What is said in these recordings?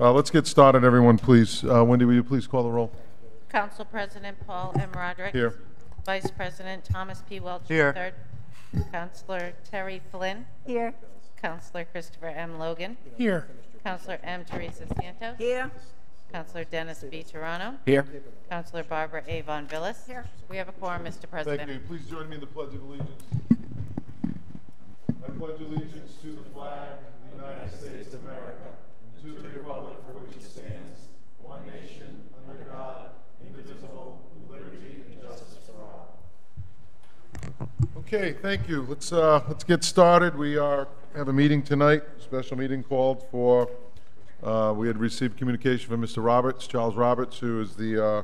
Uh, Let's get started, everyone, please. Uh, Wendy, will you please call the roll? Council President Paul M. Roderick. Here. Vice President Thomas P. Welch Here. III. Counselor Terry Flynn. Here. Counselor Christopher M. Logan. Here. Counselor M. Teresa Santos. Here. Counselor Dennis B. Turano. Here. Counselor Barbara Avon Villas. Here. We have a quorum, Mr. President. Thank you. Please join me in the Pledge of Allegiance. I pledge allegiance to the flag of the United States of America, and to the republic for which it stands, one nation, under God, indivisible, with liberty and justice for all. Okay, thank you. Let's, uh, let's get started. We are, have a meeting tonight, special meeting called for, uh, we had received communication from Mr. Roberts, Charles Roberts, who is the, uh,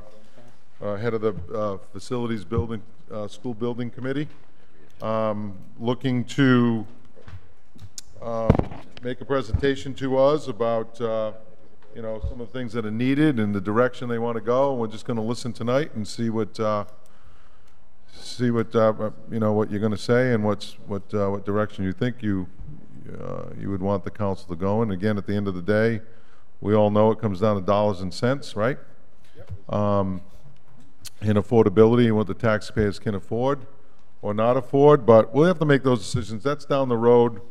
uh, head of the, uh, Facilities Building, uh, School Building Committee, um, looking to, um, make a presentation to us about, uh, you know, some of the things that are needed and the direction they want to go. We're just going to listen tonight and see what, uh, see what, uh, you know, what you're going to say and what's, what, uh, what direction you think you, uh, you would want the council to go in. Again, at the end of the day, we all know it comes down to dollars and cents, right? Um, and affordability and what the taxpayers can afford or not afford, but we'll have to make those decisions. That's down the road.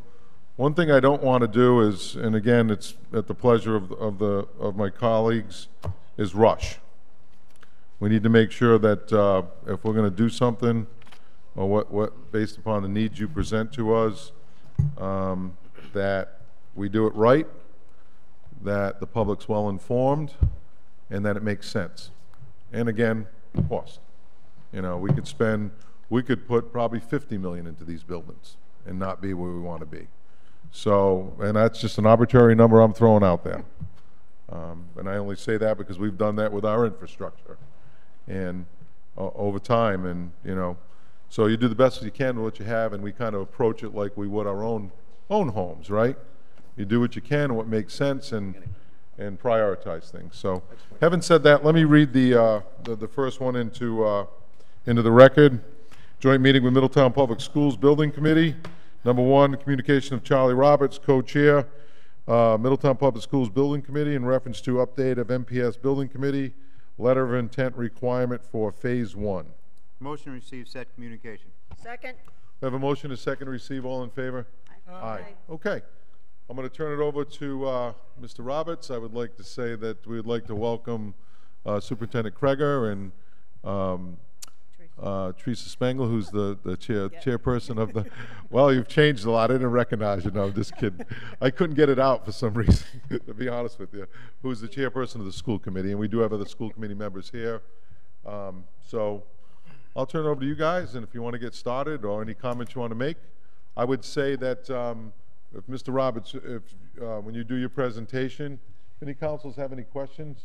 One thing I don't want to do is, and again, it's at the pleasure of, of the, of my colleagues, is rush. We need to make sure that uh, if we're going to do something, or what, what, based upon the needs you present to us, um, that we do it right, that the public's well-informed, and that it makes sense. And again, cost. You know, we could spend, we could put probably 50 million into these buildings and not be where we want to be. So, and that's just an arbitrary number I'm throwing out there. Um, And I only say that because we've done that with our infrastructure and o- over time, and, you know, so you do the best you can with what you have, and we kind of approach it like we would our own, own homes, right? You do what you can, and what makes sense, and, and prioritize things. So, having said that, let me read the, uh, the, the first one into, uh, into the record. Joint meeting with Middletown Public Schools Building Committee. Number one, communication of Charlie Roberts, co-chair, uh, Middletown Public Schools Building Committee in reference to update of MPS Building Committee, letter of intent requirement for Phase One. Motion to receive said communication. Second. We have a motion to second to receive. All in favor? Aye. Okay. I'm going to turn it over to uh, Mr. Roberts. I would like to say that we would like to welcome uh, Superintendent Kreger and um, uh, Teresa Spengler, who's the, the chair, chairperson of the, well, you've changed a lot. I didn't recognize you. No, I'm just kidding. I couldn't get it out for some reason, to be honest with you. Who's the chairperson of the school committee, and we do have other school committee members here. Um, So I'll turn it over to you guys, and if you want to get started or any comments you want to make, I would say that um, if Mr. Roberts, if, uh, when you do your presentation, if any councils have any questions,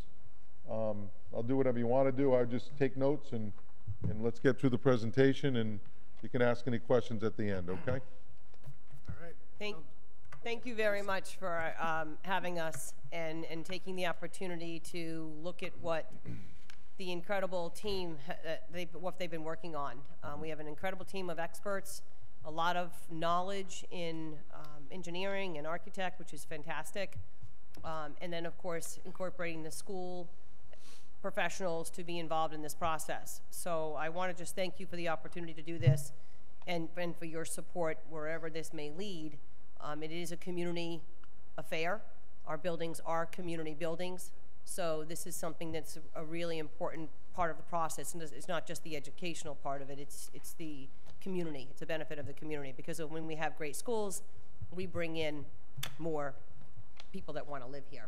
um, I'll do whatever you want to do. I'll just take notes and, and let's get through the presentation, and you can ask any questions at the end, okay? All right. Thank, thank you very much for um, having us and, and taking the opportunity to look at what the incredible team, ha- that they, what they've been working on. Um, we have an incredible team of experts, a lot of knowledge in um, engineering and architect, which is fantastic. Um, and then, of course, incorporating the school professionals to be involved in this process. So I want to just thank you for the opportunity to do this and, and for your support wherever this may lead. Um, it is a community affair. Our buildings are community buildings. So this is something that's a, really important part of the process. And it's not just the educational part of it, it's, it's the community. It's a benefit of the community because when we have great schools, we bring in more people that want to live here.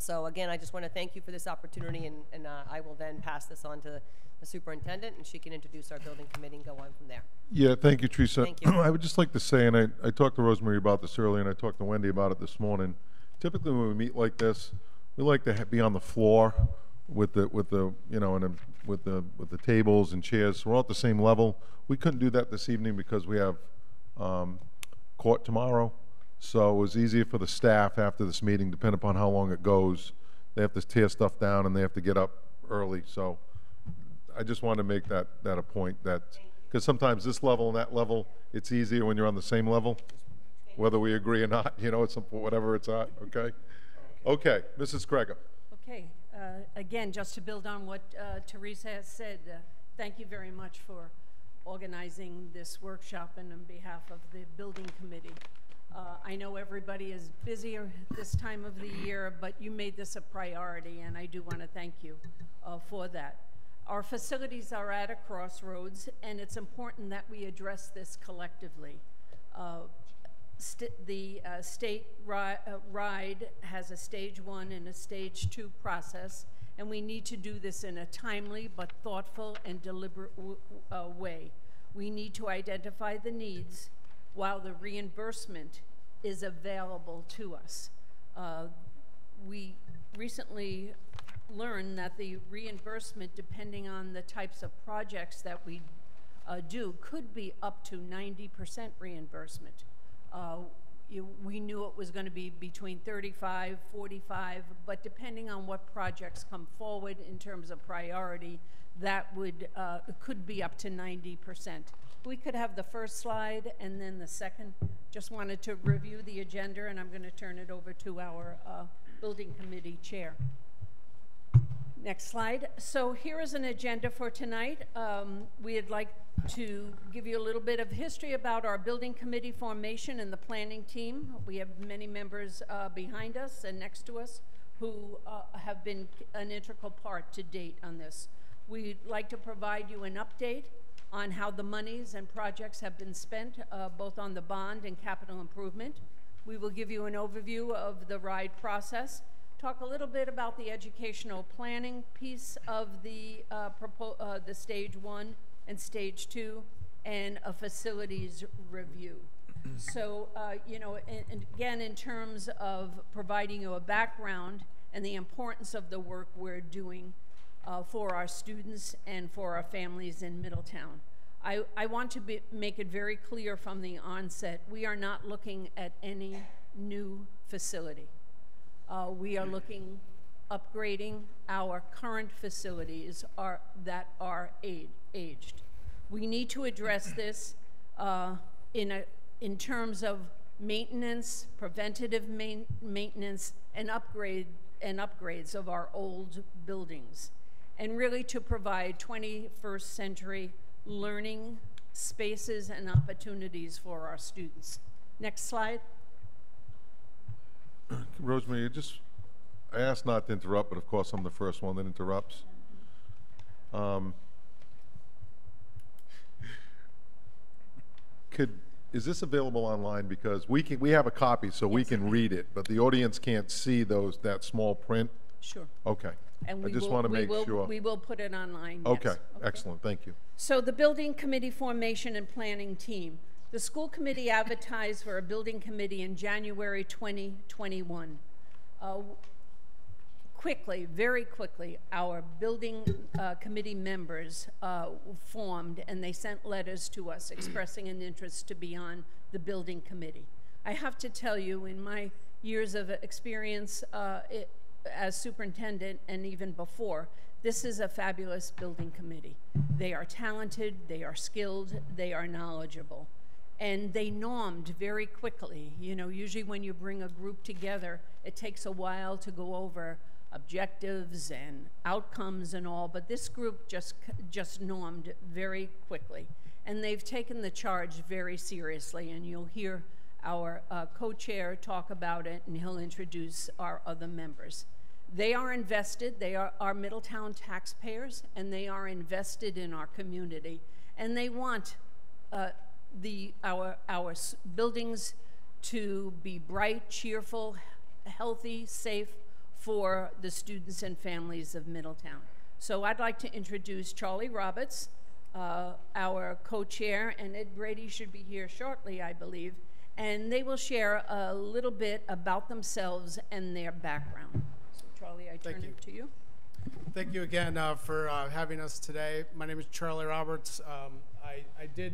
So again, I just want to thank you for this opportunity, and, and uh, I will then pass this on to the superintendent, and she can introduce our building committee and go on from there. Yeah, thank you, Teresa. Thank you. I would just like to say, and I, I talked to Rosemary about this earlier, and I talked to Wendy about it this morning. Typically, when we meet like this, we like to be on the floor with the, with the, you know, and the- with the, with the tables and chairs. We're all at the same level. We couldn't do that this evening because we have um, court tomorrow. So it was easier for the staff after this meeting, depending upon how long it goes. They have to tear stuff down and they have to get up early, so I just wanted to make that, that a point that, because sometimes this level and that level, it's easier when you're on the same level, whether we agree or not, you know, it's whatever it's at, okay? Okay, Mrs. Kreger. Okay, uh, again, just to build on what uh, Teresa has said, uh, thank you very much for organizing this workshop and on behalf of the building committee. Uh, I know everybody is busier this time of the year, but you made this a priority, and I do want to thank you uh, for that. Our facilities are at a crossroads, and it's important that we address this collectively. Uh, st- the uh, state ri- uh, RIDE has a stage one and a stage two process, and we need to do this in a timely but thoughtful and deliberate uh, way. We need to identify the needs while the reimbursement is available to us. Uh, we recently learned that the reimbursement, depending on the types of projects that we uh, do, could be up to 90% reimbursement. Uh, you, we knew it was going to be between 35, 45, but depending on what projects come forward in terms of priority, that would uh, could be up to 90%. We could have the first slide and then the second. Just wanted to review the agenda, and I'm going to turn it over to our uh, building committee chair. Next slide. So here is an agenda for tonight. Um, we'd like to give you a little bit of history about our building committee formation and the planning team. We have many members uh, behind us and next to us who uh, have been an integral part to date on this. We'd like to provide you an update on how the monies and projects have been spent, uh, both on the bond and capital improvement. We will give you an overview of the RIDE process talk a little bit about the educational planning piece of the, uh, uh, the stage one and stage two, and a facilities review. so, uh, you know, and, and again, in terms of providing you a background and the importance of the work we're doing uh, for our students and for our families in Middletown. I, I want to be, make it very clear from the onset, we are not looking at any new facility. Uh, we are looking, upgrading our current facilities are, that are age, aged. We need to address this uh, in, a, in terms of maintenance, preventative main, maintenance, and upgrade and upgrades of our old buildings, and really to provide 21st century learning spaces and opportunities for our students. Next slide. Rosemary, just, I asked not to interrupt, but of course I'm the first one that interrupts. Um, Could, is this available online? Because we can, we have a copy, so we can read it, but the audience can't see those, that small print? Sure. Okay. And I we just will- want to we make will- sure. We will put it online, yes. Okay, excellent, thank you. So the building committee formation and planning team. The school committee advertised for a building committee in January 2021. Uh, Quickly, very quickly, our building uh, committee members uh, formed and they sent letters to us expressing an interest to be on the building committee. I have to tell you, in my years of experience uh, it, as superintendent and even before, this is a fabulous building committee. They are talented, they are skilled, they are knowledgeable. And they normed very quickly. You know, usually when you bring a group together, it takes a while to go over objectives and outcomes and all, but this group just, just normed very quickly. And they've taken the charge very seriously, and you'll hear our uh, co-chair talk about it, and he'll introduce our other members. They are invested, they are our Middletown taxpayers, and they are invested in our community. And they want uh, the, our, our buildings to be bright, cheerful, healthy, safe for the students and families of Middletown. So I'd like to introduce Charlie Roberts, uh, our co-chair, and Ed Brady should be here shortly, I believe, and they will share a little bit about themselves and their background. So Charlie, I turn you. it to you. Thank you again uh, for uh, having us today. My name is Charlie Roberts. Um, I, I did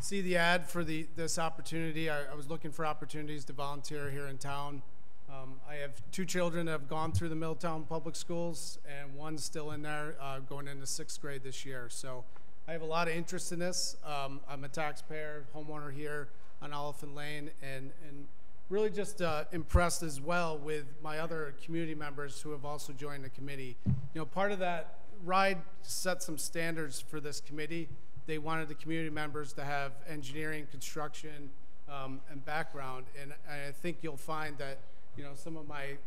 see the ad for the this opportunity. I, I was looking for opportunities to volunteer here in town. Um, I have two children that have gone through the Middletown Public Schools, and one's still in there, uh, going into sixth grade this year. So I have a lot of interest in this. Um, I'm a taxpayer, homeowner here on Elephant Lane, and, and really just uh, impressed as well with my other community members who have also joined the committee. You know, part of that RIDE set some standards for this committee. They wanted the community members to have engineering, construction, um, and background, and I think you'll find that you know some of my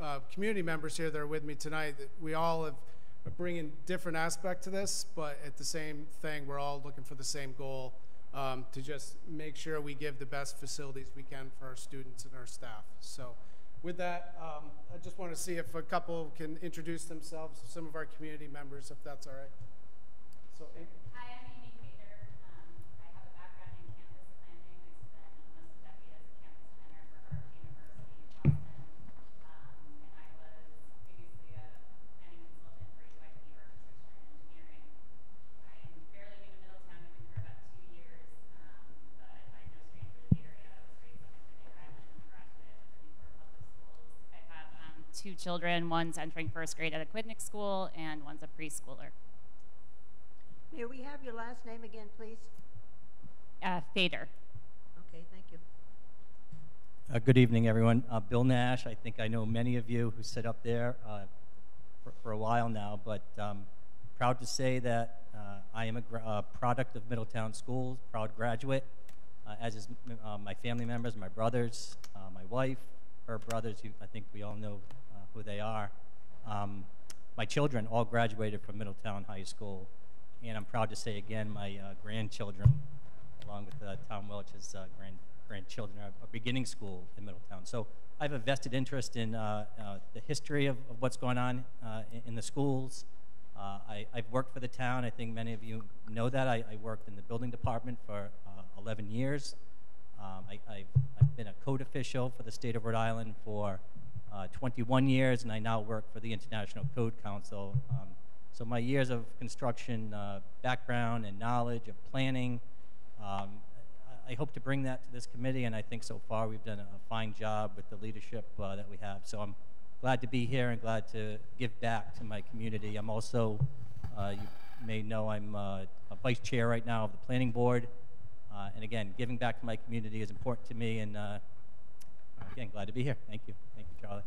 uh, community members here that are with me tonight that we all have bringing different aspect to this, but at the same thing, we're all looking for the same goal um, to just make sure we give the best facilities we can for our students and our staff. So with that, um, I just want to see if a couple can introduce themselves, some of our community members, if that's all right. So, Amy. Hi, I'm Amy Fader. Um, I have a background in campus planning. I spent almost a decade as a campus planner for Harvard University in Boston. Um, and I was previously a planning consultant for UIT Architecture and Engineering. I am fairly new to Middletown, I've been here about two years, um, but I'm no stranger to the area. I was raised on Aquidneck Island, graduate of the Newport Public Schools. I have um, two children, one's entering first grade at Aquidneck school and one's a preschooler. May we have your last name again, please? Uh, Fader. Okay, thank you. Uh, Good evening, everyone. Uh, Bill Nash, I think I know many of you who sit up there uh, for for a while now, but um, proud to say that uh, I am a gra- uh, product of Middletown Schools, proud graduate, uh, as is m- uh, my family members, my brothers, uh, my wife, her brothers, who I think we all know who they are. Um, My children all graduated from Middletown High School, and I'm proud to say again, my uh, grandchildren along with uh, Tom Welch's uh, grand, grandchildren, are, are beginning school in Middletown. So I have a vested interest in uh, uh, the history of, of what's going on uh, in, in the schools. I, I've worked for the town. I think many of you know that. I, I worked in the building department for uh, 11 years. Um, I, I've, I've been a code official for the state of Rhode Island for uh, 21 years, and I now work for the International Code Council. Um, so my years of construction uh, background and knowledge of planning, um, I, hope to bring that to this committee, and I think so far we've done a, fine job with the leadership uh, that we have. So I'm glad to be here and glad to give back to my community. I'm also, uh, you may know, I'm uh, a vice chair right now of the planning board. Uh, and again, giving back to my community is important to me, and uh, again, glad to be here. Thank you. Thank you, Charlie.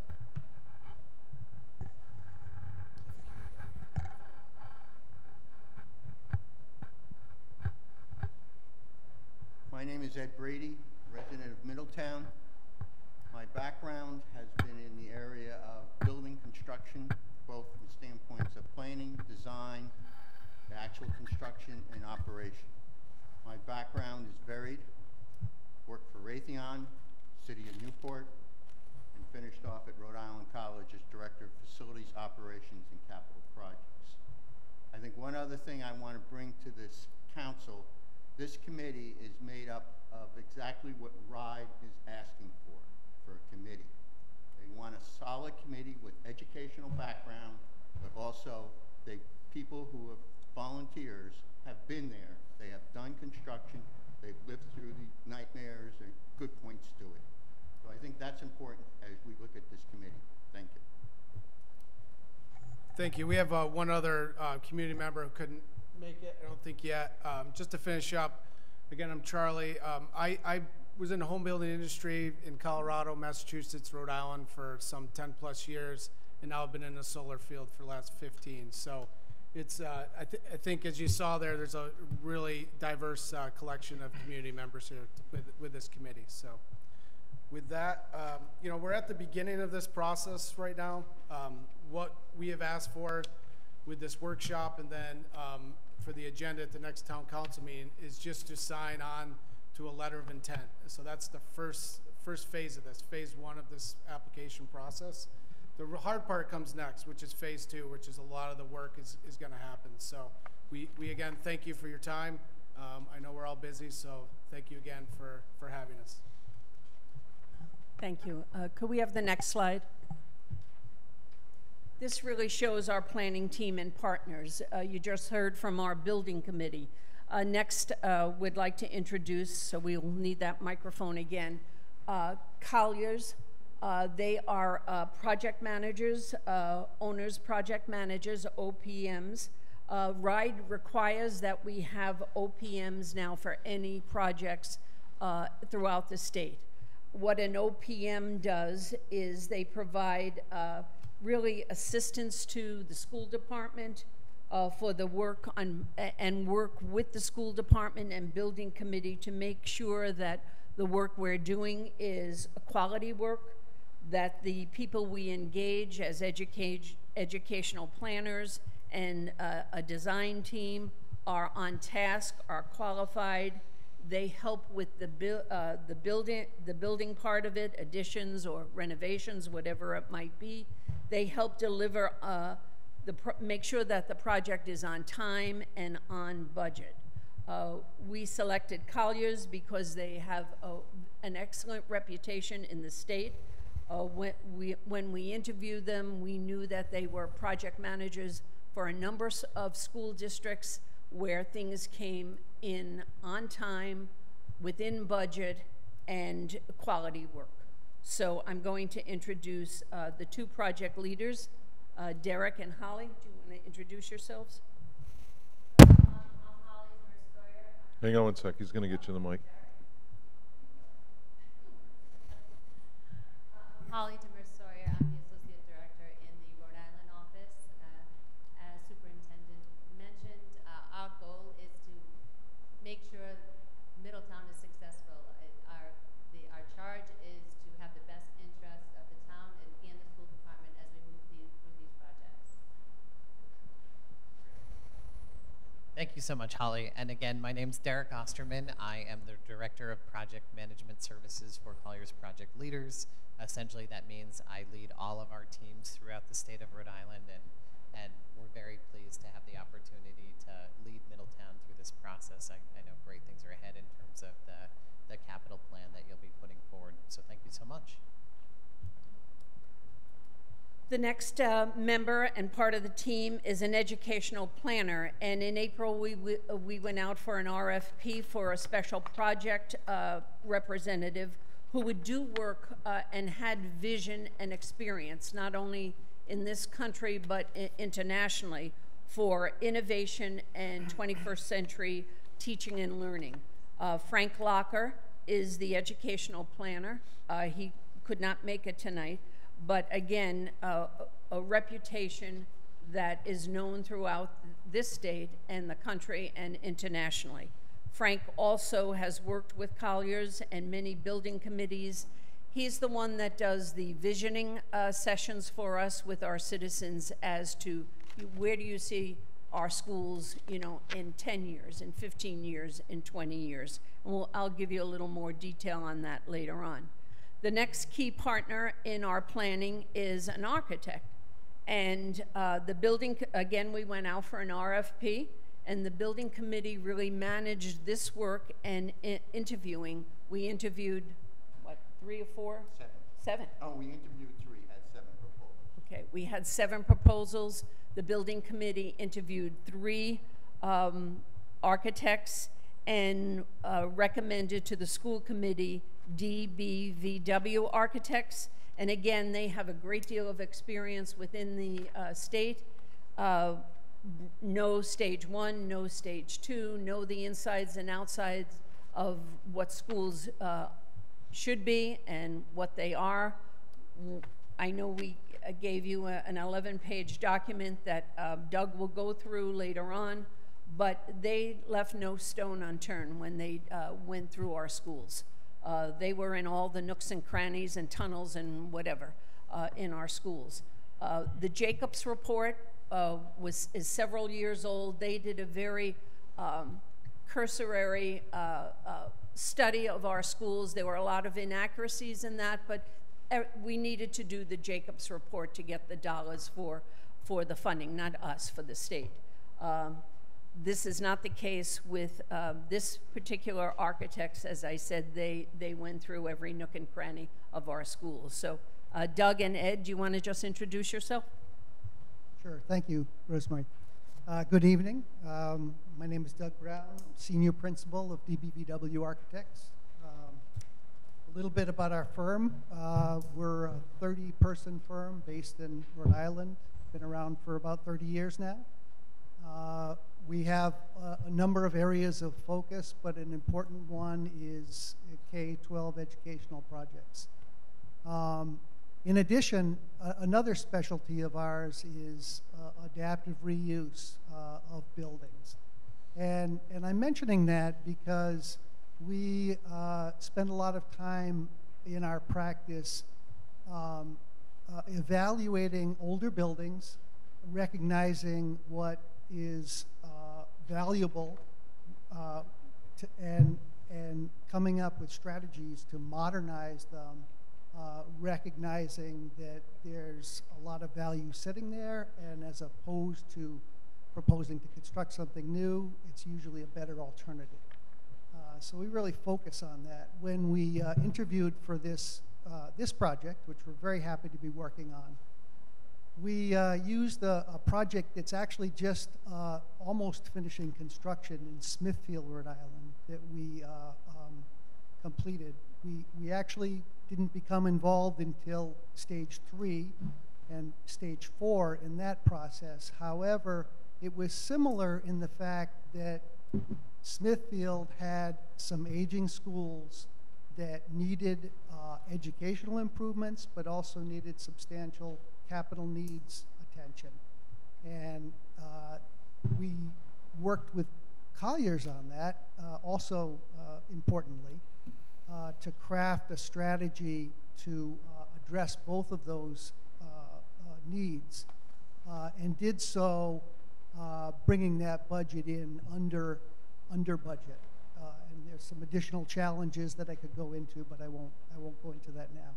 My name is Ed Brady, resident of Middletown. My background has been in the area of building construction, both from standpoints of planning, design, the actual construction, and operation. My background is varied. Worked for Raytheon, City of Newport, finished off at Rhode Island College as Director of Facilities, Operations, and Capital Projects. I think one other thing I want to bring to this council, this committee is made up of exactly what RIDE is asking for, for a committee. They want a solid committee with educational background, but also they, people who have volunteers have been there, they have done construction, they've lived through the nightmares and good points to it. I think that's important as we look at this committee. Thank you. Thank you. We have uh, one other uh, community member who couldn't make it, I don't think yet. Um, Just to finish up, again, I'm Charlie. Um, I, I was in the home building industry in Colorado, Massachusetts, Rhode Island for some 10-plus years, and now I've been in the solar field for the last 15. So it's, uh, I thi- I think as you saw there, there's a really diverse uh, collection of community members here with, with this committee, so. With that, um, you know, we're at the beginning of this process right now. Um, what we have asked for with this workshop and then um, for the agenda at the next town council meeting is just to sign on to a letter of intent. So that's the first first phase of this, phase one of this application process. The hard part comes next, which is phase two, which is a lot of the work is, is going to happen. So we, we again thank you for your time. Um, I know we're all busy, so thank you again for, for having us. Thank you. Uh, Could we have the next slide? This really shows our planning team and partners. Uh, You just heard from our building committee. Uh, Next, uh, we'd like to introduce, so we'll need that microphone again, uh, Colliers. Uh, They are project managers, owners, project managers, OPMs. RIDE requires that we have OPMs now for any projects throughout the state. What an OPM does is they provide uh, really assistance to the school department uh, for the work on, and work with the school department and building committee to make sure that the work we're doing is quality work, that the people we engage as educate, educational planners and uh, a design team are on task, are qualified. They help with the, bu- uh, the building, the building part of it, additions or renovations, whatever it might be. They help deliver, uh, the, make sure that the project is on time and on budget. Uh, we selected Colliers because they have a, an excellent reputation in the state. Uh, when, we, when we interviewed them, we knew that they were project managers for a number of school districts where things came in on time, within budget, and quality work. So I'm going to introduce uh, the two project leaders, uh, Derek and Holly. Do you want to introduce yourselves? Hang on one sec, he's gonna get you the mic. Holly Demers Sawyer, I'm the Associate Director in the Rhode Island office. Uh, As Superintendent mentioned, uh, our goal is to make sure Middletown is successful. Uh, Our, the, our charge is to have the best interest of the town and, and the school department as we move these, through these projects. Thank you so much, Holly. And again, my name's Derek Osterman. I am the Director of Project Management Services for Colliers Project Leaders. Essentially, that means I lead all of our teams throughout the state of Rhode Island, and, and we're very pleased to have the opportunity to lead Middletown through this process. I, I know great things are ahead in terms of the, the capital plan that you'll be putting forward. So thank you so much. The next uh, member and part of the team is an educational planner. And in April, we, we, uh, we went out for an RFP for a special project uh, representative who would do work uh, and had vision and experience, not only in this country, but internationally, for innovation and 21st century teaching and learning. Uh, Frank Locker is the educational planner. Uh, he could not make it tonight, but again, uh, a reputation that is known throughout this state and the country and internationally. Frank also has worked with Colliers and many building committees. He's the one that does the visioning uh, sessions for us with our citizens as to where do you see our schools, you know, in 10 years, in 15 years, in 20 years. And we'll, I'll give you a little more detail on that later on. The next key partner in our planning is an architect. And uh, the building, again, we went out for an RFP, and the building committee really managed this work and interviewing. We interviewed, what, three or four? Seven. Seven. Oh, we interviewed three, had seven proposals. Okay, we had seven proposals. The building committee interviewed three um, architects and uh, recommended to the school committee DBVW architects. And again, they have a great deal of experience within the uh, state. Uh, know stage one, know stage two, know the insides and outsides of what schools uh, should be and what they are. I know we gave you a- an 11-page document that uh, Doug will go through later on, but they left no stone unturned when they uh, went through our schools. Uh, They were in all the nooks and crannies and tunnels and whatever uh, in our schools. Uh, The Jacobs report uh, was, is several years old. They did a very um, cursory uh, study of our schools. There were a lot of inaccuracies in that, but we needed to do the Jacobs report to get the dollars for, for the funding, not us, for the state. Um, This is not the case with um, this particular architects. As I said, they, they went through every nook and cranny of our schools. So uh, Doug and Ed, do you want to just introduce yourself? Sure, thank you, Rosemary. Uh, Good evening. Um, My name is Doug Brown, Senior Principal of DBVW Architects. Um, A little bit about our firm. Uh, We're a 30-person firm based in Rhode Island, been around for about 30 years now. Uh, We have a, number of areas of focus, but an important one is K-12 educational projects. Um, in addition, uh, another specialty of ours is uh, adaptive reuse uh, of buildings. And, and I'm mentioning that because we uh, spend a lot of time in our practice um, uh, evaluating older buildings, recognizing what is valuable, uh, to, and, and coming up with strategies to modernize them, uh, recognizing that there's a lot of value sitting there, and as opposed to proposing to construct something new, it's usually a better alternative. Uh, so we really focus on that. When we uh, interviewed for this, uh, this project, which we're very happy to be working on, we uh, used a, a, project that's actually just uh, almost finishing construction in Smithfield, Rhode Island, that we uh, um, completed. We, we actually didn't become involved until stage three and stage four in that process. However, it was similar in the fact that Smithfield had some aging schools that needed uh, educational improvements, but also needed substantial capital needs attention. And uh, we worked with Colliers on that, uh, also uh, importantly, uh, to craft a strategy to uh, address both of those needs, and did so bringing that budget in under under budget. And there's some additional challenges that I could go into, but I won't, I won't go into that now.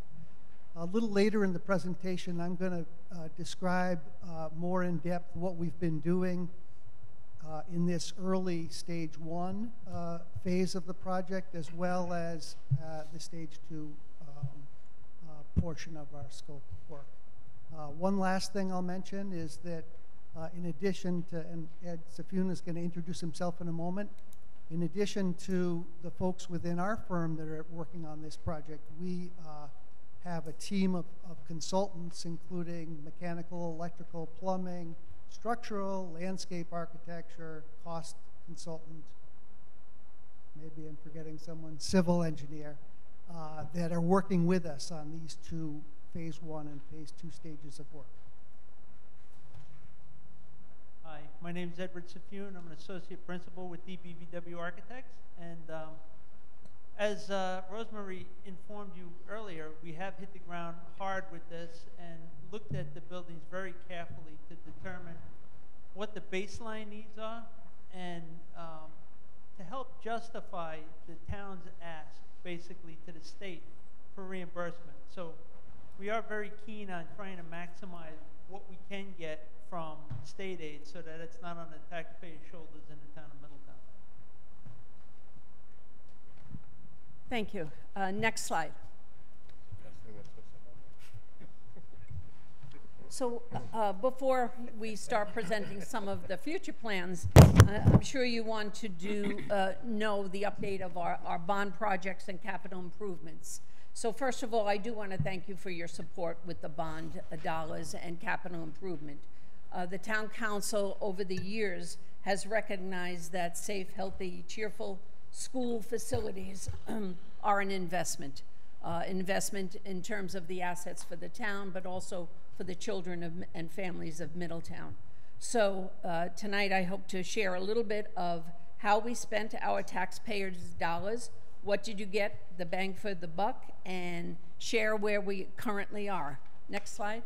A little later in the presentation, I'm going to uh, describe uh, more in depth what we've been doing uh, in this early stage one uh, phase of the project, as well as uh, the stage two um, portion of our scope of work. one last thing I'll mention is that uh, in addition to, and Ed Safun is going to introduce himself in a moment, in addition to the folks within our firm that are working on this project, we uh, have a team of, of, consultants, including mechanical, electrical, plumbing, structural, landscape architecture, cost consultant, maybe I'm forgetting someone, civil engineer, uh, that are working with us on these two phase one and phase two stages of work. Hi, my name is Edward Safune. I'm an associate principal with DBVW Architects. And um, as uh, Rosemary informed you earlier, we have hit the ground hard with this and looked at the buildings very carefully to determine what the baseline needs are and um, to help justify the town's ask basically to the state for reimbursement. So we are very keen on trying to maximize what we can get from state aid so that it's not on the taxpayer's shoulders in the town of Middletown. Thank you. Uh, next slide. So uh, before we start presenting some of the future plans, uh, I'm sure you want to do uh, know the update of our, our bond projects and capital improvements. So first of all, I do want to thank you for your support with the bond dollars and capital improvement. Uh, the town council over the years has recognized that safe, healthy, cheerful school facilities um, are an investment. Uh, investment in terms of the assets for the town, but also for the children of, and families of Middletown. So uh, tonight I hope to share a little bit of how we spent our taxpayers' dollars, what did you get, the bang for the buck, and share where we currently are. Next slide.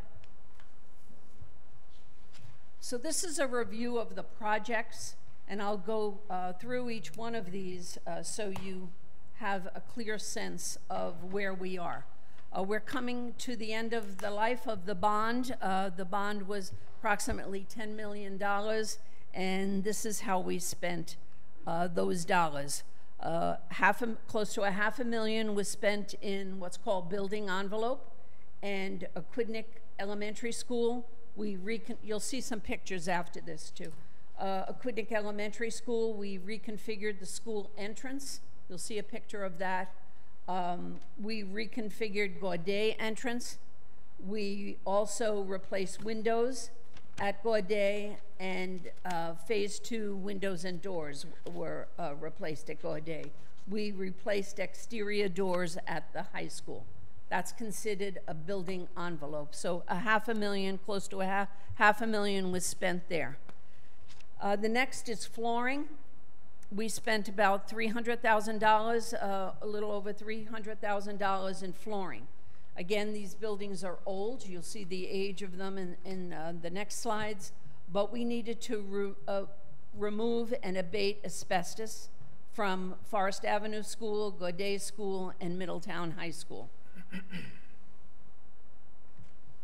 So this is a review of the projects, and I'll go uh, through each one of these uh, so you have a clear sense of where we are. Uh, we're coming to the end of the life of the bond. Uh, the bond was approximately $10 million, and this is how we spent uh, those dollars. Uh, half a, close to a half a million was spent in what's called building envelope and Aquidneck Elementary School we you'll see some pictures after this too. Uh, Aquidneck Elementary School, we reconfigured the school entrance. You'll see a picture of that. Um, we reconfigured Gaudet entrance. We also replaced windows at Gaudet, and uh, Phase Two windows and doors were uh, replaced at Gaudet. We replaced exterior doors at the high school. That's considered a building envelope. So a half a million, close to a half, half a million was spent there. Uh, the next is flooring. We spent about $300,000, uh, a little over $300,000 in flooring. Again, these buildings are old. You'll see the age of them in, in uh, the next slides. But we needed to re uh, remove and abate asbestos from Forest Avenue School, Gaudet School, and Middletown High School.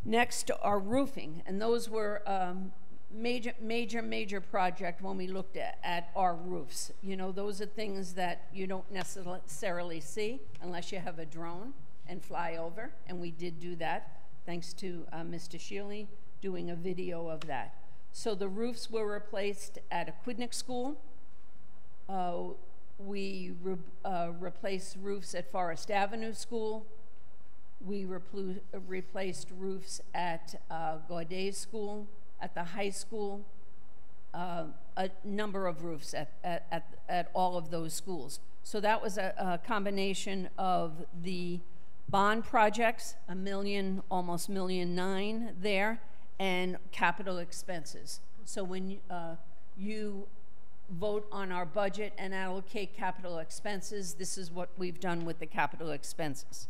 Next are roofing, and those were um, major, major, major project when we looked at, at our roofs. You know, those are things that you don't necessarily see unless you have a drone and fly over, and we did do that, thanks to uh, Mr. Shealy doing a video of that. So the roofs were replaced at a Quidnick School. Uh, we re uh, replaced roofs at Forest Avenue School. We replaced roofs at uh, Gaudet School, at the high school, uh, a number of roofs at, at, at, at, all of those schools. So that was a, a combination of the bond projects, a million, almost million nine there, and capital expenses. So when uh, you vote on our budget and allocate capital expenses, this is what we've done with the capital expenses.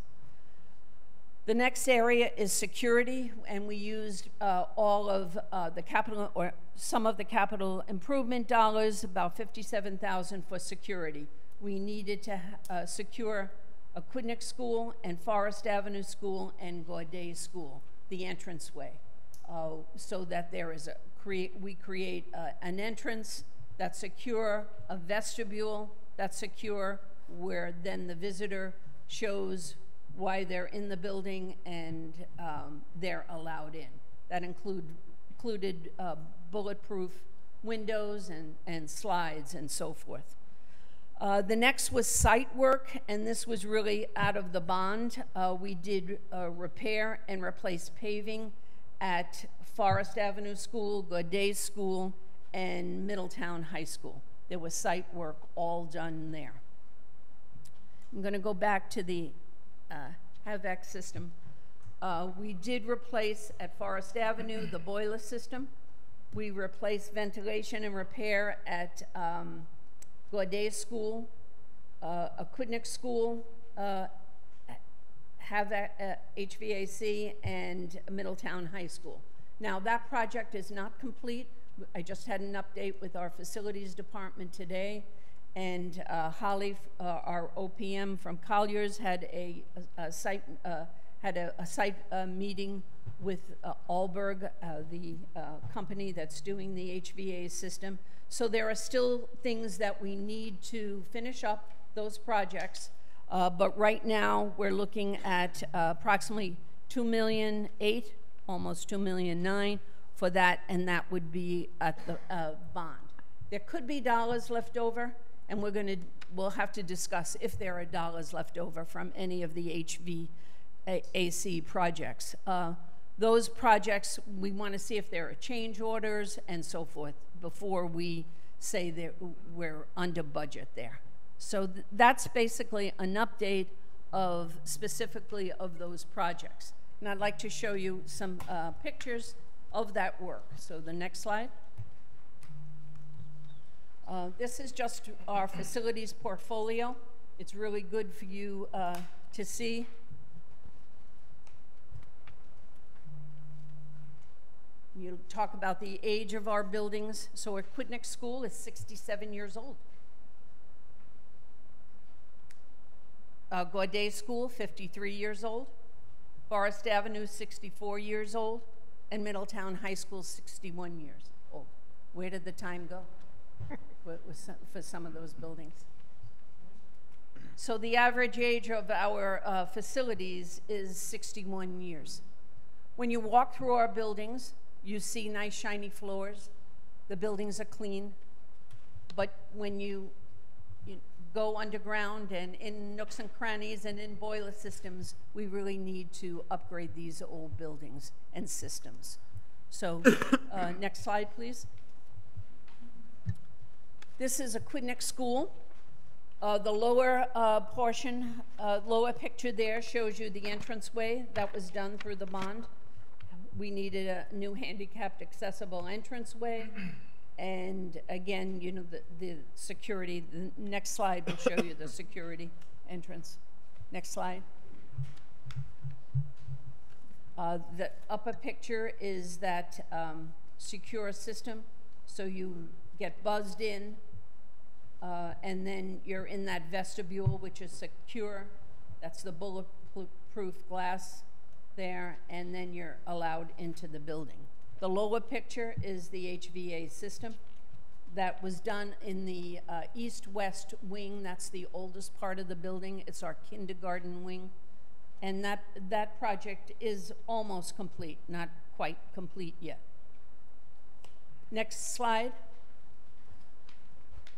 The next area is security, and we used uh, all of uh, the capital, or some of the capital improvement dollars, about 57,000 for security. We needed to uh, secure Aquidneck School and Forest Avenue School and Gaudet School, the entranceway, uh, so that there is a, create, we create uh, an entrance that's secure, a vestibule that's secure, where then the visitor shows why they're in the building and um, they're allowed in. That include, included uh, bulletproof windows and, and slides and so forth. Uh, the next was site work, and this was really out of the bond. Uh, we did repair and replace paving at Forest Avenue School, Gaudet School, and Middletown High School. There was site work all done there. I'm going to go back to the HVAC system. Uh, we did replace at Forest Avenue the boiler system. We replaced ventilation and repair at um, Gaudet School, uh, Aquidneck School, uh, HVAC, uh, HVAC, and Middletown High School. Now, that project is not complete. I just had an update with our facilities department today and uh, Holly, uh, our OPM from Colliers, had a, a, a site uh, had a, a site uh, meeting with uh, Alberg, uh, the company that's doing the HVA system. So there are still things that we need to finish up those projects. but right now, we're looking at approximately two million eight, almost two million nine for that, and that would be at the bond. There could be dollars left over and we're going to we'll have to discuss if there are dollars left over from any of the HVAC projects. Uh, those projects, we want to see if there are change orders and so forth before we say that we're under budget there. So th that's basically an update of specifically of those projects. And I'd like to show you some uh, pictures of that work. So the next slide. Uh, this is just our facilities portfolio. It's really good for you uh, to see. You talk about the age of our buildings. So Aquidneck School is 67 years old. Uh, Gaudet School, 53 years old. Forest Avenue, 64 years old. And Middletown High School, 61 years old. Where did the time go? for some of those buildings. So the average age of our uh, facilities is 61 years. When you walk through our buildings, you see nice shiny floors. The buildings are clean. But when you, you go underground and in nooks and crannies and in boiler systems, we really need to upgrade these old buildings and systems. So, uh, next slide, please. This is Aquidneck School. Uh, the lower uh, portion, uh, lower picture there shows you the entranceway that was done through the bond. We needed a new handicapped accessible entranceway. And again, you know, the, the security, the next slide will show you the security entrance. Next slide. Uh, the upper picture is that um, secure system. So you get buzzed in, uh, and then you're in that vestibule, which is secure. That's the bulletproof glass there, and then you're allowed into the building. The lower picture is the HVA system that was done in the uh, east-west wing. That's the oldest part of the building. It's our kindergarten wing. And that, that project is almost complete, not quite complete yet. Next slide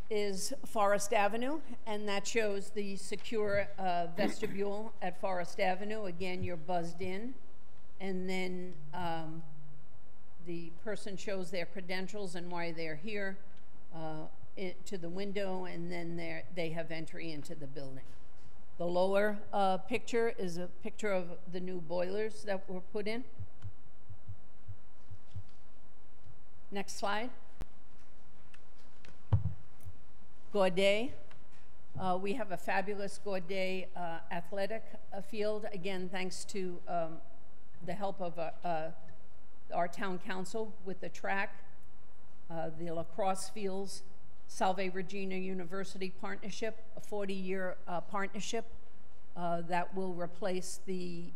is Forest Avenue, and that shows the secure uh, vestibule at Forest Avenue. Again, you're buzzed in, and then um, the person shows their credentials and why they're here uh, it, to the window, and then they have entry into the building. The lower uh, picture is a picture of the new boilers that were put in. Next slide. Gaudet. Uh, we have a fabulous Gaudet uh, athletic uh, field, again, thanks to um, the help of uh, uh, our town council with the track, uh, the lacrosse fields, Salve Regina University partnership, a 40-year partnership that will replace the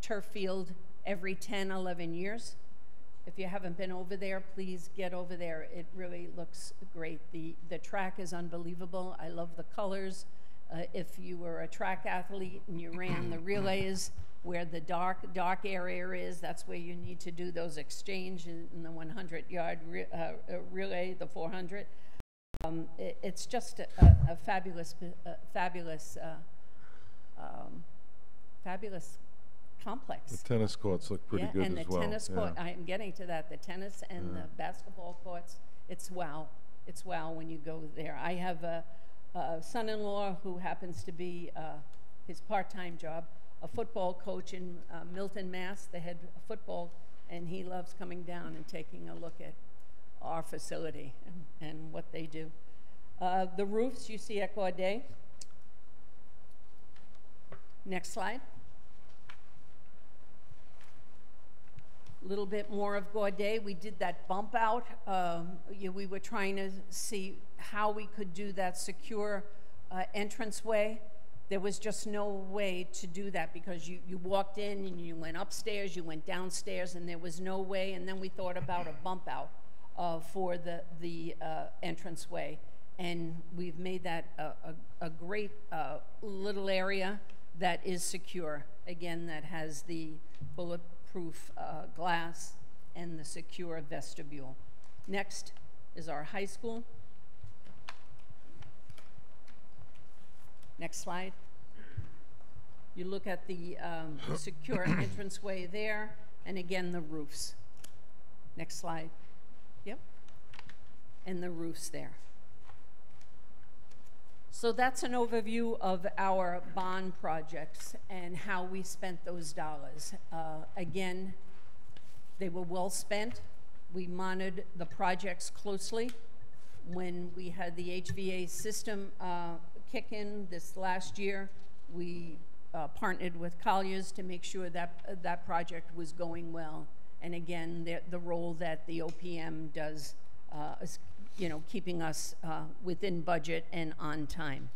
turf field every 10, 11 years. If you haven't been over there, please get over there. It really looks great. The, the track is unbelievable. I love the colors. Uh, if you were a track athlete and you ran the relays where the dark, dark area is, that's where you need to do those exchange in, the 100 yard re, uh, uh, relay, the 400. Um, it, it's just a, a, a fabulous, uh, fabulous, uh, um, fabulous complex. The tennis courts look pretty yeah, good and as the well. tennis court, yeah. I'm getting to that, the tennis and the basketball courts, it's wow. It's wow when you go there. I have a, a son-in-law who happens to be uh, his part-time job, a football coach in uh, Milton, Mass, the head football, and he loves coming down and taking a look at our facility and, and what they do. Uh, the roofs you see at Gaudet. Next slide. Little bit more of Gaudet. We did that bump out. Um, we were trying to see how we could do that secure uh, entranceway. There was just no way to do that because you, you walked in and you went upstairs, you went downstairs, and there was no way. And then we thought about a bump out uh, for the, the uh, entranceway. And we've made that a, a, a great uh, little area that is secure. Again, that has the bullet proof uh, glass and the secure vestibule. Next is our high school. Next slide. You look at the um, secure entranceway there, and again, the roofs. Next slide. Yep. And the roofs there. So that's an overview of our bond projects and how we spent those dollars. Uh, again, they were well spent. We monitored the projects closely. When we had the HVA system uh, kick in this last year, we uh, partnered with Colliers to make sure that that project was going well. And again, the, the role that the OPM does uh, you know, keeping us uh, within budget and on time.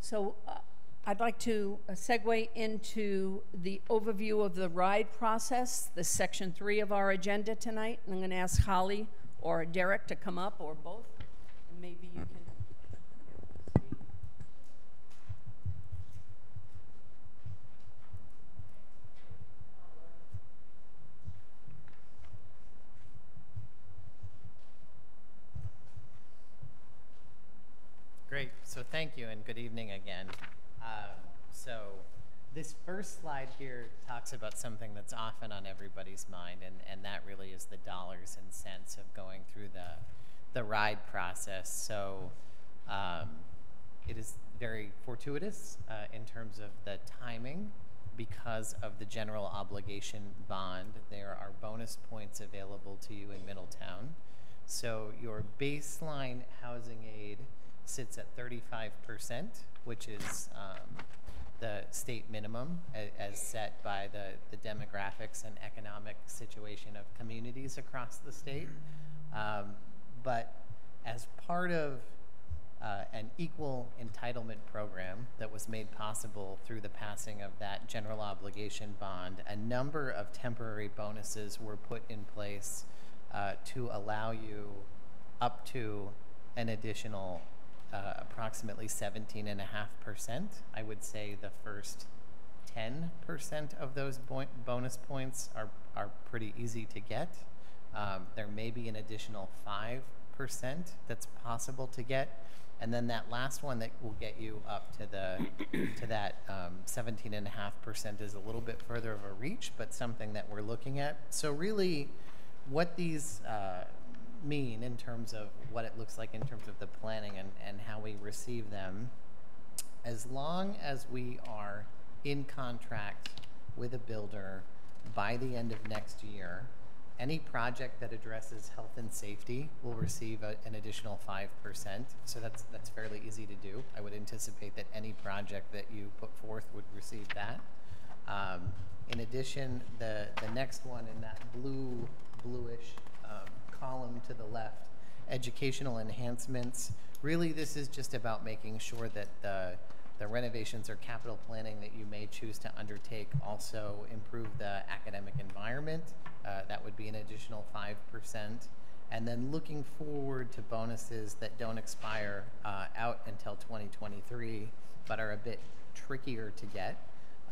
So uh, I'd like to uh, segue into the overview of the RIDE process, the section three of our agenda tonight. And I'm going to ask Holly or Derek to come up, or both, and maybe you can. Great. So thank you and good evening again. Um, so this first slide here talks about something that's often on everybody's mind, and, and that really is the dollars and cents of going through the, the RIDE process. So um, it is very fortuitous uh, in terms of the timing because of the general obligation bond. There are bonus points available to you in Middletown. So your baseline housing aid sits at 35%, which is um, the state minimum as, set by the, the demographics and economic situation of communities across the state. Um, but as part of uh, an equal entitlement program that was made possible through the passing of that general obligation bond, a number of temporary bonuses were put in place uh, to allow you up to an additional uh, approximately 17.5%. I would say the first 10% of those bo bonus points are, are pretty easy to get. Um, there may be an additional 5% that's possible to get. And then that last one that will get you up to the to that 17.5% um, is a little bit further of a reach, but something that we're looking at. So really, what these uh, mean in terms of what it looks like in terms of the planning and, and how we receive them, as long as we are in contract with a builder by the end of next year, any project that addresses health and safety will receive a, an additional 5%. So that's, that's fairly easy to do. I would anticipate that any project that you put forth would receive that. Um, in addition, the, the next one in that blue, bluish to the left, educational enhancements. Really, this is just about making sure that the, the renovations or capital planning that you may choose to undertake also improve the academic environment. Uh, that would be an additional 5%. And then looking forward to bonuses that don't expire uh, out until 2023, but are a bit trickier to get.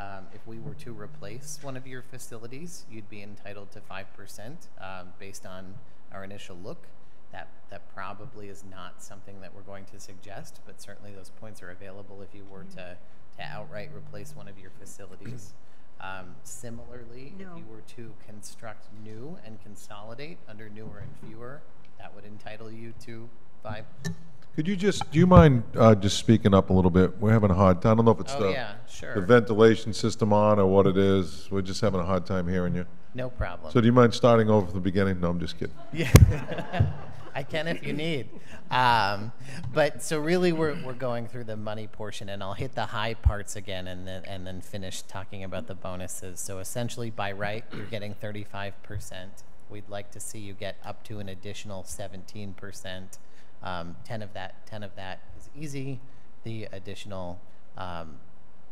Um, if we were to replace one of your facilities, you'd be entitled to 5% um, based on our initial look. That, that probably is not something that we're going to suggest, but certainly those points are available if you were to, to outright replace one of your facilities. Um, similarly, No. if you were to construct new and consolidate under newer and fewer, that would entitle you to five. Could you just, do you mind uh, just speaking up a little bit? We're having a hard time, I don't know if it's Oh, the, yeah, sure. the ventilation system on or what it is. We're just having a hard time hearing you. No problem. So do you mind starting over from the beginning? No, I'm just kidding. Yeah, I can if you need. Um, but so really, we're we're going through the money portion, and I'll hit the high parts again, and then and then finish talking about the bonuses. So essentially, by right, you're getting 35 percent. We'd like to see you get up to an additional 17 percent. Um, 10 of that 10 of that is easy. The additional um,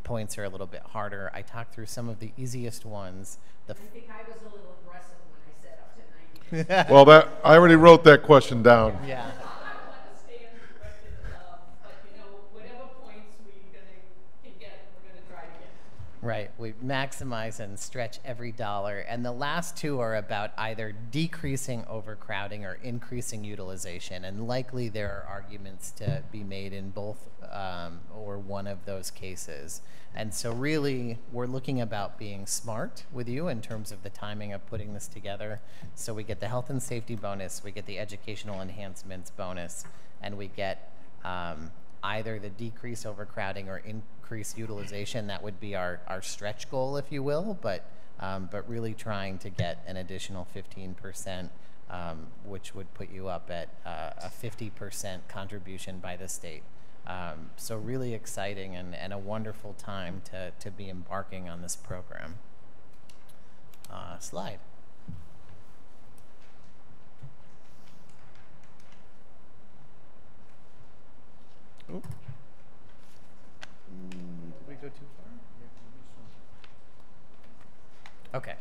points are a little bit harder. I talked through some of the easiest ones. The I think I was a little aggressive when I said up to 90. Well, that, I already wrote that question down. yeah. I don't understand the question, um, but you know, whatever points we gonna, can get, we're gonna try to get. Right. We maximize and stretch every dollar. And the last two are about either decreasing overcrowding or increasing utilization. And likely there are arguments to be made in both um, or one of those cases. And so, really, we're looking about being smart with you in terms of the timing of putting this together. So, we get the health and safety bonus, we get the educational enhancements bonus, and we get um, either the decrease overcrowding or increase utilization. That would be our, our stretch goal, if you will, but, um, but really trying to get an additional 15%, um, which would put you up at uh, a 50% contribution by the state. Um, so really exciting and, and a wonderful time to, to be embarking on this program. Uh, slide. Okay.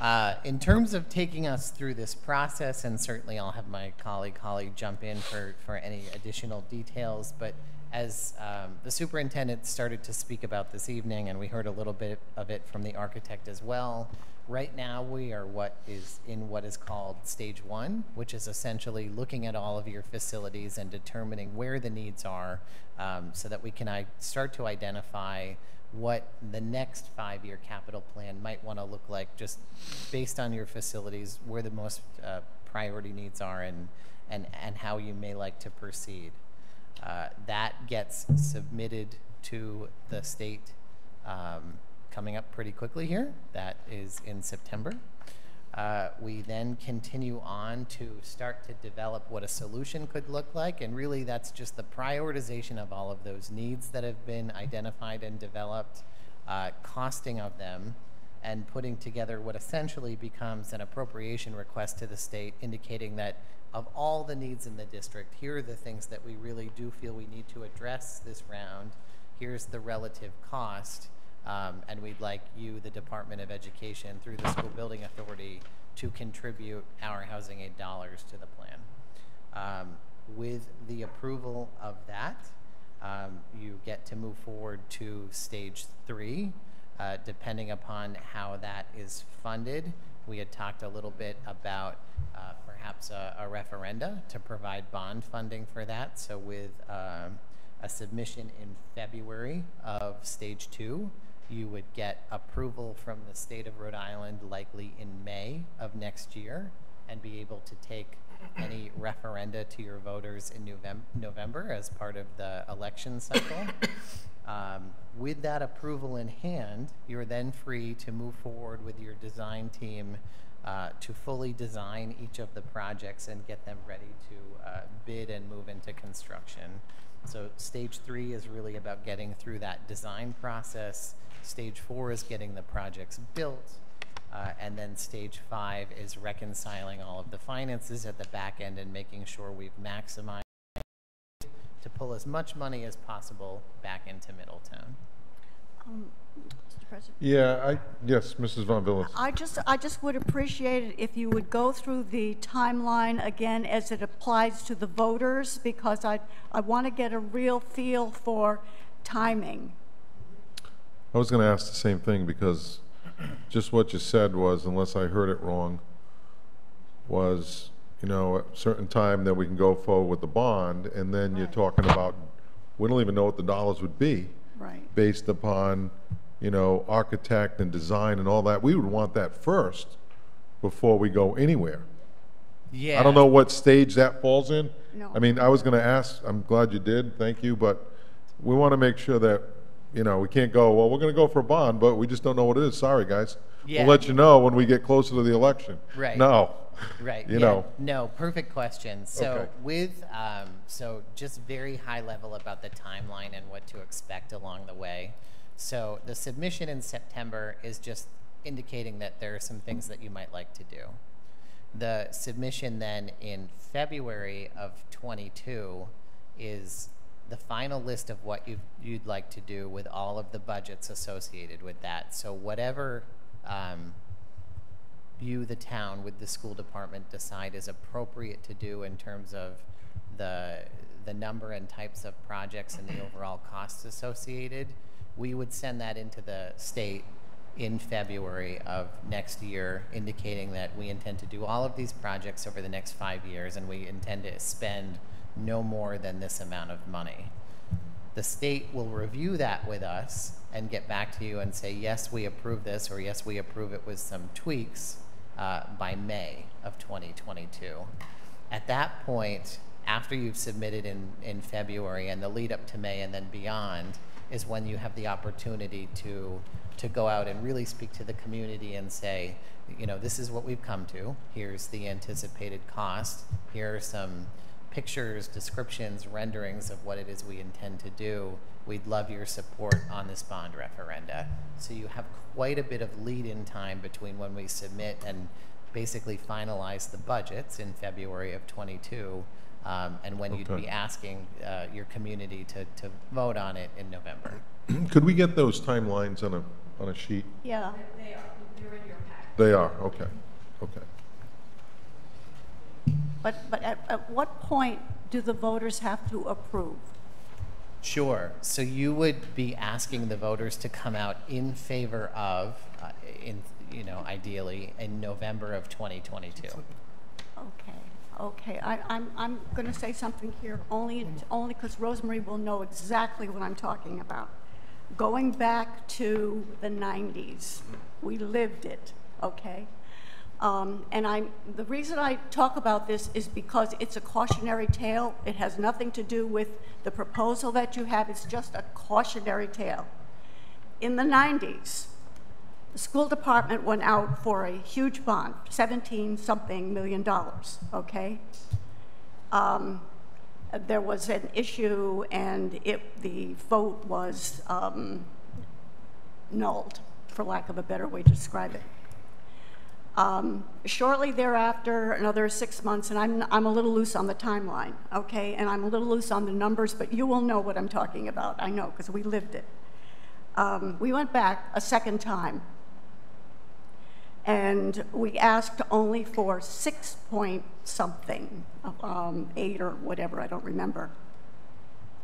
Uh, in terms of taking us through this process, and certainly I'll have my colleague Holly jump in for, for any additional details, but as um, the superintendent started to speak about this evening, and we heard a little bit of it from the architect as well, right now we are what is in what is called stage one, which is essentially looking at all of your facilities and determining where the needs are um, so that we can start to identify what the next five-year capital plan might want to look like, just based on your facilities, where the most uh, priority needs are, and and and how you may like to proceed. Uh, that gets submitted to the state um, coming up pretty quickly here. That is in September. Uh, we then continue on to start to develop what a solution could look like, and really that's just the prioritization of all of those needs that have been identified and developed, uh, costing of them, and putting together what essentially becomes an appropriation request to the state indicating that of all the needs in the district, here are the things that we really do feel we need to address this round. Here's the relative cost. Um, and we'd like you, the Department of Education, through the School Building Authority, to contribute our housing aid dollars to the plan. Um, with the approval of that, um, you get to move forward to stage three, uh, depending upon how that is funded. We had talked a little bit about uh, perhaps a, a, referenda to provide bond funding for that. So with um, a submission in February of stage two, you would get approval from the state of Rhode Island likely in May of next year and be able to take any referenda to your voters in Novem November as part of the election cycle. Um, with that approval in hand, you're then free to move forward with your design team uh, to fully design each of the projects and get them ready to uh, bid and move into construction. So stage three is really about getting through that design process. Stage four is getting the projects built. Uh, and then stage five is reconciling all of the finances at the back end and making sure we've maximized to pull as much money as possible back into Middletown. Um, Mr. President? Yeah, I, yes, Mrs. VonVillas. I just, I just would appreciate it if you would go through the timeline again as it applies to the voters, because I, I want to get a real feel for timing. I was going to ask the same thing because just what you said was, unless I heard it wrong, was, you know, a certain time that we can go forward with the bond, and then you're Right. talking about, we don't even know what the dollars would be. Right. Based upon, you know, architect and design and all that. We would want that first before we go anywhere. Yeah. I don't know what stage that falls in. No. I mean, I was gonna ask, I'm glad you did, thank you, but we wanna make sure that, you know, we can't go, well, we're gonna go for a bond, but we just don't know what it is, sorry, guys. Yeah. We'll let you know when we get closer to the election. Right. No. Right. You yeah. know, No, perfect question. So Okay. with um, so just very high level about the timeline and what to expect along the way. So the submission in September is just indicating that there are some things that you might like to do. The submission then in February of 22 is the final list of what you you'd like to do with all of the budgets associated with that. So whatever um, you, the town, with the school department decide is appropriate to do in terms of the the number and types of projects and the overall costs associated, we would send that into the state in February of next year, indicating that we intend to do all of these projects over the next five years and we intend to spend no more than this amount of money. The state will review that with us and get back to you and say, yes, we approve this, or yes, we approve it with some tweaks uh, by May of 2022. At that point, after you've submitted in, in February and the lead up to May and then beyond, is when you have the opportunity to, to go out and really speak to the community and say, you know, this is what we've come to. Here's the anticipated cost. Here are some pictures, descriptions, renderings of what it is we intend to do. We'd love your support on this bond referenda. So you have quite a bit of lead-in time between when we submit and basically finalize the budgets in February of 22 um, and when you'd be asking uh, your community to, to vote on it in November. could we get those timelines on a, on a sheet? Yeah. They are, they're in your packet. They are, okay, okay. But, but at, at what point do the voters have to approve? Sure. So you would be asking the voters to come out in favor of, uh, in you know, ideally in November of 2022. Okay, okay. I, I'm, I'm going to say something here only, only because Rosemary will know exactly what I'm talking about. going back to the 90s. We lived it, okay? Um, and I'm, the reason I talk about this is because it's a cautionary tale. It has nothing to do with the proposal that you have, it's just a cautionary tale. In the 90s, the school department went out for a huge bond, 17 something million dollars, okay? Um, there was an issue and it, the vote was um, nulled, for lack of a better way to describe it. Um, shortly thereafter, another six months, and I'm, I'm a little loose on the timeline, okay? And I'm a little loose on the numbers, but you will know what I'm talking about. I know, because we lived it. Um, we went back a second time, and we asked only for six point something, um, eight or whatever, I don't remember.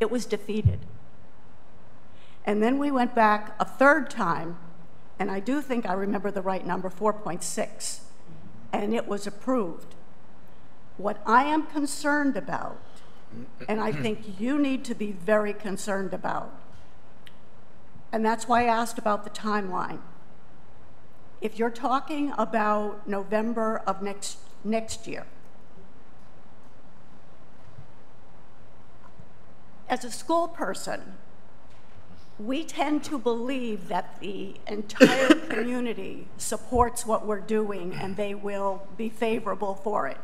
It was defeated. And then we went back a third time, and I do think I remember the right number, 4.6, and it was approved. What I am concerned about, and I think you need to be very concerned about, and that's why I asked about the timeline. If you're talking about November of next, next year, as a school person, we tend to believe that the entire community supports what we're doing and they will be favorable for it.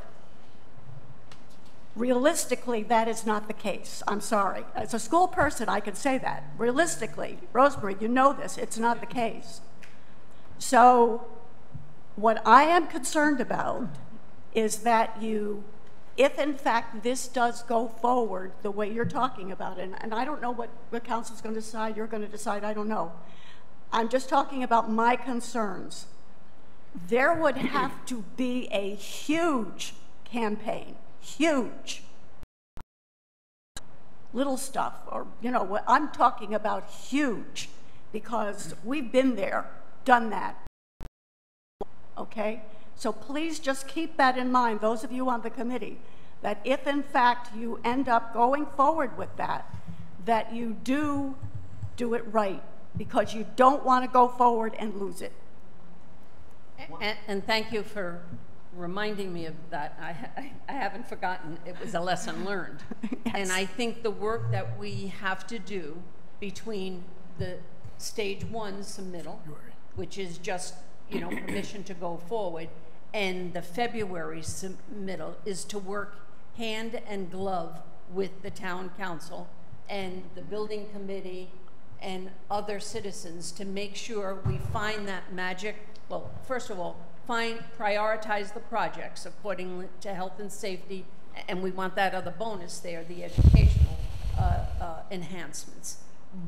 Realistically, that is not the case. I'm sorry. As a school person, I can say that. Realistically, Rosemary, you know this, it's not the case. So, what I am concerned about is that you if in fact this does go forward the way you're talking about it, and I don't know what the council's going to decide, you're going to decide, I don't know. I'm just talking about my concerns. There would have to be a huge campaign, huge. Little stuff, or, you know, what I'm talking about huge, because we've been there, done that. Okay? So please just keep that in mind, those of you on the committee, that if in fact you end up going forward with that, that you do do it right, because you don't want to go forward and lose it. And, and thank you for reminding me of that. I, I, I haven't forgotten. It was a lesson learned. Yes. And I think the work that we have to do between the stage one submittal, which is just, you know, permission to go forward, and the February submittal is to work hand and glove with the town council and the building committee and other citizens to make sure we find that magic, well, first of all, find, prioritize the projects according to health and safety, and we want that other bonus there, the educational uh, uh, enhancements.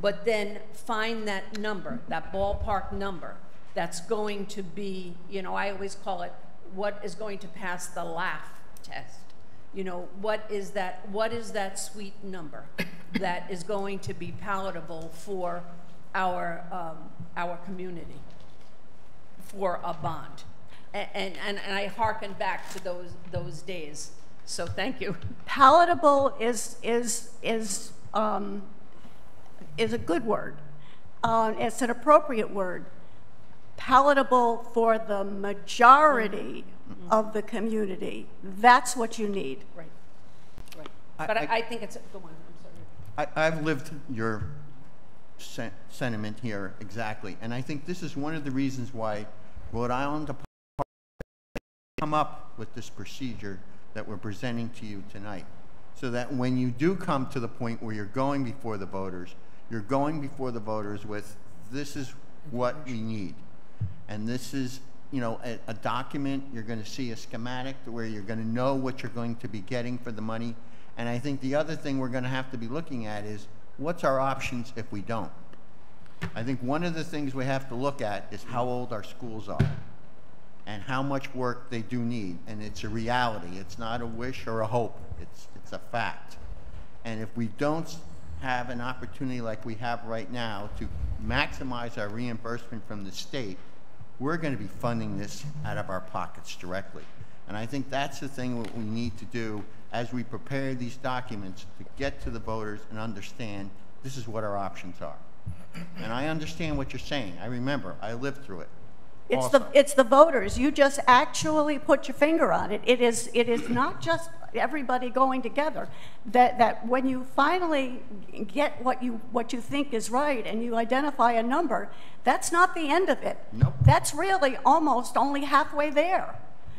But then find that number, that ballpark number, that's going to be, you know, I always call it what is going to pass the laugh test. You know, what is that, what is that sweet number that is going to be palatable for our, um, our community for a bond? And, and, and I hearken back to those, those days. So thank you. Palatable is, is, is, um, is a good word. Uh, it's an appropriate word. Palatable for the majority of the community. That's what you need. Right, right. I- But I, I- I think it's, go on, I'm sorry. I, I've lived your sen- sentiment here exactly, and I think this is one of the reasons why Rhode Island Department come up with this procedure that we're presenting to you tonight, so that when you do come to the point where you're going before the voters, you're going before the voters with, this is what we need. And this is, you know, a, a document, you're gonna see a schematic to where you're gonna know what you're going to be getting for the money. And I think the other thing we're gonna have to be looking at is, what's our options if we don't? I think one of the things we have to look at is how old our schools are and how much work they do need. And it's a reality. It's not a wish or a hope. It's, it's a fact. And if we don't have an opportunity like we have right now to maximize our reimbursement from the state, we're going to be funding this out of our pockets directly. And I think that's the thing what we need to do as we prepare these documents to get to the voters and understand this is what our options are. And I understand what you're saying. I remember. I lived through it. It's the, it's the voters. You just actually put your finger on it. It is, it is not just everybody going together. That, that when you finally get what you, what you think is right and you identify a number, that's not the end of it. Nope. That's really almost only halfway there.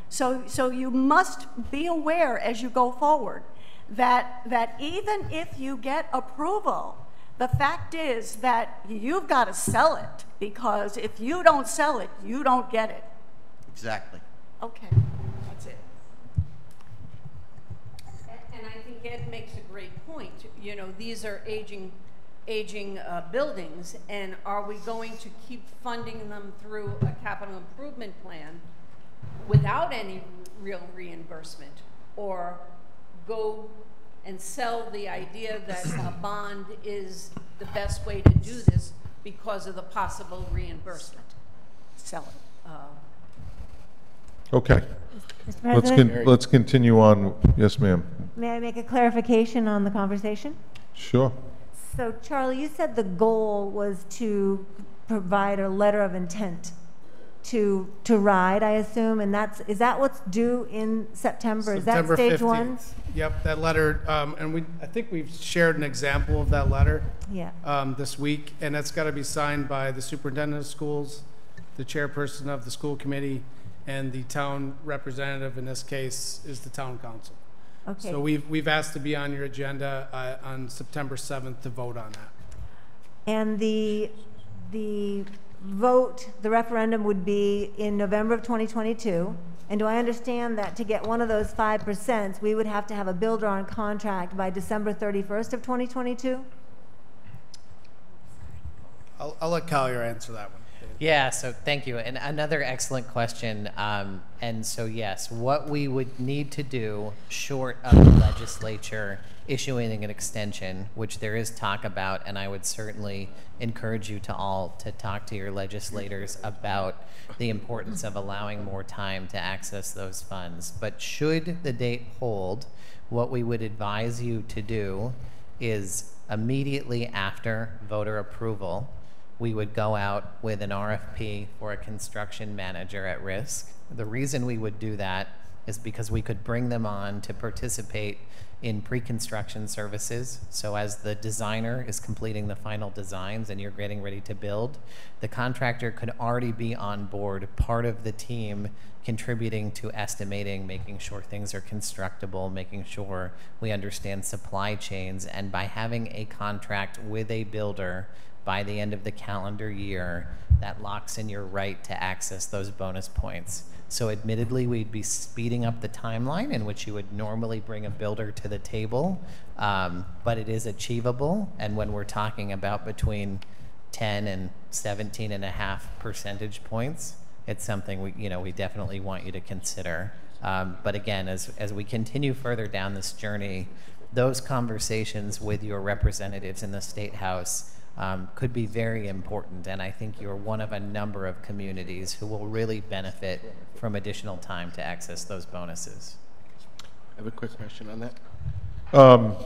So, so you must be aware as you go forward that, that even if you get approval, the fact is that you've got to sell it because if you don't sell it, you don't get it. Exactly. Okay, that's it. And I think Ed makes a great point. You know, these are aging, aging uh, buildings, and are we going to keep funding them through a capital improvement plan without any real reimbursement? Or go and sell the idea that a bond is the best way to do this because of the possible reimbursement? Sell it. Uh, Okay. Mr. Let's, President, con- let's continue on. Yes, ma'am. may I make a clarification on the conversation? Sure. So Charlie, you said the goal was to provide a letter of intent to, to RIDE, I assume, and that's, is that what's due in September? Is that September stage one? 15th. Yep, that letter, um, and we, I think we've shared an example of that letter. Yeah. um, this week, and that's got to be signed by the superintendent of schools, the chairperson of the school committee, and the town representative, in this case, is the town council. Okay. So we've, we've asked to be on your agenda uh, on September 7th to vote on that. And the, the vote, the referendum would be in November of 2022. And do I understand that to get one of those 5%, we would have to have a builder on contract by December 31st of 2022? I'll, I'll let Collier answer that one. Yeah, so thank you. And another excellent question. Um, and so, yes, what we would need to do, short of the legislature issuing an extension, which there is talk about, and I would certainly encourage you to all to talk to your legislators about the importance of allowing more time to access those funds. But should the date hold, what we would advise you to do is immediately after voter approval, we would go out with an RFP for a construction manager at risk. The reason we would do that is because we could bring them on to participate in pre-construction services. So as the designer is completing the final designs and you're getting ready to build, the contractor could already be on board, part of the team contributing to estimating, making sure things are constructible, making sure we understand supply chains, and by having a contract with a builder by the end of the calendar year, that locks in your right to access those bonus points. So admittedly, we'd be speeding up the timeline in which you would normally bring a builder to the table, um, but it is achievable. And when we're talking about between 10 and 17 and a half percentage points, it's something we, you know, we definitely want you to consider. Um, but again, as, as we continue further down this journey, those conversations with your representatives in the State House um, could be very important. And I think you're one of a number of communities who will really benefit from additional time to access those bonuses. I have a quick question on that. Um,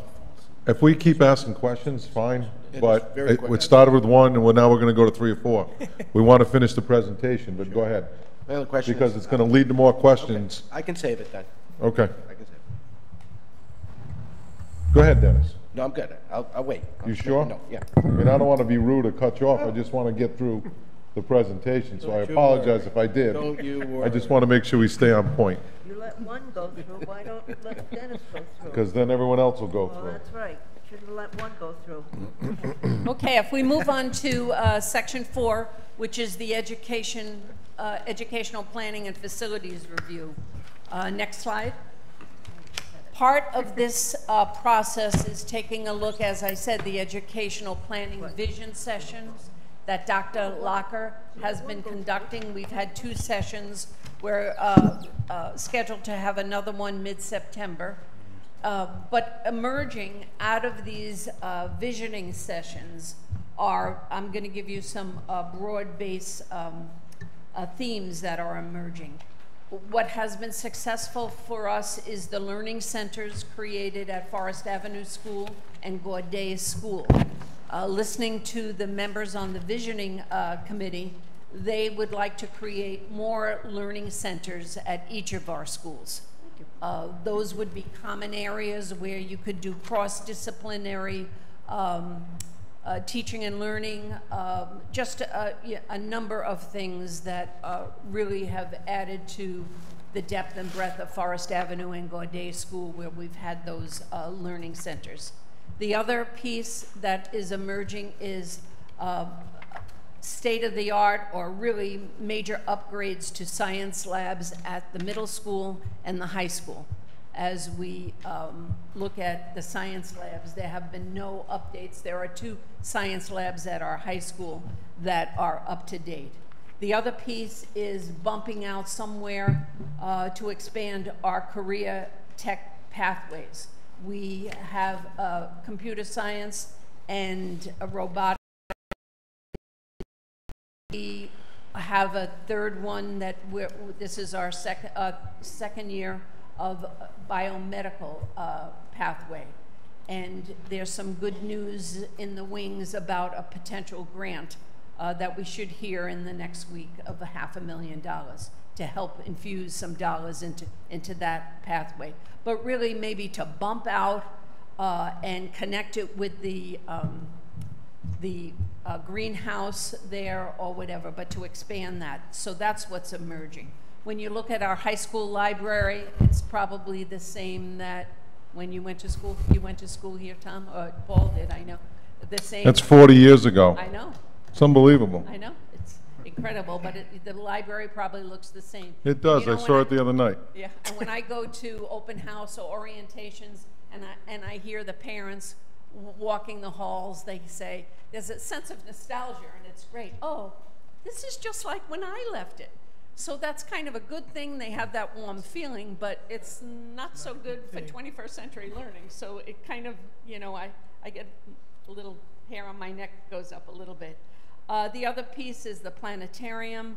If we keep asking questions, fine, Yeah, but it it started with one, and we're now we're going to go to three or four. We want to finish the presentation, but go ahead. My other question Because is- it's going to lead to more questions. I can save it then. Okay. I can save it. Go ahead, Dennis. No, I'm good. I'll, I'll wait. You I'll- sure? No, yeah. I mean, I don't want to be rude or cut you off, I just want to get through the presentation, so I Don't you apologize worry. if I did. Don't you I just want to make sure we stay on point, You let one go through, why don't you let Dennis go through? because then everyone else will go Well, through. that's right, should have let one go through. Okay, if we move on to uh, section four, which is the education, uh, educational planning and facilities review. Uh, Next slide. Part of this uh, process is taking a look, as I said, the educational planning vision sessions that Dr. Locker has been conducting. We've had two sessions. We're uh, uh, scheduled to have another one mid-September. Uh, But emerging out of these uh, visioning sessions are, I'm going to give you some uh, broad-based um, uh, themes that are emerging. What has been successful for us is the learning centers created at Forest Avenue School and Gaudet School. uh, listening to the members on the visioning uh, committee, they would like to create more learning centers at each of our schools. Uh, those would be common areas where you could do cross-disciplinary um, uh, teaching and learning, um, just a, a number of things that uh, really have added to the depth and breadth of Forest Avenue and Gaudet School where we've had those uh, learning centers. The other piece that is emerging is uh, state-of-the-art or really major upgrades to science labs at the middle school and the high school. As we um, look at the science labs, there have been no updates. There are two science labs at our high school that are up to date. The other piece is bumping out somewhere uh, to expand our career tech pathways. We have uh, computer science and a robotics we have a third one that we're, this is our second, uh, second year of biomedical uh, pathway. And there's some good news in the wings about a potential grant uh, that we should hear in the next week of a half a million dollars to help infuse some dollars into, into that pathway. But really maybe to bump out uh, and connect it with the, um, the uh, greenhouse there or whatever, but to expand that. So that's what's emerging. When you look at our high school library, it's probably the same that when you went to school, you went to school here, Tom, or Paul did, I know. The same. That's 40 years ago. I know. It's unbelievable. I know. It's incredible, but it, the library probably looks the same. It does. You know, I when saw it the other night. Yeah, and when I go to open house or orientations and I, and I hear the parents walking the halls, they say, there's a sense of nostalgia and it's great. Oh, this is just like when I left it. So that's kind of a good thing. They have that warm feeling, but it's not so good for 21st century learning. So it kind of, you know, I, I get a little hair on my neck goes up a little bit. Uh, the other piece is the planetarium.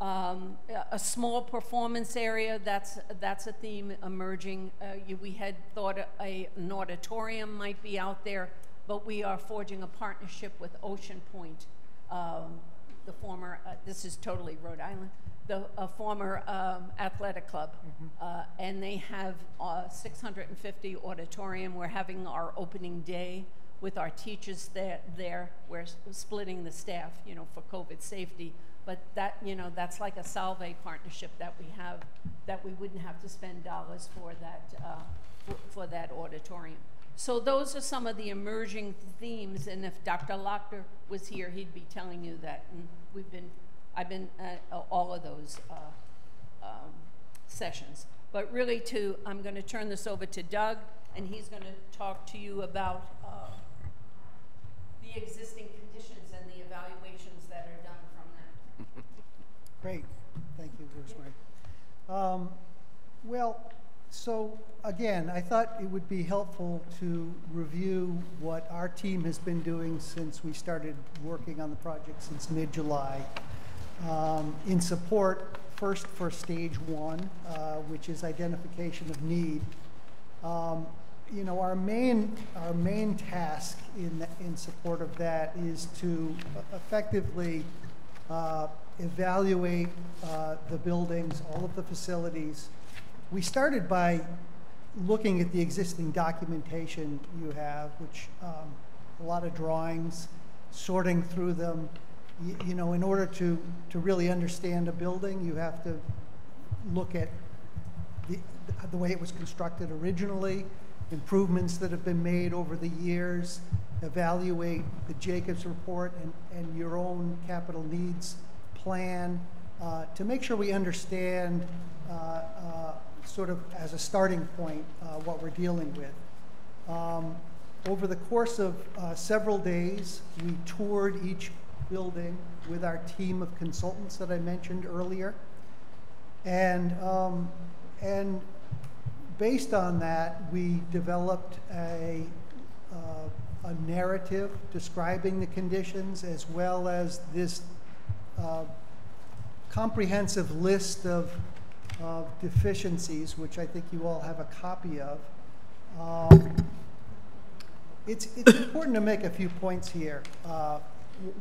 Um, a- small performance area, that's, that's a theme emerging. Uh, you, we had thought a, a, an auditorium might be out there, but we are forging a partnership with Ocean Point, um, the former, uh, this is totally Rhode Island, the a former um, athletic club. Uh, and they have uh, 650 auditorium. We're having our opening day with our teachers there. there. We're splitting the staff, you know, for COVID safety. But that, you know, that's like a Salve partnership that we have, that we wouldn't have to spend dollars for that, uh, for, for that auditorium. So those are some of the emerging themes, and if Dr. Lochter was here, he'd be telling you that. And we've been, I've been at all of those uh, um, sessions. But really, to I'm going to turn this over to Doug, and he's going to talk to you about uh, the existing conditions and the evaluations that are done from that. Great, thank you, Rosemary. Um, Well, so again, I thought it would be helpful to review what our team has been doing since we started working on the project since mid-July um, in support, first for stage one, uh, which is identification of need. Um, You know, our main, our main task in, the- in support of that is to effectively uh, evaluate uh, the buildings, all of the facilities. We started by looking at the existing documentation you have, which, um, a lot of drawings, sorting through them. You, you know, in order to, to really understand a building, you have to look at the, the way it was constructed originally, improvements that have been made over the years, evaluate the Jacobs report and, and your own capital needs plan, uh, to make sure we understand, uh, uh, sort of as a starting point, uh, what we're dealing with. Um, over the course of uh, several days, we toured each building with our team of consultants that I mentioned earlier. And, um, and based on that, we developed a, uh, a narrative describing the conditions as well as this uh, comprehensive list of, of deficiencies, which I think you all have a copy of. Um, it's, it's important to make a few points here. Uh,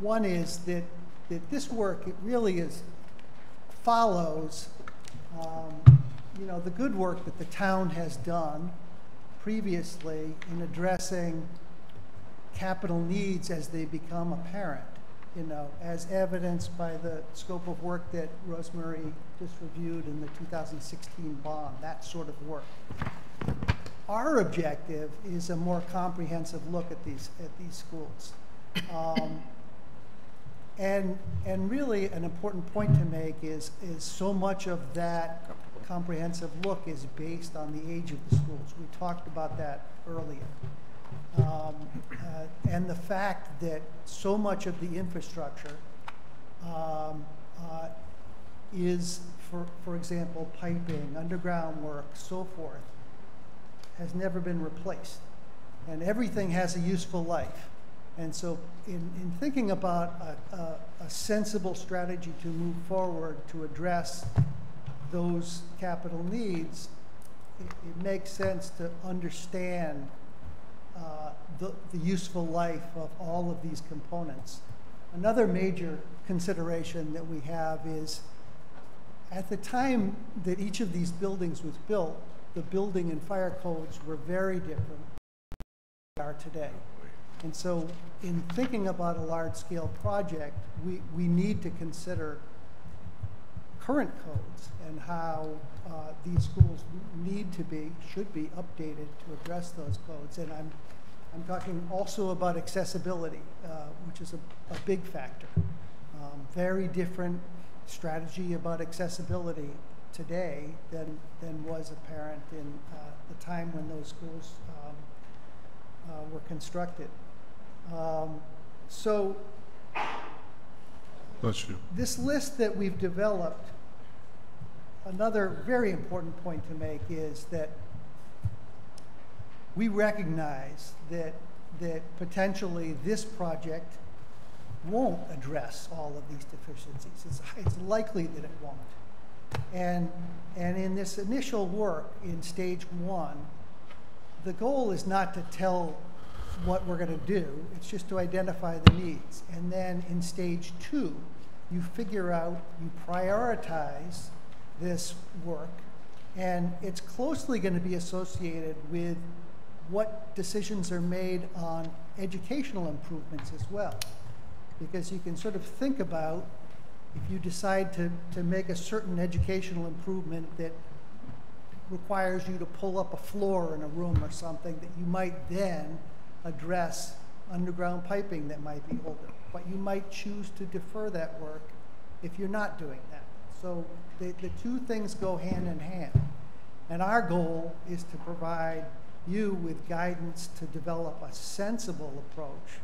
One is that, that this work, it really is, follows, um, you know, the good work that the town has done previously in addressing capital needs as they become apparent, you know, as evidenced by the scope of work that Rosemary just reviewed in the 2016 bond, that sort of work. Our objective is a more comprehensive look at these, at these schools. Um, and, and really, an important point to make is, is so much of that comprehensive look is based on the age of the schools. We talked about that earlier. Um, uh, and the fact that so much of the infrastructure um, uh, is, for, for example, piping, underground work, so forth, has never been replaced. And everything has a useful life. And so, in, in thinking about a, a, a sensible strategy to move forward to address those capital needs, it, it makes sense to understand Uh, the, the useful life of all of these components. Another major consideration that we have is at the time that each of these buildings was built, the building and fire codes were very different than they are today. And so in thinking about a large-scale project, we, we need to consider current codes and how uh, these schools need to be, should be updated to address those codes. And I'm, I'm talking also about accessibility, uh, which is a, a big factor. Um, very different strategy about accessibility today than, than was apparent in uh, the time when those schools um, uh, were constructed. Um, so this list that we've developed, another very important point to make is that we recognize that, that potentially this project won't address all of these deficiencies. It's, it's likely that it won't. And, and in this initial work in stage one, the goal is not to tell what we're going to do, it's just to identify the needs. And then in stage two, you figure out, you prioritize this work, and it's closely going to be associated with what decisions are made on educational improvements as well. Because you can sort of think about if you decide to, to make a certain educational improvement that requires you to pull up a floor in a room or something, that you might then address underground piping that might be older. But you might choose to defer that work if you're not doing that. So the, the two things go hand in hand. And our goal is to provide you with guidance to develop a sensible approach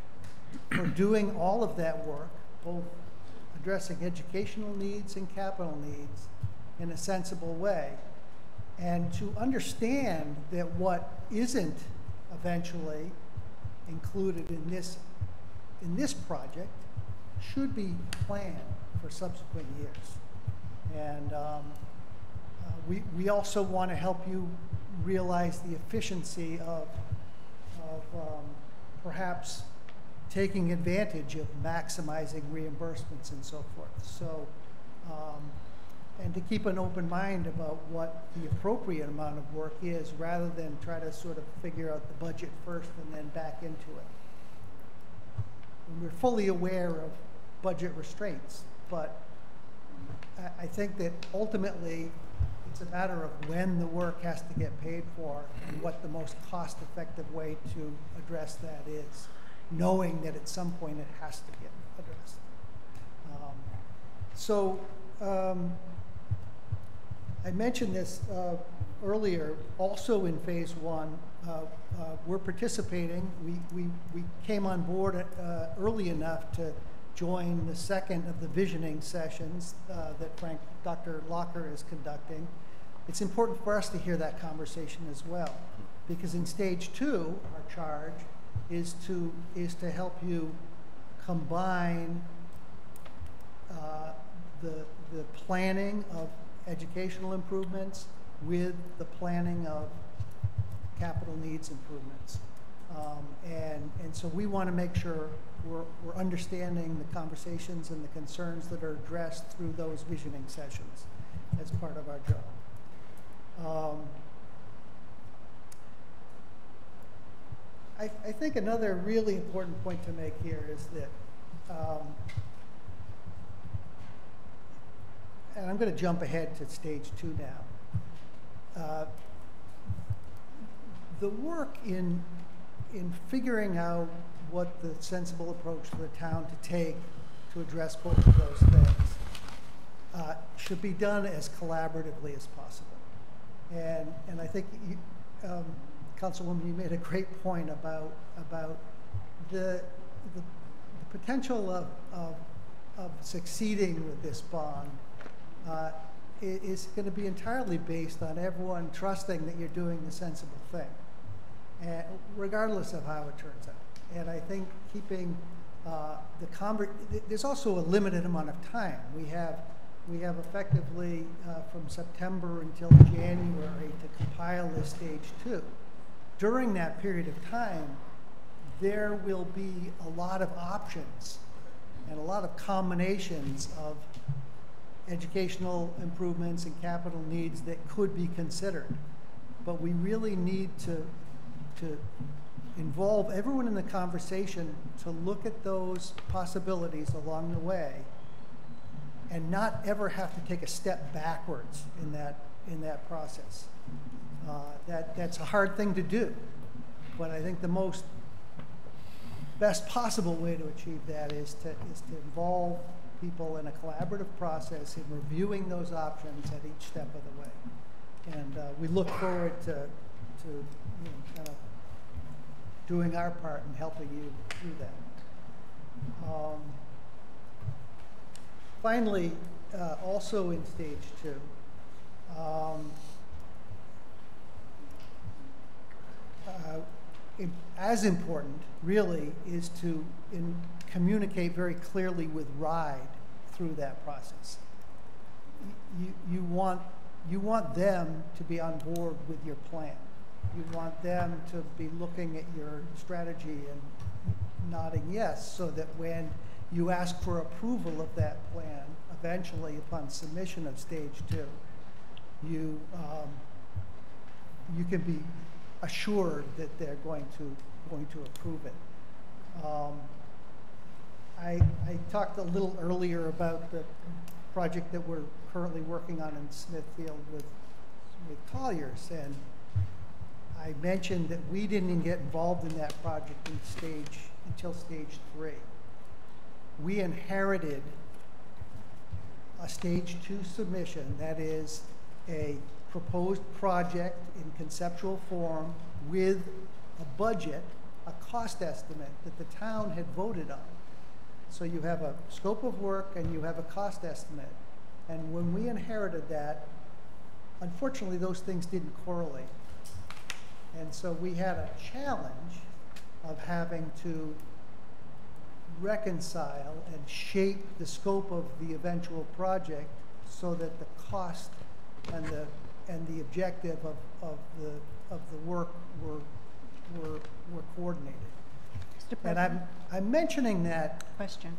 for doing all of that work, both addressing educational needs and capital needs in a sensible way. And to understand that what isn't eventually included in this, in this project should be planned for subsequent years. And um, uh, we, we also want to help you realize the efficiency of, of um, perhaps taking advantage of maximizing reimbursements and so forth. So, um, and to keep an open mind about what the appropriate amount of work is rather than try to sort of figure out the budget first and then back into it. And we're fully aware of budget restraints, but I, think that ultimately it's a matter of when the work has to get paid for and what the most cost-effective way to address that is, knowing that at some point it has to get addressed. Um, so um, I mentioned this uh, earlier, also in phase one, uh, uh, we're participating. We, we, we came on board uh, early enough to join the second of the visioning sessions uh, that Frank, Dr. Locker is conducting. It's important for us to hear that conversation as well, because in stage two, our charge is to, is to help you combine uh, the, the planning of educational improvements with the planning of capital needs improvements. Um, and, and so we want to make sure we're, we're understanding the conversations and the concerns that are addressed through those visioning sessions as part of our job. Um, I, I think another really important point to make here is that, um, and I'm going to jump ahead to stage two now. Uh, the work in in figuring out what the sensible approach for the town to take to address both of those things uh, should be done as collaboratively as possible. And, and I think, you, um, Councilwoman, you made a great point about, about the, the, the potential of, of, of succeeding with this bond uh, is going to be entirely based on everyone trusting that you're doing the sensible thing regardless of how it turns out. And I think keeping uh, the conver- there's also a limited amount of time. We have we have effectively uh, from September until January to compile this stage two. During that period of time, there will be a lot of options and a lot of combinations of educational improvements and capital needs that could be considered. But we really need to to involve everyone in the conversation to look at those possibilities along the way and not ever have to take a step backwards in that in that process. Uh, that that's a hard thing to do, but I think the most best possible way to achieve that is to is to involve people in a collaborative process in reviewing those options at each step of the way. And uh, we look forward to to you know, kind of doing our part in helping you through that. Um, finally, uh, also in stage two, um, uh, as important, really, is to in, communicate very clearly with RIDE through that process. You, you, want, you want them to be on board with your plan you want them to be looking at your strategy and nodding yes, so that when you ask for approval of that plan, eventually upon submission of stage two, you, um, you can be assured that they're going to, going to approve it. Um, I, I talked a little earlier about the project that we're currently working on in Smithfield with, with Colliers, and I mentioned that we didn't get involved in that project in stage until stage three. We inherited a stage two submission, that is a proposed project in conceptual form with a budget, a cost estimate that the town had voted on. So you have a scope of work and you have a cost estimate. And when we inherited that, unfortunately, those things didn't correlate. And so we had a challenge of having to reconcile and shape the scope of the eventual project so that the cost and the and the objective of, of the of the work were were were coordinated. And I'm I'm mentioning that question.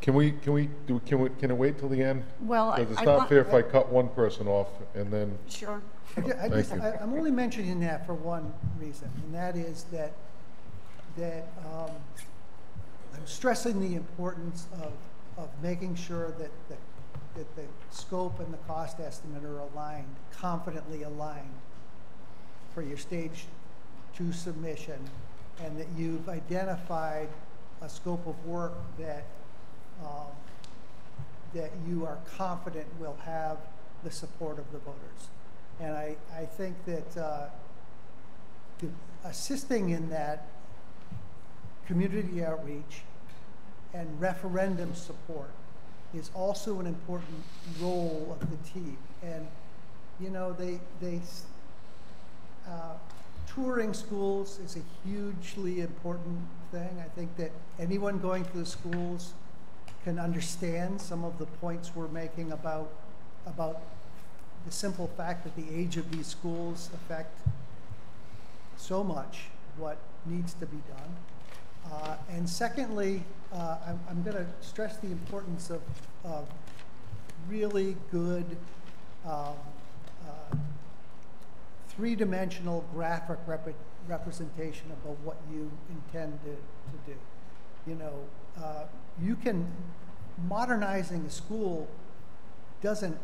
Can we, can we, do? can we, can it wait till the end? Well, Because it's I not want- fair if I cut one person off and then, Sure. I ju- I Thank just. I, I'm only mentioning that for one reason, and that is that, that, um, I'm stressing the importance of, of making sure that the, that the scope and the cost estimate are aligned, confidently aligned for your stage two submission, and that you've identified a scope of work that, um, that you are confident will have the support of the voters. And I, I think that uh, assisting in that community outreach and referendum support is also an important role of the team. And, you know, they, they, uh, touring schools is a hugely important thing. I think that anyone going to the schools can understand some of the points we're making about, about the simple fact that the age of these schools affect so much what needs to be done. Uh, And secondly, uh, I'm, I'm going to stress the importance of, of really good um, uh, three-dimensional graphic rep- representation of what you intend to, to do. You know, uh, you can, modernizing a school doesn't,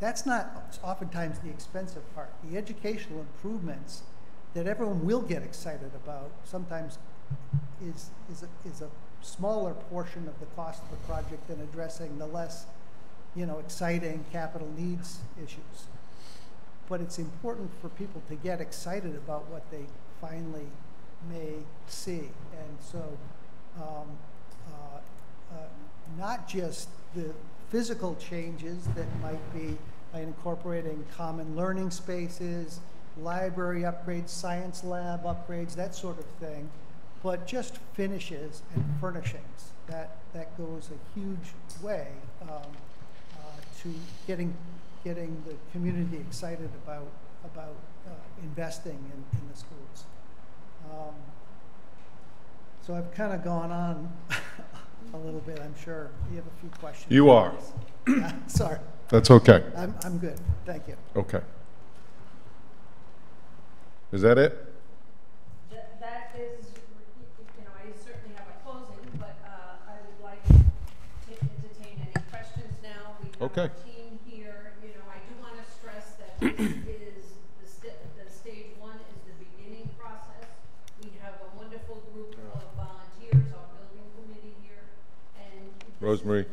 that's not oftentimes the expensive part. The educational improvements that everyone will get excited about sometimes is, is, a, is a smaller portion of the cost of the project than addressing the less, you know, exciting capital needs issues. But it's important for people to get excited about what they finally may see. And so, um, uh, uh, not just the physical changes that might be incorporating common learning spaces, library upgrades, science lab upgrades, that sort of thing, but just finishes and furnishings. That, that goes a huge way um, uh, to getting, getting the community excited about, about uh, investing in, in the schools. Um, so I've kind of gone on a little bit, I'm sure. You have a few questions. You are. Yeah, Sorry. That's okay. I'm, I'm good. Thank you. Okay. Is that it? That, that is, you know, I certainly have a closing, but, uh, I would like to entertain any questions now. We have Okay. a team here, you know, I do wanna stress that this is, the sta- the stage one is the beginning process. We have a wonderful group of volunteers, our building committee here, and. this is the Rosemary.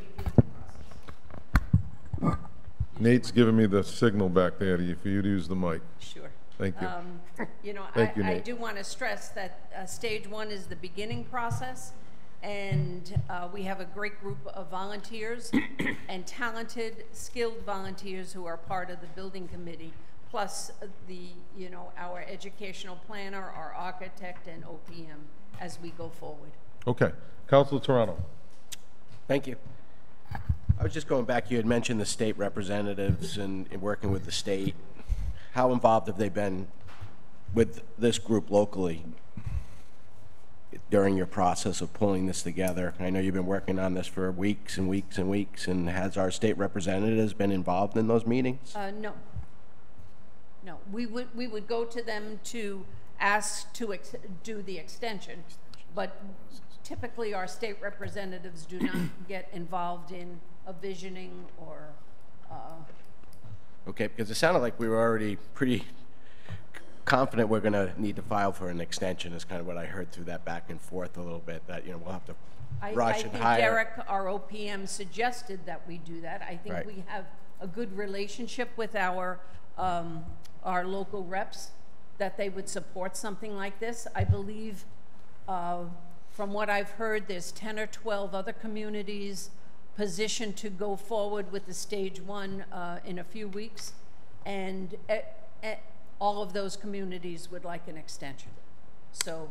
Nate's giving me the signal back there to you- for you to use the mic. Sure. Thank you. Um, You know, I, Thank you, I do want to stress that uh, stage one is the beginning process, and uh, we have a great group of volunteers and talented, skilled volunteers who are part of the building committee, plus uh, the, you know, our educational planner, our architect, and OPM as we go forward. Okay. Councilor Turano. Thank you. I was just going back, you had mentioned the state representatives and, and working with the state. How involved have they been with this group locally during your process of pulling this together? I know you've been working on this for weeks and weeks and weeks, and has our state representatives been involved in those meetings? Uh, no. No, we would, we would go to them to ask to do the extension, but typically our state representatives do not get involved in a visioning or, uh, Okay, because it sounded like we were already pretty confident we're going to need to file for an extension, is kind of what I heard through that back and forth a little bit, that, you know, we'll have to I, I rush and think hire. Derek, our OPM, suggested that we do that. I think Right. we have a good relationship with our, um, our local reps, that they would support something like this. I believe, uh, from what I've heard, there's 10 or 12 other communities positioned to go forward with the stage one uh, in a few weeks, and eh, eh, all of those communities would like an extension. So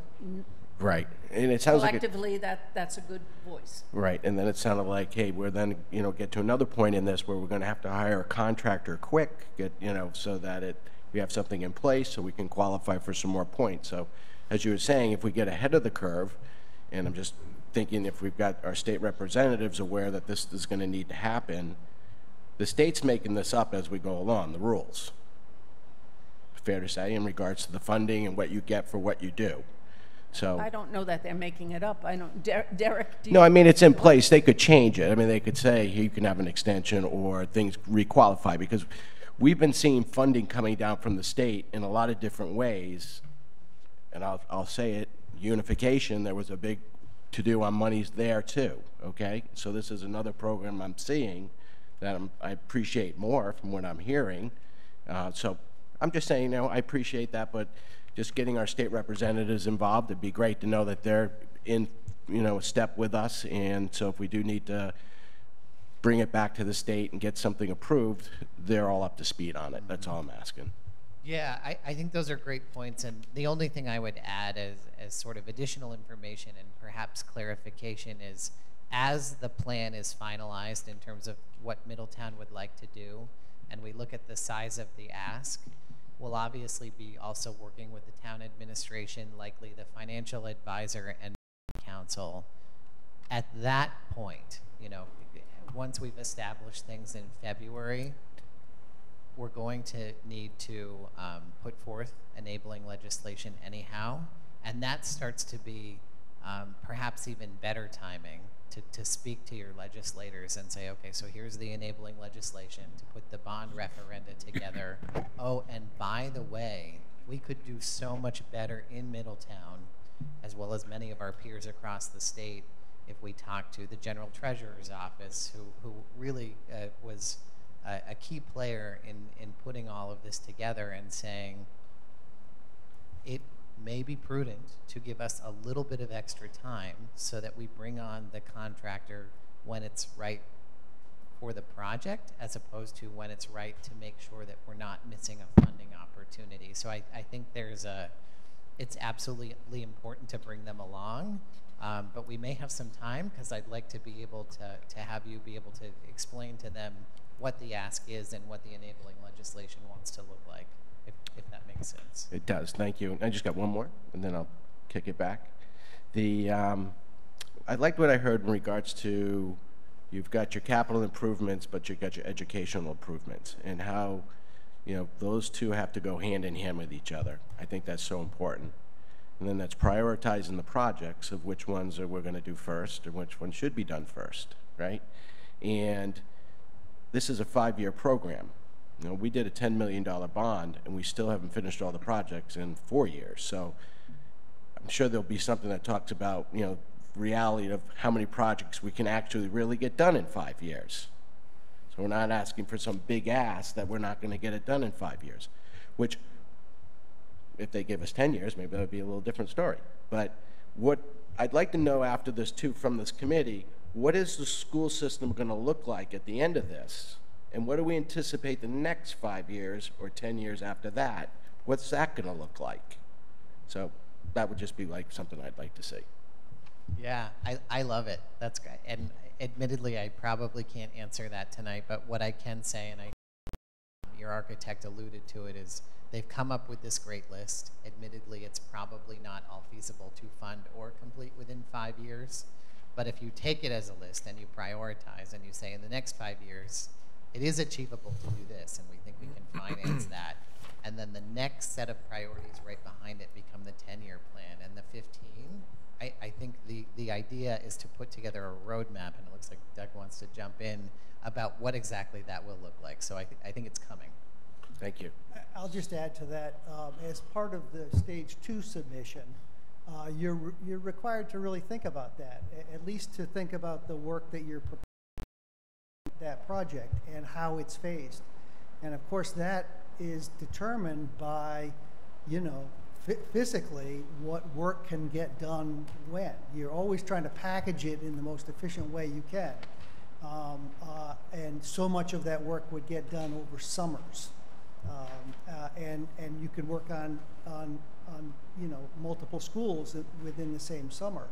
Right, and it sounds like, it- collectively, that, that's a good voice. right, and then it sounded like, hey, we're then, you know, get to another point in this where we're going to have to hire a contractor quick, get, you know, so that it, we have something in place so we can qualify for some more points. So, as you were saying, if we get ahead of the curve, and I'm just thinking if we've got our state representatives aware that this is going to need to happen, the state's making this up as we go along, the rules. Fair to say, in regards to the funding and what you get for what you do. So. I don't know that they're making it up. I don't, Der- Derek, do you? No, I mean, it's in place. They could change it. I mean, they could say, "Hey, you can have an extension or things requalify because we've been seeing funding coming down from the state in a lot of different ways. And I'll, I'll say it, unification, there was a big to-do on monies there too, okay? So this is another program I'm seeing that I'm, I appreciate more from what I'm hearing. Uh, so I'm just saying, you know, I appreciate that, but just getting our state representatives involved, it'd be great to know that they're in, you know, a step with us. And so if we do need to bring it back to the state and get something approved, they're all up to speed on it. That's all I'm asking. Yeah, I, I think those are great points. And the only thing I would add as, as sort of additional information and perhaps clarification is as the plan is finalized in terms of what Middletown would like to do, and we look at the size of the ask, We'll obviously be also working with the town administration, likely the financial advisor and council. At that point, you know, once we've established things in February, we're going to need to um, put forth enabling legislation anyhow, and that starts to be um, perhaps even better timing to, to speak to your legislators and say, okay, so here's the enabling legislation to put the bond referenda together. oh, and by the way, we could do so much better in Middletown, as well as many of our peers across the state, if we talk to the general treasurer's office, who, who really uh, was a, a key player in, in putting all of this together and saying, it may be prudent to give us a little bit of extra time so that we bring on the contractor when it's right for the project as opposed to when it's right to make sure that we're not missing a funding opportunity. So I, I think there's a, it's absolutely important to bring them along, um, but we may have some time because I'd like to be able to, to have you be able to explain to them what the ask is and what the enabling legislation wants to look like, if, if that makes sense. It does, thank you. I just got one more, and then I'll kick it back. The, um, I liked what I heard in regards to, you've got your capital improvements, but you've got your educational improvements, and how, you know, those two have to go hand in hand with each other. I think that's so important. And then that's prioritizing the projects of which ones are we're gonna do first, and which ones should be done first, right? And this is a five-year program. You know, we did a $10 million bond, and we still haven't finished all the projects in four years. So I'm sure there'll be something that talks about, you know, reality of how many projects we can actually really get done in five years. So we're not asking for some big ass that we're not going to get it done in five years, which if they give us 10 years, maybe that would be a little different story. But what I'd like to know after this too from this committee, what is the school system going to look like at the end of this? And what do we anticipate the next five years or 10 years after that? What's that going to look like? So that would just be like something I'd like to see. Yeah, I, I love it. That's great. And admittedly, I probably can't answer that tonight, but what I can say, and I your architect alluded to it, is they've come up with this great list. Admittedly, it's probably not all feasible to fund or complete within five years. But if you take it as a list and you prioritize and you say in the next five years, it is achievable to do this and we think we can finance that, and then the next set of priorities right behind it become the 10-year plan and the 15, I, I think the, the idea is to put together a roadmap, and it looks like Doug wants to jump in, about what exactly that will look like. So I, th I think it's coming. Thank you. I'll just add to that, um, as part of the stage two submission, uh, you're, re- you're required to really think about that, at least to think about the work that you're proposing that project and how it's phased. And of course, that is determined by, you know, phy- physically what work can get done when. You're always trying to package it in the most efficient way you can. Um, uh, and so much of that work would get done over summers. Um, uh, and, and you could work on, on, on, you know, multiple schools within the same summer.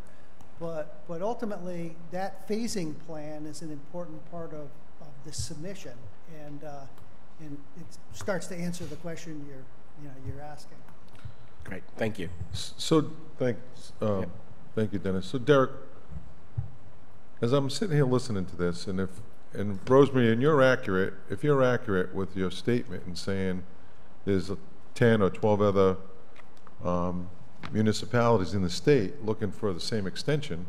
But, but ultimately, that phasing plan is an important part of, of the submission. And, uh, and it starts to answer the question you're, you know, you're asking. Great, thank you. So, thanks, uh, thank you, Dennis. So Derek, as I'm sitting here listening to this, and if, and Rosemary, and you're accurate, if you're accurate with your statement and saying there's 10 or 12 other um, municipalities in the state looking for the same extension,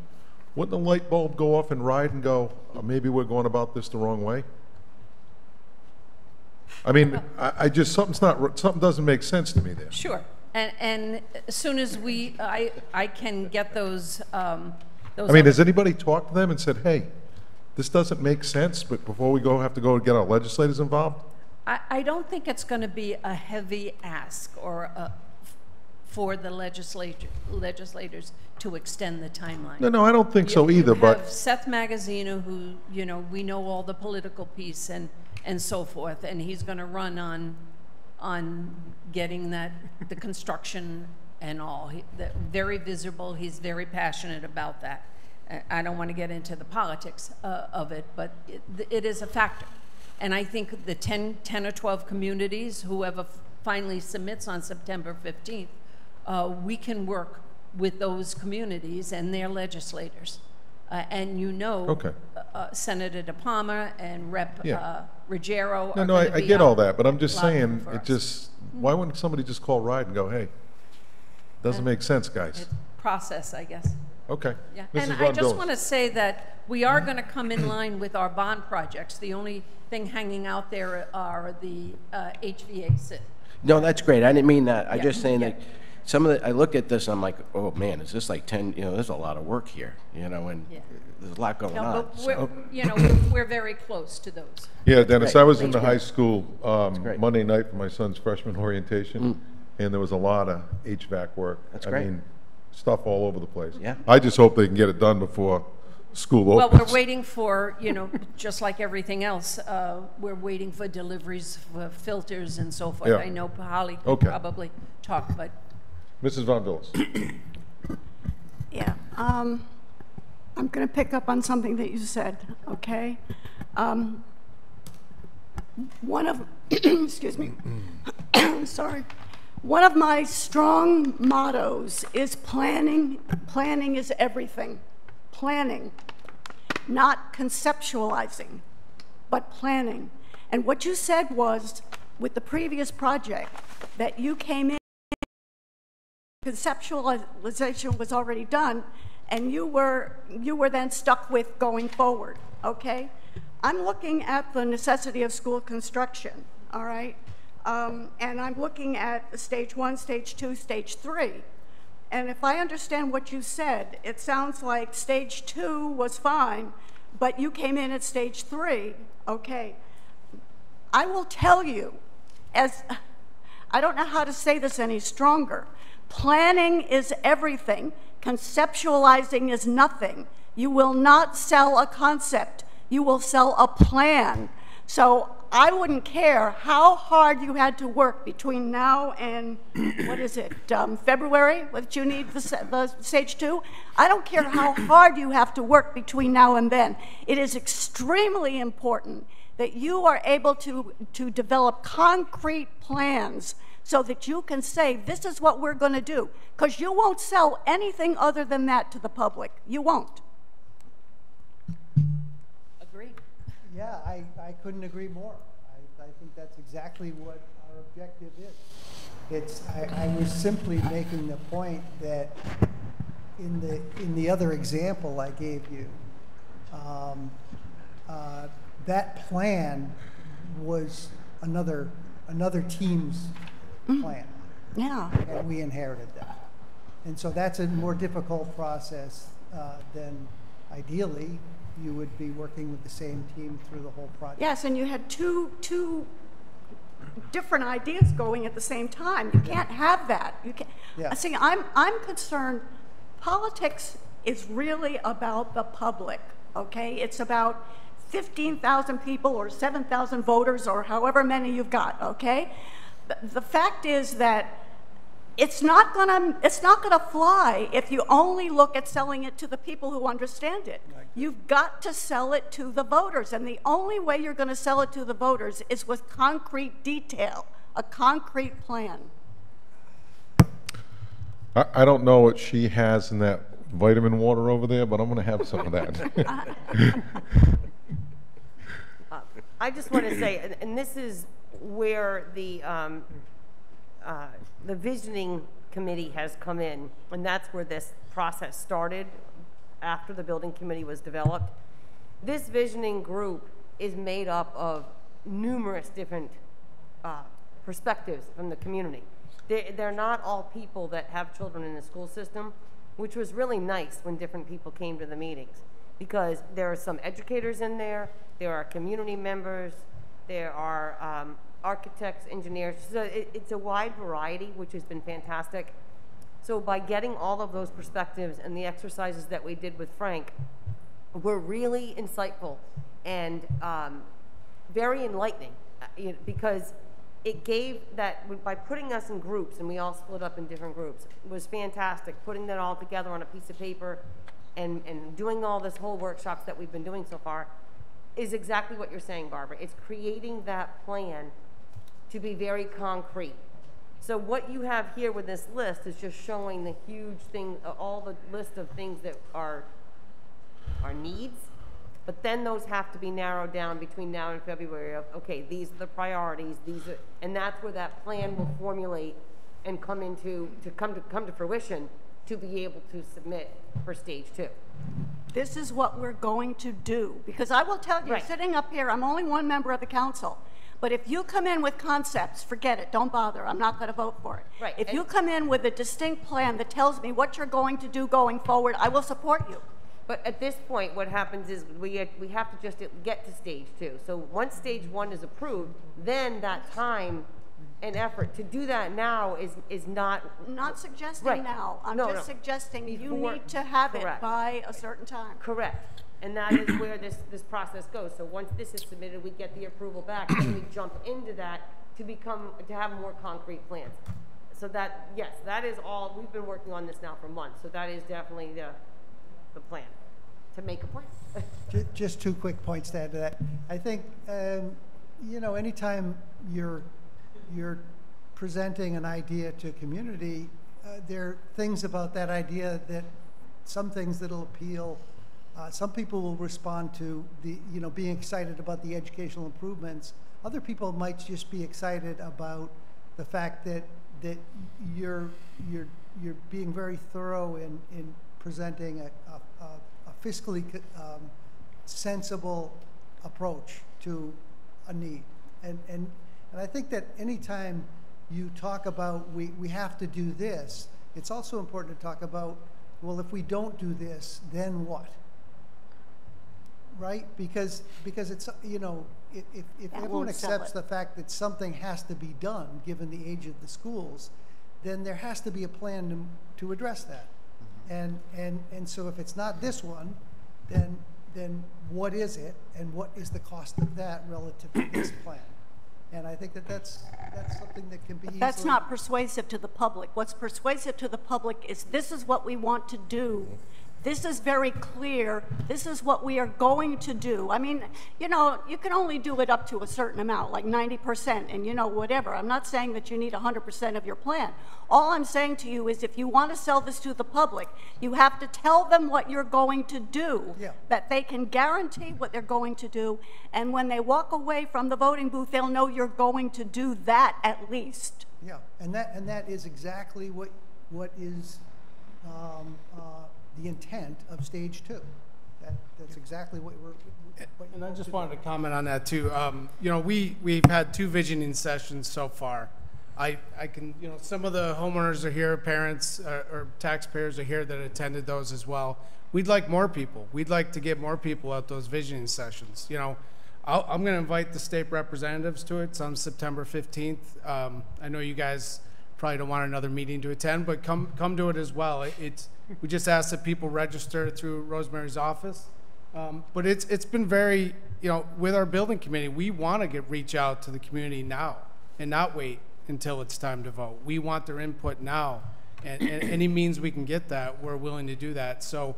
wouldn't the light bulb go off and RIDE and go, "Uh, maybe we're going about this the wrong way? I mean, I, I just, something's not, something doesn't make sense to me there. Sure. And, and as soon as we, I, I can get those, um, those. I mean, has anybody talked to them and said, hey, this doesn't make sense, but before we go, have to go get our legislators involved? I, I don't think it's going to be a heavy ask or a, for the legislature, legislators to extend the timeline. No, no, I don't think so either, You but- have Seth Magaziner, who, you know, we know all the political piece and, and so forth, and he's going to run on, on getting that, the construction and all. He- that- Very visible, he's very passionate about that. I- I don't want to get into the politics uh, of it, but it, it is a factor. And I think the 10, 10 or 12 communities, whoever finally submits on September 15th, uh, we can work with those communities and their legislators. Uh, And you know. Okay. uh, Senator DiPalma and Rep. Yeah. uh, Ruggiero No, are no, gonna I, I get all that, but I'm just saying, it us. just, why wouldn't somebody just call RIDE and go, hey, doesn't make sense, guys? Process, I guess. Okay. Yeah, Mrs. and I just want to say that we are going to come in line with our bond projects. The only thing hanging out there are the uh, HVAC. No, that's great. I didn't mean that. I'm just saying yeah. that some of the, I look at this, and I'm like, oh man, is this like 10, you know, there's a lot of work here, you know, and Yeah. there's a lot going No, on. but so- you know, we're- we're very close to those. Yeah, Dennis, great. I was in That's the high school um. Monday night for my son's freshman orientation, and there was a lot of HVAC work. Mm. That's I great. mean, stuff all over the place. Yeah. I just hope they can get it done before school Well, opens. we're waiting for, you know, just like everything else, uh, we're waiting for deliveries for filters and so forth. Yeah. I know Holly could Okay. probably talk, but Mrs. VonVillas. Yeah, um, I'm going to pick up on something that you said, okay? Um, one of, excuse me, sorry. One of my strong mottos is planning. Planning is everything. Planning, not conceptualizing, but planning. And what you said was, with the previous project, that you came in conceptualization was already done, and you were, you were then stuck with going forward, okay? I'm looking at the necessity of school construction, all right? Um, and I'm looking at stage one, stage two, stage three. And if I understand what you said, it sounds like stage two was fine, but you came in at stage three, okay? I will tell you, as I don't know how to say this any stronger. Planning is everything. Conceptualizing is nothing. You will not sell a concept. You will sell a plan. So I wouldn't care how hard you had to work between now and, what is it, um, February, what you need the, the stage two? I don't care how hard you have to work between now and then. It is extremely important that you are able to, to develop concrete plans so that you can say, this is what we're going to do. Because you won't sell anything other than that to the public. You won't. agree. Yeah, I, I couldn't agree more. I, I think that's exactly what our objective is. It's, I, I was simply making the point that in the, in the other example I gave you, um, uh, that plan was another, another team's plan. Yeah. And we inherited that. And so that's a more difficult process uh, than ideally you would be working with the same team through the whole project. Yes, and you had two, two different ideas going at the same time. You can't have that. You can't. Yeah. See, I'm, I'm concerned, politics is really about the public, okay? It's about 15,000 people or 7,000 voters or however many you've got, okay? The, the fact is that it's not gonna, it's not gonna fly if you only look at selling it to the people who understand it. You've got to sell it to the voters, and the only way you're gonna sell it to the voters is with concrete detail, a concrete plan. I, I don't know what she has in that vitamin water over there, but I'm gonna have some of that. I just want to say, and, and this is where the, um, uh, the visioning committee has come in, and that's where this process started after the building committee was developed. This visioning group is made up of numerous different uh, perspectives from the community. They, they're not all people that have children in the school system, which was really nice when different people came to the meetings because there are some educators in there, there are community members, there are um, architects, engineers. So it, it's a wide variety, which has been fantastic. So by getting all of those perspectives and the exercises that we did with Frank, were really insightful and um, very enlightening uh, you know, because it gave that by putting us in groups and we all split up in different groups was fantastic putting that all together on a piece of paper and, and doing all this whole workshops that we've been doing so far is exactly what you're saying barbara it's creating that plan to be very concrete So what you have here with this list is just showing the huge thing, uh, all the list of things that are, are needs. But then those have to be narrowed down between now and February of, okay, these are the priorities, these are, and that's where that plan will formulate and come into, to come to, come to fruition to be able to submit for stage two. This is what we're going to do. Because I will tell you, Right. sitting up here, I'm only one member of the council. But if you come in with concepts, forget it, don't bother, I'm not going to vote for it. Right, If and- you come in with a distinct plan that tells me what you're going to do going forward, I will support you. But at this point, what happens is we, we have to just get to stage two. So once stage one is approved, then that time and effort to do that now is, is not. Not suggesting Right. now, I'm No, just no. suggesting you need to have it by a certain time. Correct. And that is where this, this process goes. So once this is submitted, we get the approval back, and we jump into that to become, to have more concrete plans. So that, yes, that is all, we've been working on this now for months, so that is definitely the, the plan, to make a plan. Ju- Just two quick points to add to that. I think, um, you know, anytime you're, you're presenting an idea to a community, uh, there are things about that idea that, some things that'll appeal. Uh, Some people will respond to the, you know, being excited about the educational improvements. Other people might just be excited about the fact that, that you're, you're, you're being very thorough in, in presenting a, a, a fiscally um, sensible approach to a need. And, and, and I think that anytime you talk about we, we have to do this, it's also important to talk about, well, if we don't do this, then what? Right? Because, because it's, you know, if, if, if That everyone won't sell accepts it. the fact that something has to be done, given the age of the schools, then there has to be a plan to, to address that. Mm-hmm. And, and, and so if it's not this one, then, then what is it, and what is the cost of that relative to this plan? And I think that that's, that's something that can be easily. That's not persuasive to the public. What's persuasive to the public is this is what we want to do. Mm-hmm. This is very clear. This is what we are going to do. I mean, you know, you can only do it up to a certain amount, like 90%, and you know, whatever. I'm not saying that you need 100% of your plan. All I'm saying to you is if you want to sell this to the public, you have to tell them what you're going to do. Yeah. That they can guarantee what they're going to do, and when they walk away from the voting booth, they'll know you're going to do that at least. Yeah, and that, and that is exactly what, what is um, uh, the intent of stage two. That, that's exactly what we're. what And I just wanted do. to comment on that too. Um, you know, we, we've had two visioning sessions so far. I, I can, you know, some of the homeowners are here, parents uh, or taxpayers are here that attended those as well. We'd like more people. We'd like to get more people at those visioning sessions. You know, I'll, I'm going to invite the state representatives to it. It's on September 15th. Um, I know you guys probably don't want another meeting to attend, but come, come to it as well. It- It's, we just ask that people register through Rosemary's office. Um, but it's, it's been very, you know, with our building committee, we want to get, reach out to the community now and not wait until it's time to vote. We want their input now. And, and any means we can get that, we're willing to do that. So,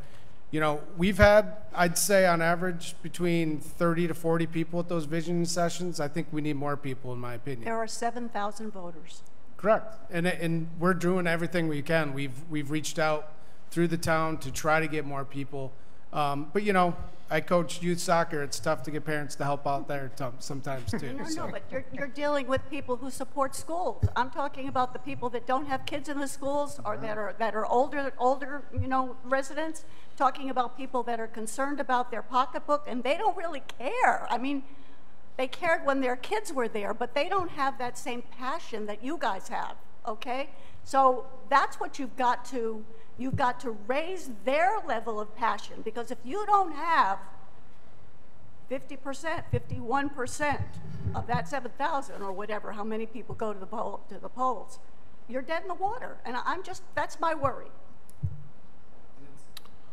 you know, we've had, I'd say on average, between 30 to 40 people at those visioning sessions. I think we need more people, in my opinion. There are 7,000 voters. Correct. And, and we're doing everything we can. We've, we've reached out through the town to try to get more people. Um, but you know, I coach youth soccer. It's tough to get parents to help out there sometimes too. No, so. no, but you're, you're dealing with people who support schools. I'm talking about the people that don't have kids in the schools or that are, that are older, older, you know, residents. Talking about people that are concerned about their pocketbook and they don't really care. I mean, they cared when their kids were there, but they don't have that same passion that you guys have, okay? So that's what you've got to, you've got to raise their level of passion because if you don't have 50%, 51% of that 7,000 or whatever, how many people go to the poll, to the polls, you're dead in the water. And I'm just, that's my worry.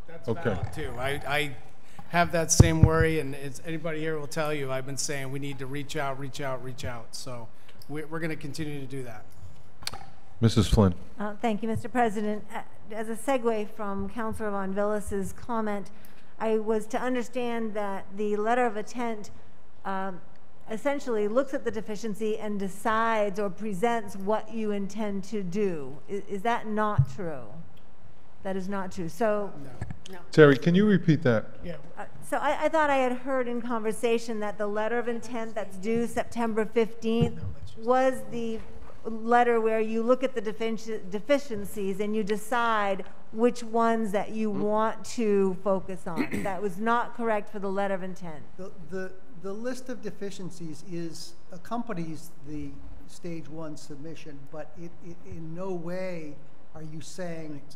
That's Okay. valid too. I, I have that same worry, and it's, anybody here will tell you, I've been saying we need to reach out, reach out, reach out. So we're, we're going to continue to do that. Mrs. Flynn. Uh, Thank you, Mr. President. Uh, As a segue from Councilor VonVillas's comment, I was to understand that the letter of intent um, essentially looks at the deficiency and decides or presents what you intend to do. Is, is that not true? That is not true. So, Terry, can you repeat that? Yeah. uh, so I, I thought I had heard in conversation that the letter of intent that's due September 15th was the letter where you look at the defici- deficiencies and you decide which ones that you want to focus on. That was not correct for the letter of intent. The, the, the list of deficiencies is, accompanies the stage one submission, but it, it, in no way are you saying, "He-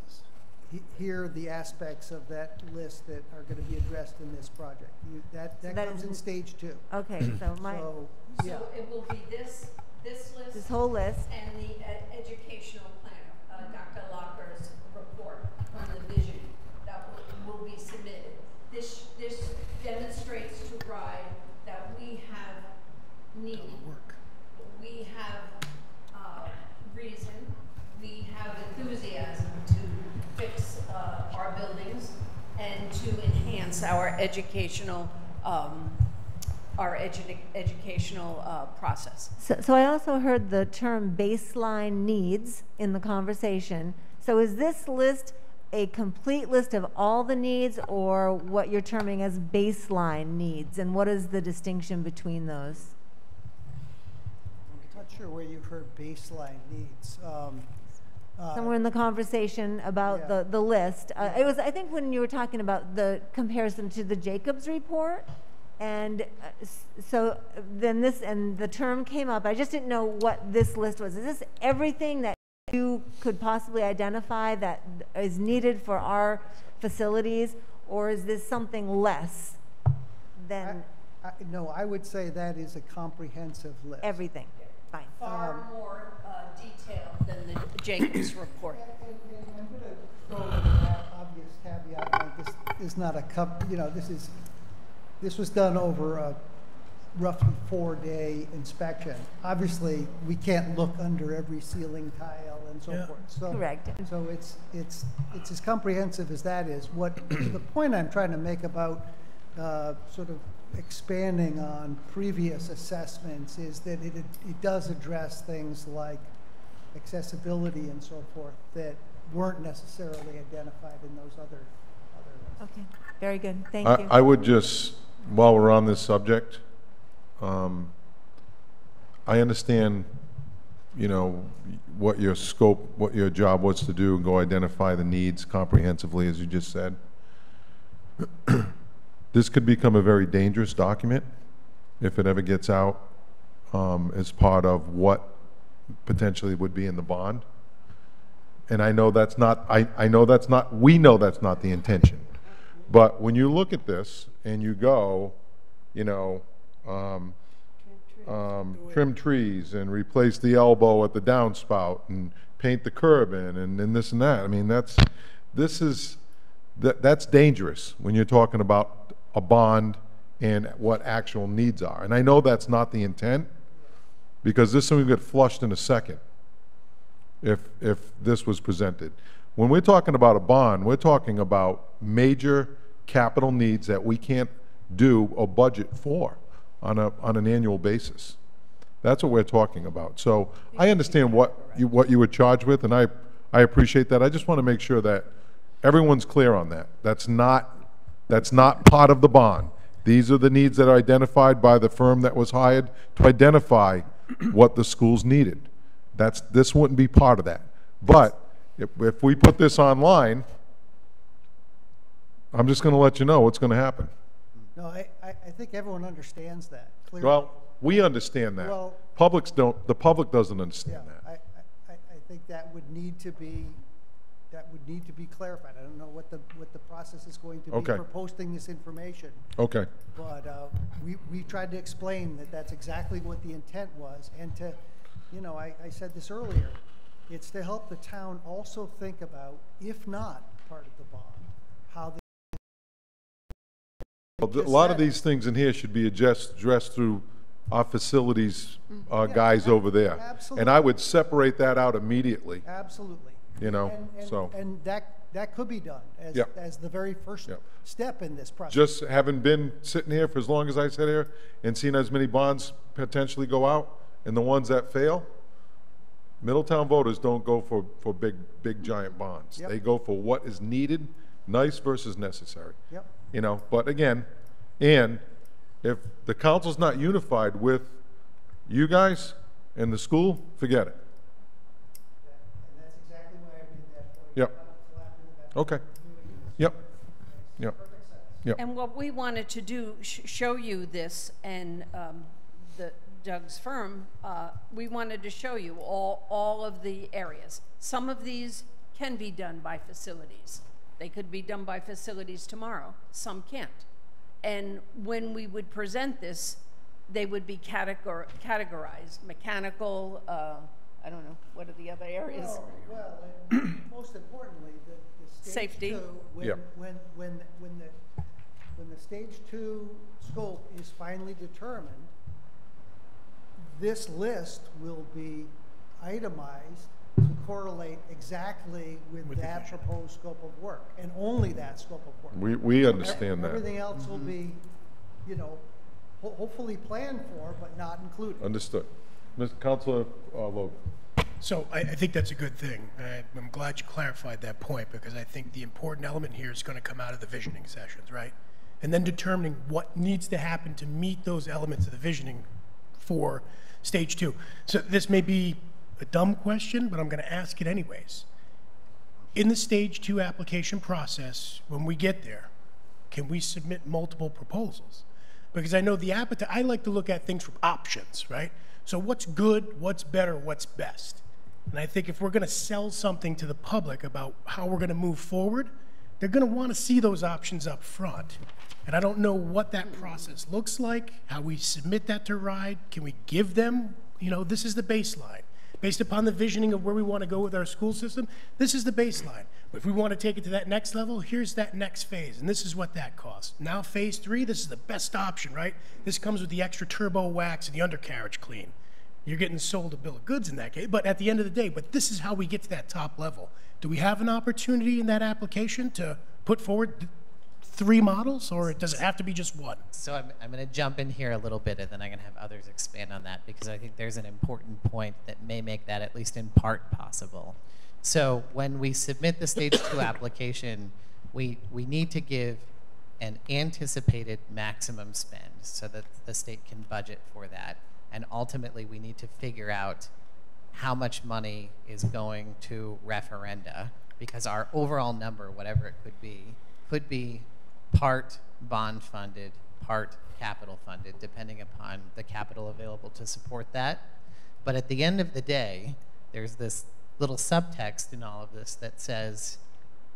here are the aspects of that list that are gonna be addressed in this project. You, that, So that that comes in stage two. Okay, so my, So, yeah. So it will be this, this list. this whole list, And the ed- educational plan, uh, Dr. Locker's report on the vision that will, will be submitted. This, this demonstrates to RIDE that we have need. We have, uh, reason, we have enthusiasm to fix, uh, our buildings and to enhance our educational, um, our edu- educational, uh, process. So, so I also heard the term baseline needs in the conversation. So is this list a complete list of all the needs or what you're terming as baseline needs? And what is the distinction between those? I'm not sure where you've heard baseline needs. Um, uh, Somewhere in the conversation about Yeah. the, the list. Uh, it was, I think when you were talking about the comparison to the Jacobs report. And uh, so uh, then this, and the term came up, I just didn't know what this list was. Is this everything that you could possibly identify that is needed for our facilities? Or is this something less than I, no, I would say that is a comprehensive list. everything? Fine. Far more, uh, detailed than the Jacobs report. throw obvious caveat, like this is not a cup, you know, this is, this was done over a roughly four-day inspection. Obviously, we can't look under every ceiling tile and so Yeah. forth, so. Correct. So it's, it's, it's as comprehensive as that is. What, the point I'm trying to make about, uh, sort of expanding on previous assessments is that it, it does address things like accessibility and so forth that weren't necessarily identified in those other, other lists. Okay, very good. Thank I, you. I would just, while we're on this subject, um, I understand, you know, what your scope, what your job was to do, and go identify the needs comprehensively, as you just said. This could become a very dangerous document if it ever gets out um, as part of what potentially would be in the bond. And I know that's not, I, I know that's not, we know that's not the intention. But when you look at this and you go, you know, um, um, trim trees and replace the elbow at the downspout and paint the curb in and, and this and that, I mean, that's, this is, that, that's dangerous when you're talking about a bond and what actual needs are. And I know that's not the intent, because this thing would get flushed in a second if, if this was presented. When we're talking about a bond, we're talking about major capital needs that we can't do a budget for on a, on an annual basis. That's what we're talking about. So I understand what you, what you were charged with, and I, I appreciate that. I just want to make sure that everyone's clear on that. That's not, that's not part of the bond. These are the needs that are identified by the firm that was hired to identify what the schools needed. That's, this wouldn't be part of that. But if, if we put this online, I'm just going to let you know what's going to happen. No, I, I, I think everyone understands that clearly. Well, we understand that. Well- Publics don't, the public doesn't Yeah, understand that. I, I, I think that would need to be, that would need to be clarified. I don't know what the, what the process is going to be Okay. for posting this information. Okay. But, uh, we, we tried to explain that that's exactly what the intent was, and to, you know, I, I said this earlier, it's to help the town also think about, if not part of the bond, how the Well, th- A lot of these things in here should be addressed, addressed through our facilities, uh, guys over there. And I would separate that out immediately. Absolutely. You know, And- and- so. And that, that could be done as, Yep. as the very first Yep. step in this process. Just having been sitting here for as long as I sit here and seen as many bonds potentially go out, and the ones that fail, Middletown voters don't go for, for big, big giant bonds. Yep. They go for what is needed, nice versus necessary. Yep. You know, but again, and if the council's not unified with you guys and the school, forget it. And that's exactly why I made that point. Yep. Okay. Yep. Yep. Yep. And what we wanted to do, sh- show you this, and um, the Doug's firm, uh, we wanted to show you all, all of the areas. Some of these can be done by facilities. They could be done by facilities tomorrow. Some can't. And when we would present this, they would be categor- categorized, mechanical, uh, I don't know, what are the other areas? Well, well, and most importantly, the, the stage Safety. two, when, Yep. when, when, when the, when the stage two scope is finally determined, this list will be itemized to correlate exactly with that proposed scope of work, and only that scope of work. We, we Ev- understand that. Everything else will be, you know, ho- hopefully planned for, but not included. Understood. Mr. Counselor uh, Logan. So I, I think that's a good thing. I, I'm glad you clarified that point because I think the important element here is going to come out of the visioning sessions, right? And then determining what needs to happen to meet those elements of the visioning for stage two. So this may be a dumb question, but I'm going to ask it anyways. In the stage two application process, when we get there, can we submit multiple proposals? Because I know the appetite, I like to look at things from options, right? So what's good, what's better, what's best? And I think if we're going to sell something to the public about how we're going to move forward, they're going to want to see those options up front. And I don't know what that process looks like, how we submit that to RIDE. Can we give them, you know, this is the baseline. Based upon the visioning of where we want to go with our school system, this is the baseline. But if we want to take it to that next level, here's that next phase, and this is what that costs. Now, phase three, this is the best option, right? This comes with the extra turbo wax and the undercarriage clean. You're getting sold a bill of goods in that case, but at the end of the day, but this is how we get to that top level. Do we have an opportunity in that application to put forward th- three models, or does it have to be just one? So I'm, I'm going to jump in here a little bit, and then I'm going to have others expand on that because I think there's an important point that may make that at least in part possible. So when we submit the stage two application, we we need to give an anticipated maximum spend so that the state can budget for that, and ultimately we need to figure out how much money is going to referenda because our overall number, whatever it could be, could be part bond funded, part capital funded, depending upon the capital available to support that. But at the end of the day, there's this little subtext in all of this that says,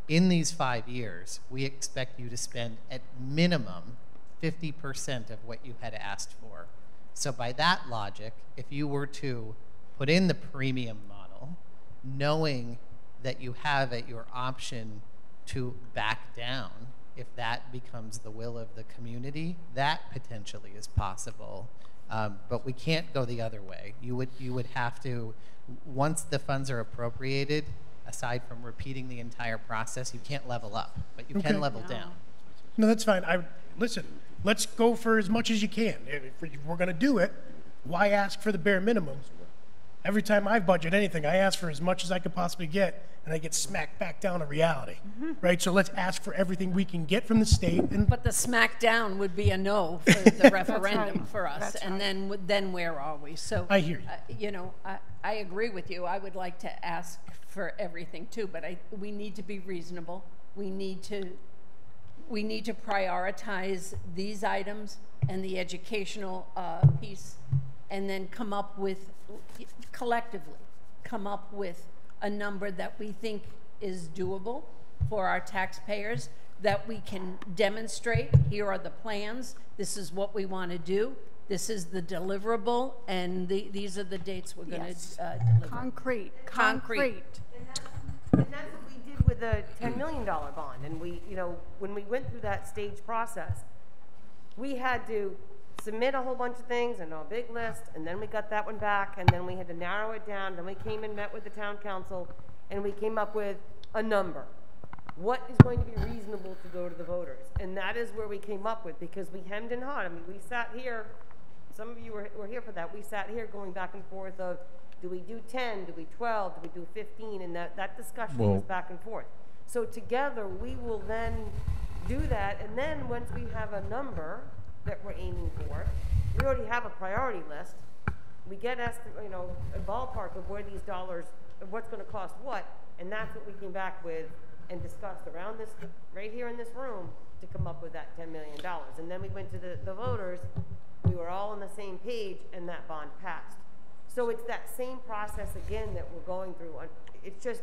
in these five years, we expect you to spend at minimum 50% of what you had asked for. So, by that logic, if you were to put in the premium model, knowing that you have at your option to back down if that becomes the will of the community, that potentially is possible. Um, but we can't go the other way. You would you would have to once the funds are appropriated, aside from repeating the entire process, you can't level up, but you Okay. can level down. No, that's fine. I listen. Let's go for as much as you can. If if we're going to do it, why ask for the bare minimum? Every time I budget anything, I ask for as much as I could possibly get, and I get smacked back down to reality, right? So let's ask for everything we can get from the state, and But the smackdown would be a no for the referendum right. for us, That's and right. then, then where are we? So. I hear you. uh, You know, I, I agree with you. I would like to ask for everything too, but I, we need to be reasonable. We need to, we need to prioritize these items and the educational uh, piece, and then come up with, collectively, come up with a number that we think is doable for our taxpayers, that we can demonstrate, here are the plans, this is what we want to do, this is the deliverable, and the, these are the dates we're going to Yes. uh, deliver. Concrete, Concrete. concrete. And that's what we did with the $10 million bond. And we, you know, when we went through that stage process, we had to submit a whole bunch of things and a big list, and then we got that one back, and then we had to narrow it down. Then we came and met with the town council, and we came up with a number. What is going to be reasonable to go to the voters? And that is where we came up with, because we hemmed and hawed. I mean, we sat here, some of you were, were here for that, we sat here going back and forth of, do we do ten, do we twelve, do we do fifteen, and that, that discussion was Well- back and forth. So together, we will then do that, and then once we have a number that we're aiming for, we already have a priority list. We get esti- you know, a ballpark of where these dollars, of what's gonna cost what, and that's what we came back with and discussed around this, right here in this room, to come up with that ten million dollars. And then we went to the, the voters, we were all on the same page, and that bond passed. So it's that same process again that we're going through. on- It's just,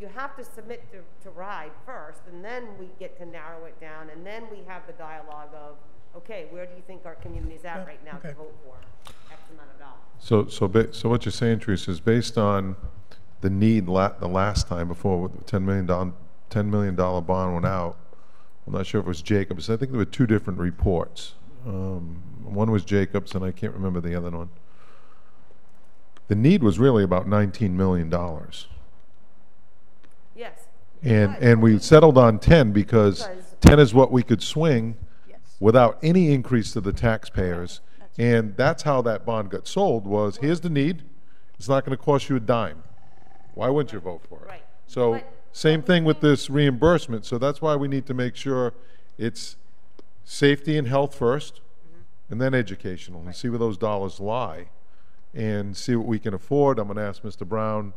you have to submit to, to RIDE first, and then we get to narrow it down, and then we have the dialogue of, okay, where do you think our community's at right now to okay. vote for X amount of dollars? So, so, ba- so what you're saying, Teresa, is based on the need la, the last time before with the ten million dollar, ten million dollar bond went out. I'm not sure if it was Jacobs. I think there were two different reports. Um, one was Jacobs, and I can't remember the other one. The need was really about nineteen million dollars. Yes. And, and we settled on 10 because Because- 10 is what we could swing Yes. without any increase to the taxpayers. And that's how that bond got sold, was here's the need, it's not gonna cost you a dime. Why wouldn't you vote for it? Right. So, But- same thing with this reimbursement, so that's why we need to make sure it's safety and health first, Mm-hmm. and then educational, and see where those dollars lie, and see what we can afford. I'm gonna ask Mr. Brown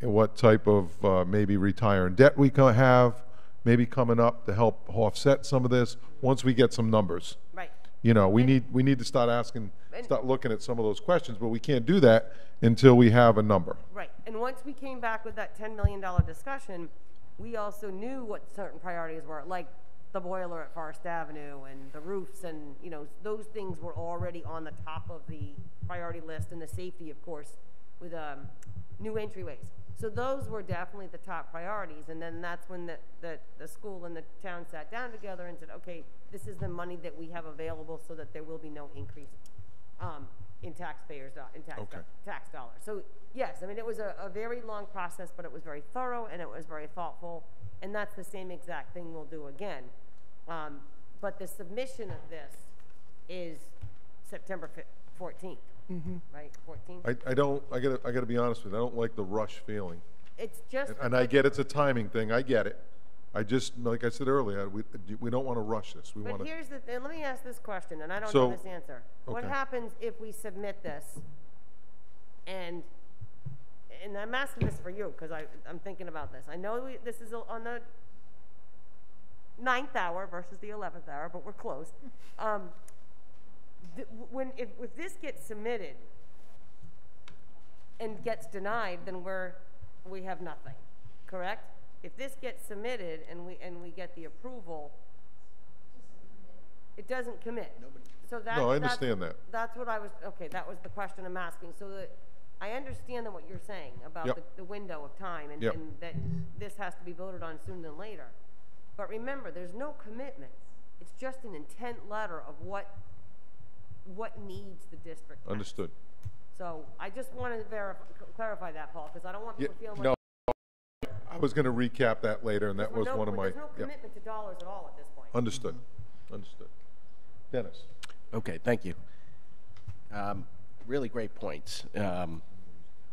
what type of, uh, maybe retire in debt we can have, maybe coming up to help offset some of this, once we get some numbers. Right. You know, we need, we need to start asking, And- start looking at some of those questions, but we can't do that until we have a number. Right, and once we came back with that ten million dollar discussion, we also knew what certain priorities were, like the boiler at Forest Avenue and the roofs and, you know, those things were already on the top of the priority list and the safety, of course, with, um, new entryways. So those were definitely the top priorities, and then that's when the, the, the school and the town sat down together and said, okay, this is the money that we have available so that there will be no increase, um, in taxpayers, in tax, Okay. tax dollars. So, yes, I mean, it was a, a very long process, but it was very thorough and it was very thoughtful. And that's the same exact thing we'll do again. Um, but the submission of this is September fif- 14th, right? 14th? I, I don't, I gotta, I gotta be honest with you, I don't like the rush feeling. It's just. And- And I get it's a timing thing, I get it. I just, like I said earlier, we, we don't wanna rush this, we But wanna. here's the, and let me ask this question, and I don't So- know this answer. What okay. happens if we submit this and, and I'm asking this for you, because I, I'm thinking about this. I know we, this is on the ninth hour versus the eleventh hour, but we're close. Um, th- when, if, if this gets submitted and gets denied, then we're, we have nothing, correct? If this gets submitted and we, and we get the approval, it doesn't commit. So that's. No, I that's- understand that. That's what I was, okay, that was the question I'm asking. So that, I understand that what you're saying about Yep. the, the window of time and, Yep. and that this has to be voted on sooner than later. But remember, there's no commitments. It's just an intent letter of what, what needs the district. has. Understood. So I just wanted to verify, clarify that, Paul, because I don't want Yeah, people feeling no. I was gonna recap that later, and that was no- one of my, There's no yep, commitment to dollars at all at this point. understood, understood. Dennis? Okay, thank you. Um, Really great points. Um,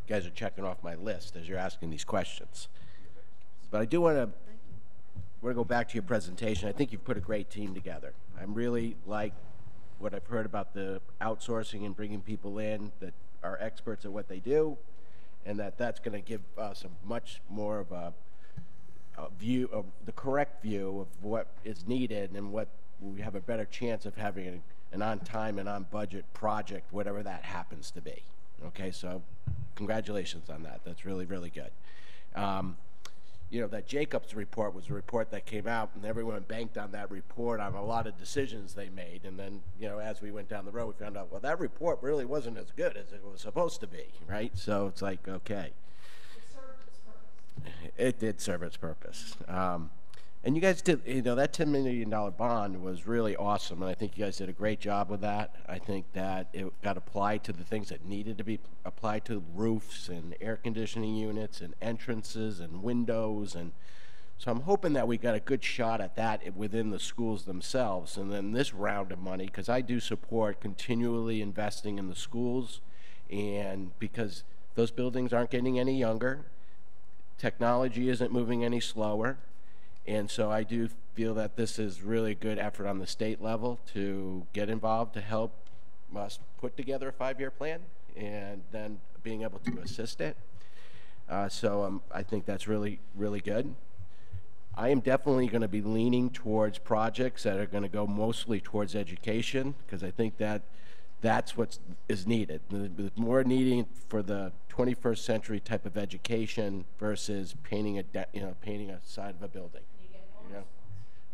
You guys are checking off my list as you're asking these questions. But I do want to, want to go back to your presentation. I think you've put a great team together. I'm really like what I've heard about the outsourcing and bringing people in that are experts at what they do, and that that's going to give us a much more of a a view of the correct view of what is needed and what we have a better chance of having an, an on time and on budget project, whatever that happens to be. Okay, so congratulations on that. That's really, really good. Um, you know, that Jacobs report was a report that came out, and everyone banked on that report on a lot of decisions they made. And then, you know, as we went down the road, we found out, well, that report really wasn't as good as it was supposed to be, right? So it's like, okay. It served its purpose. it did serve its purpose. Um, And you guys did, you know, that $10 million bond was really awesome, and I think you guys did a great job with that. I think that it got applied to the things that needed to be applied to roofs and air conditioning units and entrances and windows and so I'm hoping that we got a good shot at that within the schools themselves. And then this round of money, because I do support continually investing in the schools, and because those buildings aren't getting any younger, technology isn't moving any slower, and so I do feel that this is really a good effort on the state level to get involved to help us put together a five-year plan and then being able to assist it. Uh, so um, I think that's really, really good. I am definitely going to be leaning towards projects that are going to go mostly towards education because I think that that's what is needed. There's more needing for the 21st century type of education versus painting a you know painting a side of a building. You know,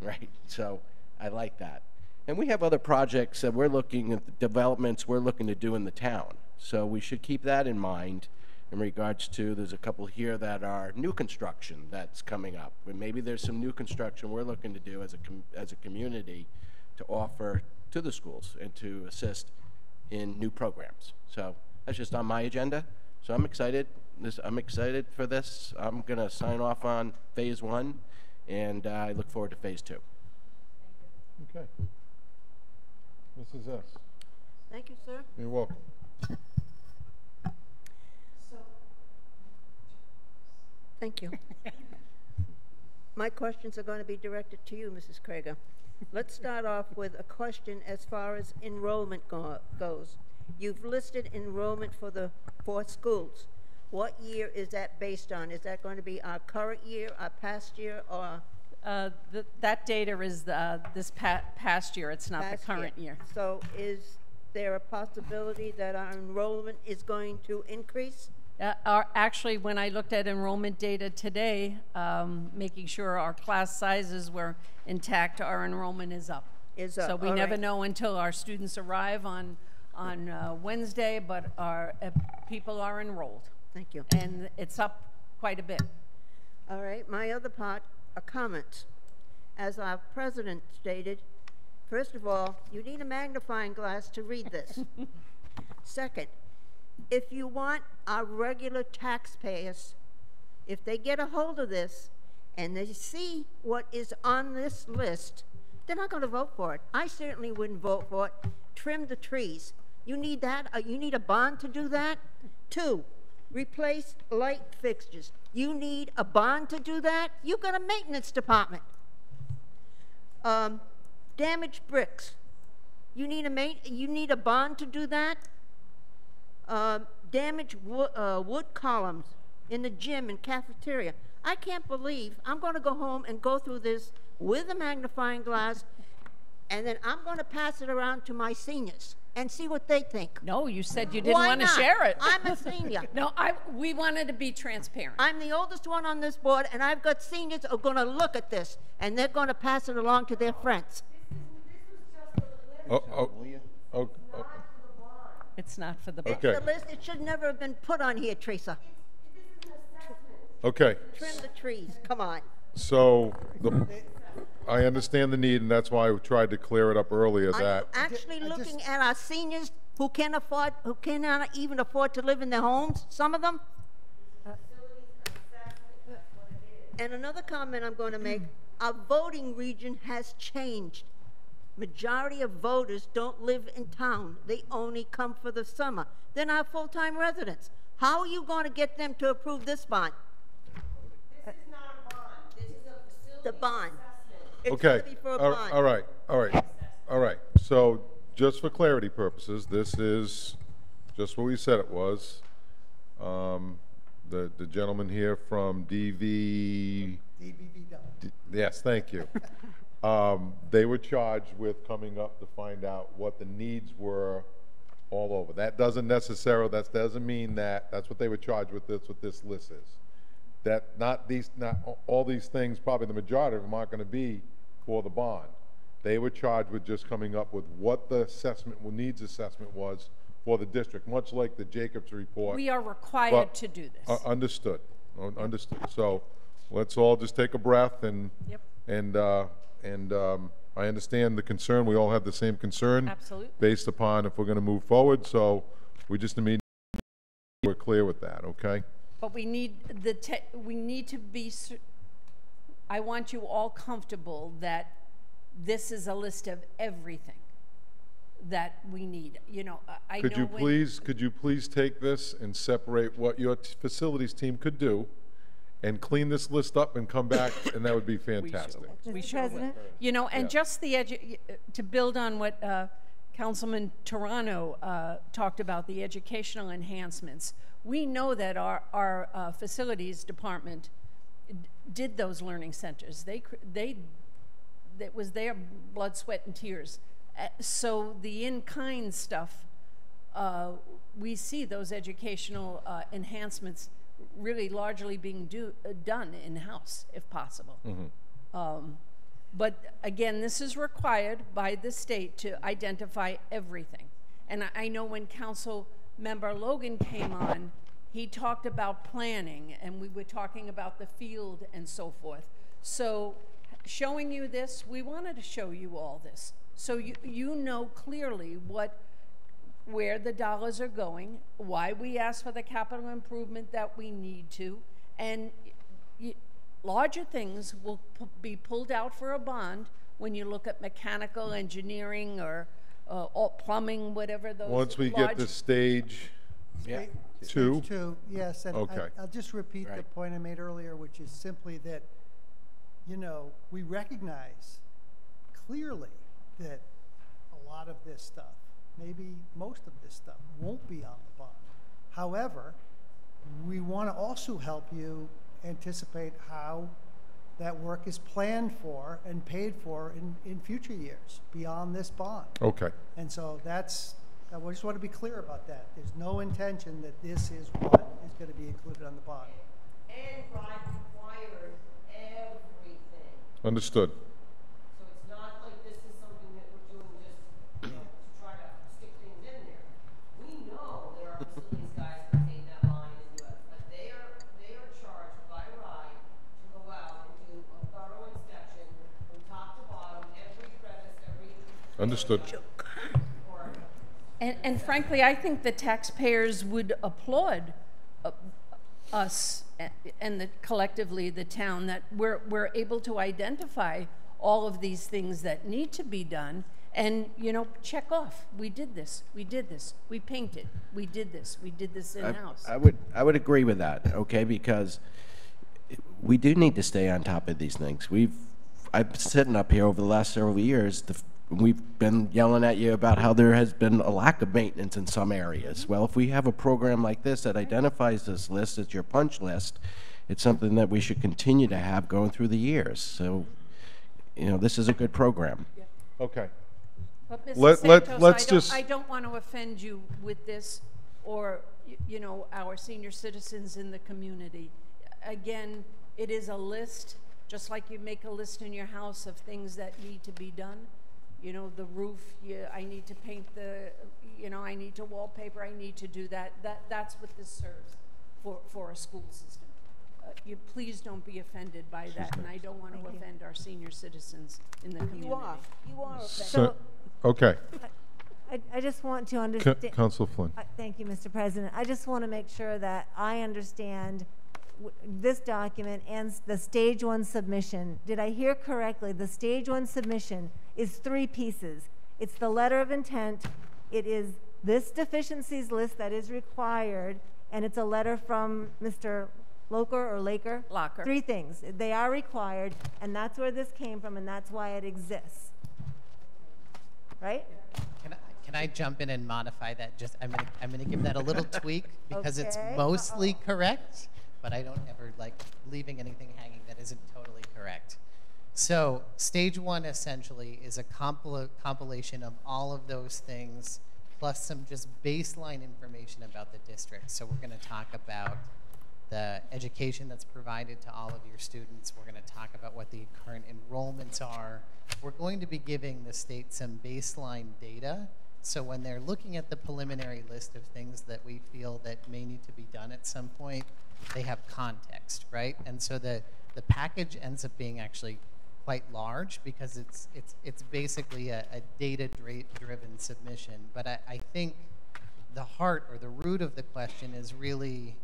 right? So I like that. And we have other projects that we're looking at developments we're looking to do in the town. So we should keep that in mind in regards to, there's a couple here that are new construction that's coming up. And maybe there's some new construction we're looking to do as a, com- as a community to offer to the schools and to assist in new programs. So that's just on my agenda. So I'm excited. This, I'm excited for this. I'm going to sign off on phase one, and uh, I look forward to phase two. Okay. Mrs. S. Thank you, sir. You're welcome. Thank you. My questions are going to be directed to you, Mrs. Krieger. Let's start off with a question as far as enrollment go- goes. You've listed enrollment for the four schools. What year is that based on? Is that going to be our current year, our past year, or Uh, th- That data is uh, this pa- past year, it's not the past current year. So is there a possibility that our enrollment is going to increase? Uh, our, actually, when I looked at enrollment data today, um, making sure our class sizes were intact, our enrollment is up. Is So we all never right. know until our students arrive on, on uh, Wednesday, but our uh, people are enrolled. Thank you. And it's up quite a bit. All right, my other part are comments. As our president stated, first of all, you need a magnifying glass to read this. Second, if you want our regular taxpayers, if they get a hold of this and they see what is on this list, they're not going to vote for it. I certainly wouldn't vote for it. Trim the trees. You need that? Uh, you need a bond to do that? Two, replace light fixtures. You need a bond to do that? You've got a maintenance department. Um, damaged bricks. You need a ma- you need a bond to do that? Um, damaged wo- uh, wood columns in the gym and cafeteria. I can't believe I'm going to go home and go through this with a magnifying glass, and then I'm going to pass it around to my seniors and see what they think. No, you said you didn't Why want to share it. I'm a senior. No, I, we wanted to be transparent. I'm the oldest one on this board, and I've got seniors who are going to look at this, and they're going to pass it along to their friends. Oh, oh, It's not for the. It's Okay. the list. It should never have been put on here, Teresa. Okay, Trim the trees. Come on. so the, I understand the need, and that's why I tried to clear it up earlier Are you that, actually looking at our seniors who can't afford, who cannot even afford to live in their homes? Some of them. And another comment I'm going to make: our voting region has changed. Majority of voters don't live in town. They only come for the summer. They're not full-time residents. How are you going to get them to approve this bond? This is not a bond. This is a facility The bond. It's okay. gonna be for a all- bond. All right, all right, all right. So just for clarity purposes, this is just what we said it was. Um, The, the gentleman here from DV, DBVW. D- Yes, thank you. Um, They were charged with coming up to find out what the needs were all over. That doesn't necessarily, that doesn't mean that, that's what they were charged with, that's what this list is. That not these, not, all these things, probably the majority of them aren't gonna be for the bond. They were charged with just coming up with what the assessment, needs assessment was for the district, much like the Jacobs report. We are required But- to do this. Uh, Understood, Un- understood. So let's all just take a breath and, Yep. And, uh, and um, I understand the concern, we all have the same concern. Absolutely. Based upon if we're gonna move forward, so we just need, we're clear with that, okay? But we need the, te- we need to be, cer- I want you all comfortable that this is a list of everything that we need, you know, I- I know Could you when- please, could you please take this and separate what your t- facilities team could do and clean this list up and come back, and that would be fantastic. We Mr. sure will. You know, and Yeah. just the edu, to build on what uh, Councilman Turano uh, talked about, the educational enhancements. We know that our, our uh, facilities department d- did those learning centers. They, cr- they, that was their blood, sweat, and tears. Uh, So the in-kind stuff, uh, we see those educational uh, enhancements really largely being do, uh, done in-house, if possible. Um, But again, this is required by the state to identify everything. And I, I know when Council Member Logan came on, he talked about planning, and we were talking about the field and so forth. So showing you this, we wanted to show you all this. So you, you know clearly what, where the dollars are going, why we ask for the capital improvement that we need to, and larger things will pu- be pulled out for a bond when you look at mechanical engineering or, uh, plumbing, whatever those Once we get large- to stage Yeah. two, Stage two, yes, and I- Okay. I'll just repeat the point I made earlier, which is simply that, you know, we recognize clearly that a lot of this stuff, maybe most of this stuff, won't be on the bond. However, we want to also help you anticipate how that work is planned for and paid for in, in future years, beyond this bond. okay. And so that's, I just want to be clear about that. There's no intention that this is what is going to be included on the bond. And RIDE requires everything. Understood. Understood. Or And, and frankly, I think the taxpayers would applaud uh, us and the, collectively the town that we're, we're able to identify all of these things that need to be done. And, you know, check off, we did this, we did this, we painted, we did this, we did this I- in-house. I would, I would agree with that, okay, because we do need to stay on top of these things. We've, I've been sitting up here over the last several years, the, we've been yelling at you about how there has been a lack of maintenance in some areas. Well, if we have a program like this that identifies this list as your punch list, it's something that we should continue to have going through the years. So, you know, this is a good program. Okay. But Mrs. Let- let- Santos, let's I don't, just- I don't want to offend you with this or, y- you know, our senior citizens in the community. Again, it is a list, just like you make a list in your house of things that need to be done. You know, the roof, you, I need to paint the, you know, I need to wallpaper, I need to do that. That, that's what this serves for, for a school system. Uh, You, please don't be offended by that, and I don't want to offend our senior citizens in the community. You are, you are offended. So, okay. I, I just want to Co- understand. Counselor Flynn. Uh, Thank you, Mr. President. I just want to make sure that I understand w- this document and the stage one submission. Did I hear correctly? The stage one submission is three pieces. It's the letter of intent, it is this deficiencies list that is required, and it's a letter from Mr. Loker or Laker? Locker. Three things. They are required, and that's where this came from, and that's why it exists. Right? Can I, can I jump in and modify that? Just I'm gonna I'm gonna give that a little tweak because it's Okay. mostly correct, but I don't ever like leaving anything hanging that isn't totally correct. So stage one essentially is a compil- compilation of all of those things plus some just baseline information about the district. So we're going to talk about the education that's provided to all of your students. We're going to talk about what the current enrollments are. We're going to be giving the state some baseline data. So when they're looking at the preliminary list of things that we feel that may need to be done at some point, they have context, right? And so the, the package ends up being actually quite large because it's it's it's basically a, a data-driven submission. But I, I think the heart or the root of the question is really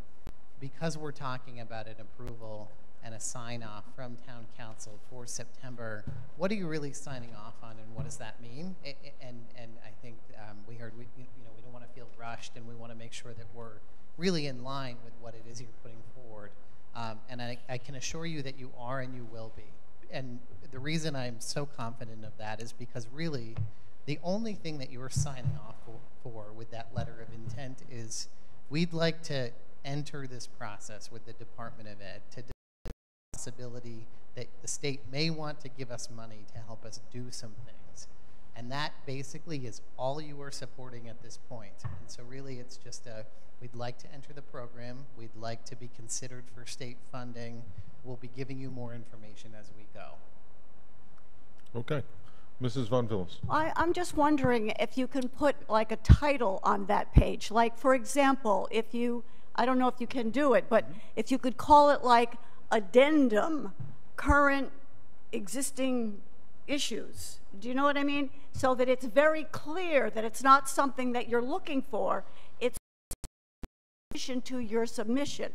because we're talking about an approval and a sign off from town council for September, what are you really signing off on and what does that mean? And, and I think um, we heard, we, you know, we don't want to feel rushed and we want to make sure that we're really in line with what it is you're putting forward. Um, and I, I can assure you that you are and you will be. And the reason I'm so confident of that is because really the only thing that you're signing off for, for with that letter of intent is we'd like to enter this process with the Department of Ed to the possibility that the state may want to give us money to help us do some things. And that basically is all you are supporting at this point. And so really it's just a, we'd like to enter the program, we'd like to be considered for state funding, we'll be giving you more information as we go. Okay. Mrs. VonVillas. I, I'm just wondering if you can put like a title on that page. Like, for example, if you, I don't know if you can do it, but mm-hmm. if you could call it like addendum, current existing issues. Do you know what I mean? So that it's very clear that it's not something that you're looking for. It's to your submission.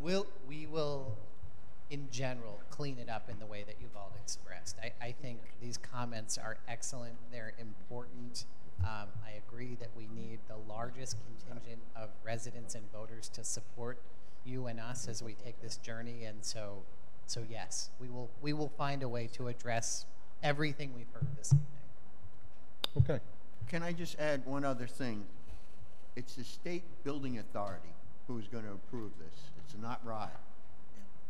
We'll, we will, in general, clean it up in the way that you've all expressed. I, I think these comments are excellent. They're important. Um, I agree that we need the largest contingent of residents and voters to support you and us as we take this journey. And so, so yes, we will, we will find a way to address everything we've heard this evening. Okay. Can I just add one other thing? It's the state building authority who's going to approve this. It's not RIDE.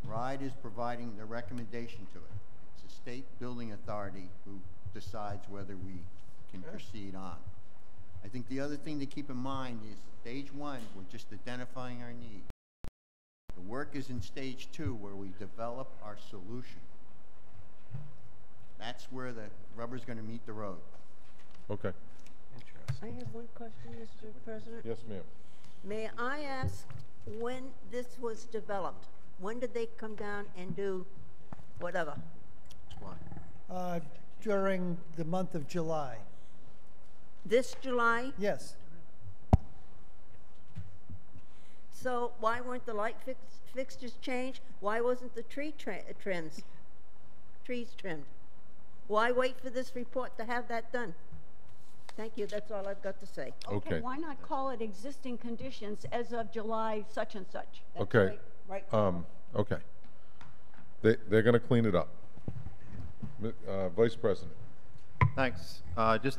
RIDE is providing the recommendation to it. It's the state building authority who decides whether we can proceed on. I think the other thing to keep in mind is stage one, we're just identifying our needs. The work is in stage two where we develop our solution. That's where the rubber's going to meet the road. Okay. I have one question, Mr. President. Yes, ma'am. May I ask when this was developed? When did they come down and do whatever? Uh, During the month of July. This July? Yes. So why weren't the light fix fixtures changed? Why wasn't the tree tra trims, trees trimmed? Why wait for this report to have that done? Thank you, that's all I've got to say. Okay. Why not call it existing conditions as of July such and such? Okay. Right. Um, okay. They, they're gonna clean it up. Uh, Vice President. Thanks. Uh, Just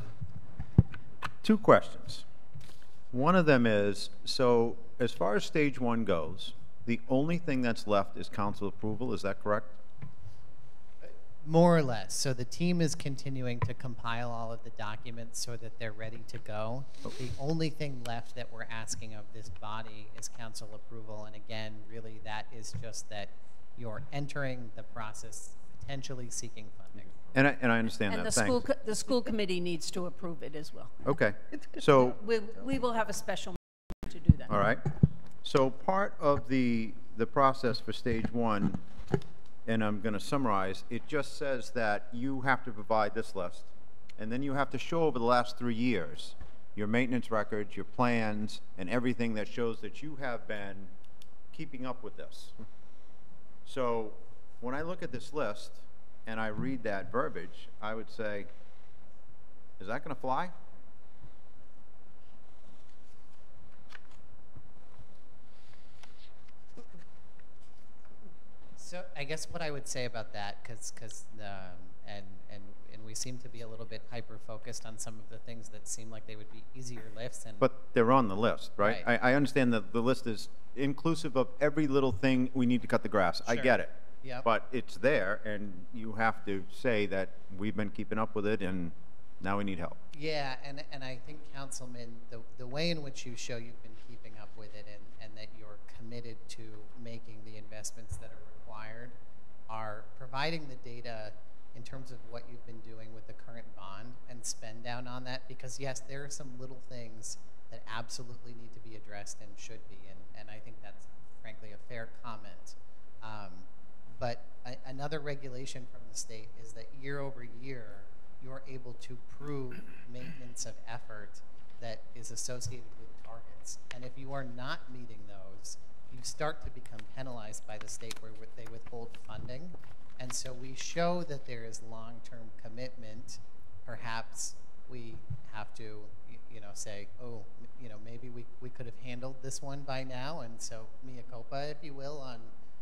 two questions. One of them is, so as far as stage one goes, the only thing that's left is council approval, is that correct? More or less. So the team is continuing to compile all of the documents so that they're ready to go. Oh. The only thing left that we're asking of this body is council approval. And again, really, that is just that you're entering the process, potentially seeking funding. And I, and I understand And that, the school, thanks. co- the school committee needs to approve it as well. Okay, so, We, we will have a special meeting to do that. all right. So part of the, the process for stage one, and I'm going to summarize, it just says that you have to provide this list, and then you have to show over the last three years, your maintenance records, your plans, and everything that shows that you have been keeping up with this. So when I look at this list and I read that verbiage, I would say, is that going to fly? So I guess what I would say about that, because because um, and and and we seem to be a little bit hyper focused on some of the things that seem like they would be easier lifts, and But they're on the list, right? Right. I, I understand that the list is inclusive of every little thing we need to cut the grass. I get it. Yep. But it's there, and you have to say that we've been keeping up with it, and now we need help. Yeah, and, and I think, Councilman, the, the way in which you show you've been keeping up with it and, and that you're committed to making the investments that are required are providing the data in terms of what you've been doing with the current bond and spend down on that. Because yes, there are some little things that absolutely need to be addressed and should be, and, and I think that's frankly a fair comment. Um, but a, another regulation from the state is that year over year, you're able to prove maintenance of effort that is associated with targets. And if you are not meeting those, you start to become penalized by the state where they withhold funding. And so we show that there is long-term commitment. Perhaps we have to, you know, say, oh, you know, maybe we, we could have handled this one by now, and so mea culpa, if you will, on,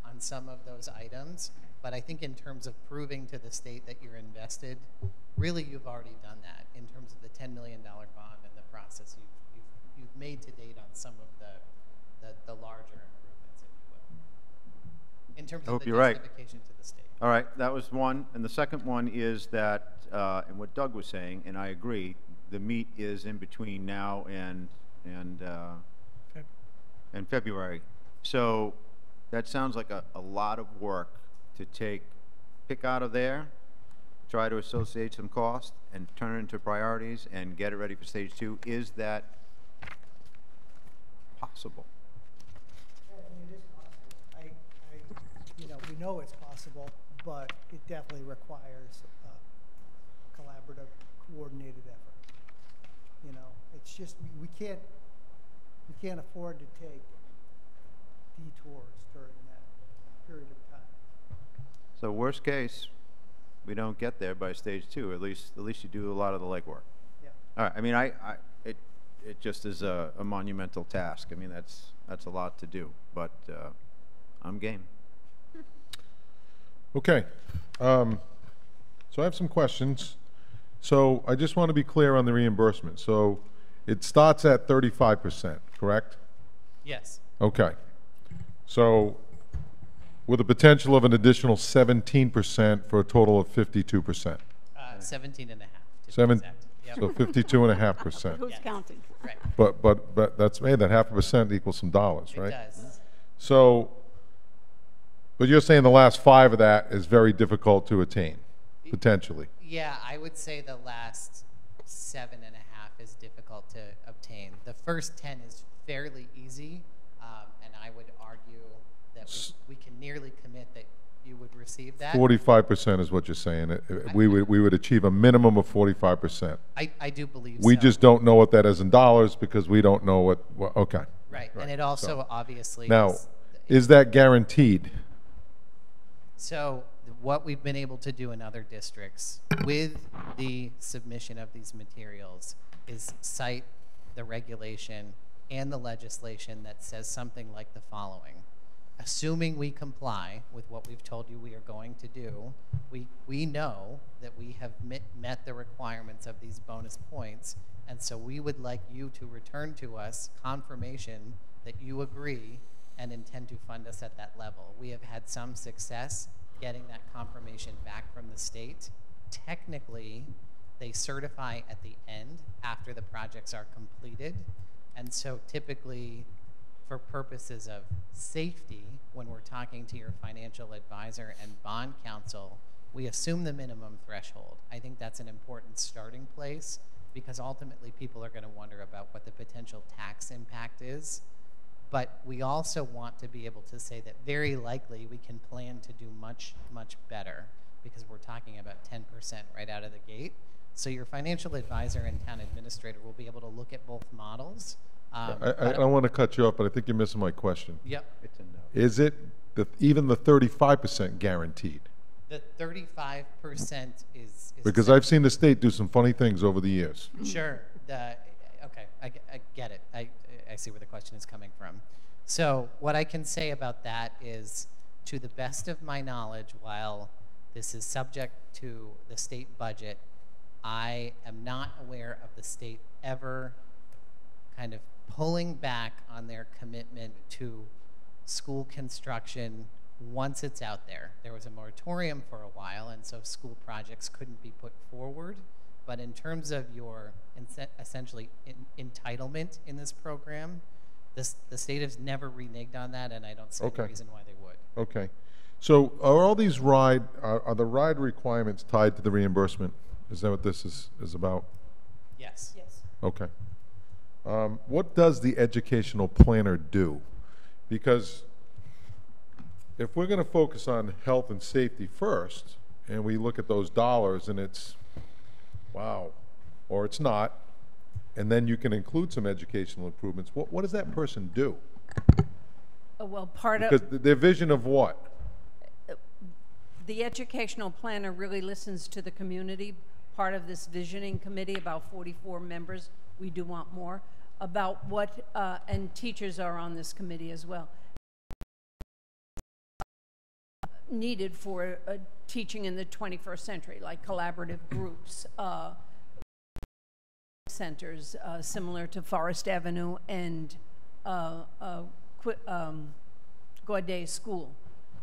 on some of those items. But I think in terms of proving to the state that you're invested, really you've already done that in terms of the $10 million bond and the process you've, you've, you've made to date on some of the, the, the larger improvements, if you will. In terms I of hope the you're right. justification to the state. All right, that was one. And the second one is that, uh, and what Doug was saying, and I agree, the meat is in between now and, and, uh, Feb- and February. So that sounds like a, a lot of work to take, pick out of there, try to associate some cost, and turn it into priorities, and get it ready for stage two. Is that possible? I mean, it is possible. I, I, you know, we know it's possible, but it definitely requires a collaborative, coordinated effort. You know, it's just, we, we can't, we can't afford to take detours during that period of time. So worst case, we don't get there by stage two, at least, at least you do a lot of the legwork. Yeah. All right, I mean, I, I, it, it just is a, a monumental task. I mean, that's, that's a lot to do, but, uh, I'm game. Okay. Um, So I have some questions. So I just want to be clear on the reimbursement. So it starts at 35%, correct? Yes. Okay. So with a potential of an additional 17% for a total of 52%. Uh, 17 and a half, to be Seven, exact. Yep. so 52 and a half percent. Who's counting? Right. But, but, but that's, hey, that half a percent equals some dollars, It right? does. So, but you're saying the last five of that is very difficult to attain, potentially? Yeah, I would say the last seven and a half is difficult to obtain. The first 10 is fairly easy, um, and I would argue that we, we can nearly commit that you would receive that. Forty-five percent is what you're saying. It- it- We would, we would achieve a minimum of forty-five percent. I, I do believe We so. just don't know what that is in dollars because we don't know what, what- okay. Right, and it also So- obviously Now, is- is that guaranteed? So what we've been able to do in other districts with the submission of these materials is cite the regulation and the legislation that says something like the following. Assuming we comply with what we've told you we are going to do, we, we know that we have met, met the requirements of these bonus points, and so we would like you to return to us confirmation that you agree and intend to fund us at that level. We have had some success getting that confirmation back from the state. Technically, they certify at the end after the projects are completed. And so typically, for purposes of safety, when we're talking to your financial advisor and bond counsel, we assume the minimum threshold. I think that's an important starting place because ultimately people are going to wonder about what the potential tax impact is. But we also want to be able to say that very likely we can plan to do much, much better because we're talking about 10% right out of the gate. So your financial advisor and town administrator will be able to look at both models. Um, I, I but- don't want to cut you off, but I think you're missing my question. Yep. It's a no. Is it the, even the thirty-five percent guaranteed? The 35% is. is Because I've seen the state do some funny things over the years. Sure. The, okay, I, I get it. I, I see where the question is coming from. So, what I can say about that is, to the best of my knowledge, while this is subject to the state budget, I am not aware of the state ever kind of pulling back on their commitment to school construction once it's out there. There was a moratorium for a while, and so school projects couldn't be put forward. But in terms of your essentially in- entitlement in this program, this, the state has never reneged on that, and I don't see Okay. any reason why they would. Okay. So are all these RIDE, are, are the RIDE requirements tied to the reimbursement? Is that what this is, is about? Yes. Yes. Okay. Um, what does the educational planner do? Because if we're gonna focus on health and safety first, and we look at those dollars and it's, wow, or it's not, and then you can include some educational improvements, what, what does that person do? Uh, Well, part of. Because th- their vision of what? the educational planner really listens to the community. Part of this visioning committee, about 44 members, we do want more, about what, uh, and teachers are on this committee as well, needed for uh, teaching in the 21st century, like collaborative groups, uh, centers uh, similar to Forest Avenue and uh, uh, um, Gaudet School,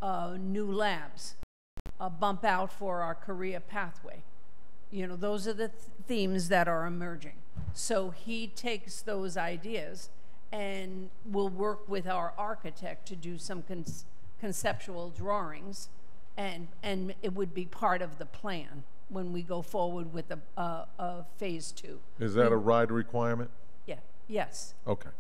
uh, new labs, a bump out for our career pathway. You know, those are the th- themes that are emerging. So he takes those ideas and will work with our architect to do some con- conceptual drawings, and, and it would be part of the plan when we go forward with a, a, a phase two. Is that a RIDE requirement? Yeah, yes. Okay.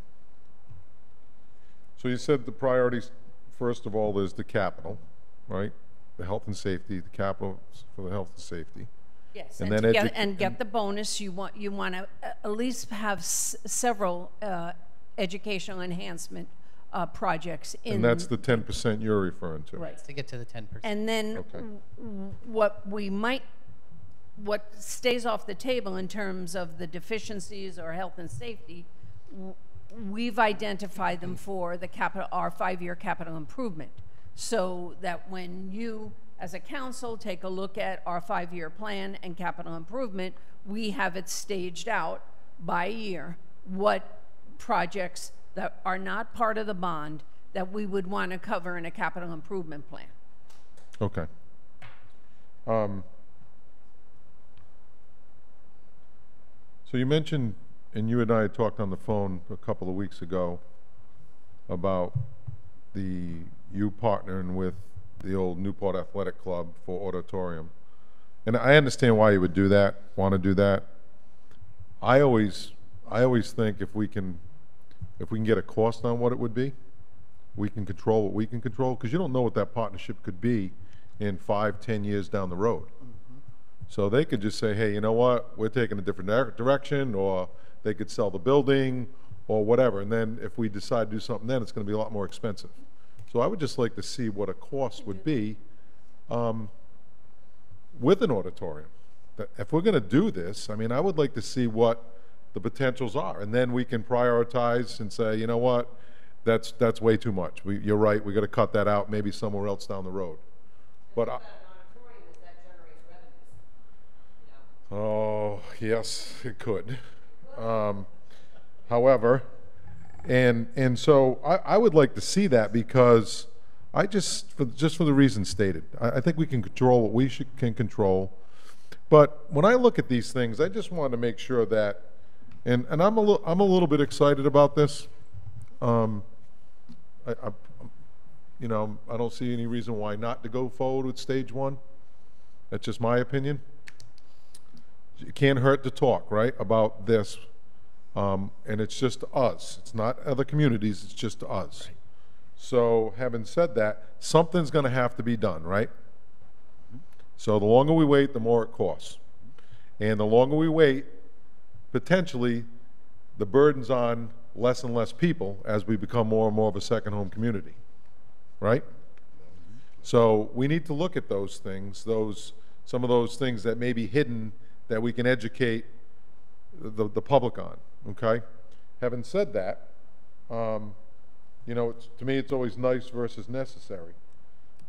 So you said the priorities, first of all, is the capital, right? The health and safety, the capital for the health and safety. Yes, And and, then get, and get the bonus, you want, you want to at least have several uh, educational enhancement uh, projects in. And that's the ten percent you're referring to? Right. To get to the 10%. And then Okay. w- w- what we might, what stays off the table in terms of the deficiencies or health and safety, w- we've identified them for the capital, our five-year capital improvement. So that when you, as a council, take a look at our five-year plan and capital improvement, we have it staged out by year, what projects that are not part of the bond that we would want to cover in a capital improvement plan. Okay. Um, So you mentioned, and you and I had talked on the phone a couple of weeks ago about the, you partnering with the old Newport Athletic Club for auditorium. And I understand why you would do that, want to do that. I always, I always think if we can, if we can get a cost on what it would be, we can control what we can control, because you don't know what that partnership could be in five, ten years down the road. So they could just say, hey, you know what, we're taking a different dir- direction, or they could sell the building, or whatever, and then if we decide to do something then, it's gonna be a lot more expensive. So I would just like to see what a cost would be, um, with an auditorium. If we're gonna do this, I mean, I would like to see what the potentials are, and then we can prioritize and say, you know what, that's, that's way too much. We, you're right, we gotta cut that out, maybe somewhere else down the road. But Oh, yes, it could. Um, however, and, and so I, I would like to see that because I just, for, just for the reasons stated, I, I think we can control what we should, can control. But when I look at these things, I just want to make sure that, and, and I'm a little, I'm a little bit excited about this. Um, I, I, you know, I don't see any reason why not to go forward with stage one. That's just my opinion it can't hurt to talk, right, about this. Um, and it's just us. It's not other communities, it's just us. So having said that, something's gonna have to be done, right? So the longer we wait, the more it costs. And the longer we wait, potentially, the burden's on less and less people as we become more and more of a second home community, right? So we need to look at those things, those, some of those things that may be hidden that we can educate the, the public on, okay? Having said that, um, you know, it's, to me, it's always nice versus necessary.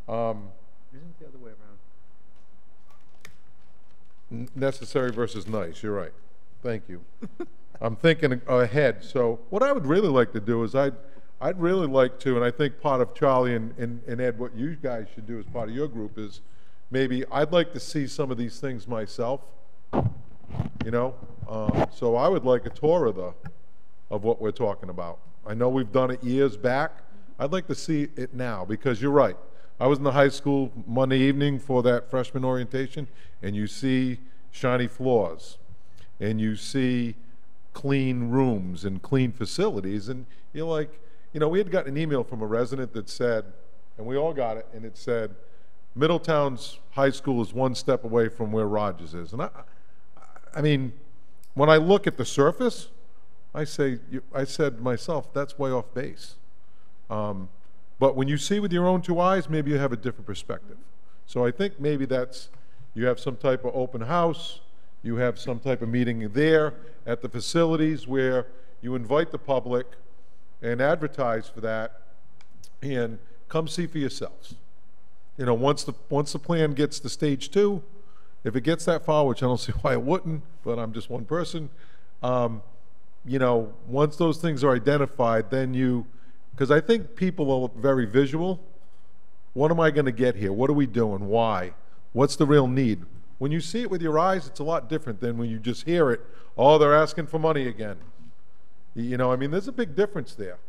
Um, Isn't it the other way around? necessary versus nice, you're right. Thank you. I'm thinking ahead, so what I would really like to do is I'd, I'd really like to, and I think part of Charlie and, and and Ed, what you guys should do as part of your group is, maybe, I'd like to see some of these things myself, you know? Um, so I would like a tour of the, of what we're talking about. I know we've done it years back. I'd like to see it now, because you're right. I was in the high school Monday evening for that freshman orientation, and you see shiny floors, and you see clean rooms and clean facilities, and you're like, you know, we had gotten an email from a resident that said, and we all got it, and it said, Middletown's high school is one step away from where Rogers is. And I, I mean, when I look at the surface, I say, I said myself, that's way off base. Um, But when you see with your own two eyes, maybe you have a different perspective. So I think maybe that's, you have some type of open house, you have some type of meeting there at the facilities where you invite the public and advertise for that, and come see for yourselves. You know, once the, once the plan gets to stage two, if it gets that far, which I don't see why it wouldn't, but I'm just one person, um, you know, once those things are identified, then you, because I think people are very visual. What am I going to get here? What are we doing? Why? What's the real need? When you see it with your eyes, it's a lot different than when you just hear it. Oh, they're asking for money again. You know, I mean, there's a big difference there.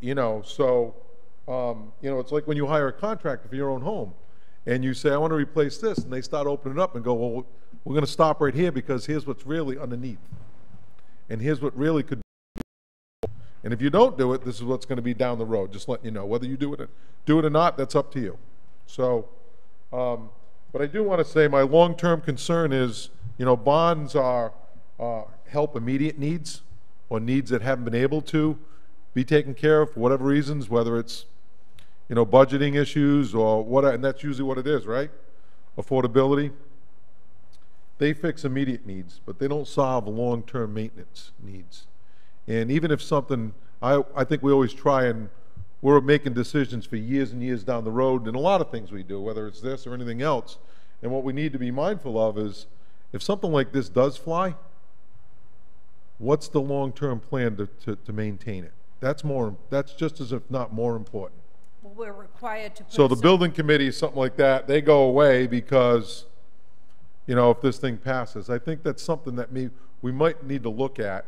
You know, so, um, you know, it's like when you hire a contractor for your own home and you say, I want to replace this, and they start opening up and go, well, we're going to stop right here because here's what's really underneath. And here's what really could be. and if you don't do it, this is what's going to be down the road. Just letting you know. Whether you do it, or, do it or not, that's up to you. So, um, but I do want to say my long-term concern is, you know, bonds are uh, help immediate needs or needs that haven't been able to be taken care of for whatever reasons, whether it's, you know, budgeting issues or what, and that's usually what it is, right? Affordability. They fix immediate needs, but they don't solve long-term maintenance needs. And even if something, I, I think we always try and, we're making decisions for years and years down the road in a lot of things we do, whether it's this or anything else. And what we need to be mindful of is, if something like this does fly, what's the long-term plan to, to, to maintain it? That's more, that's just as if not more important. Well, we're required to put So the building committee, something like that, they go away because, you know, if this thing passes. I think that's something that me, we might need to look at.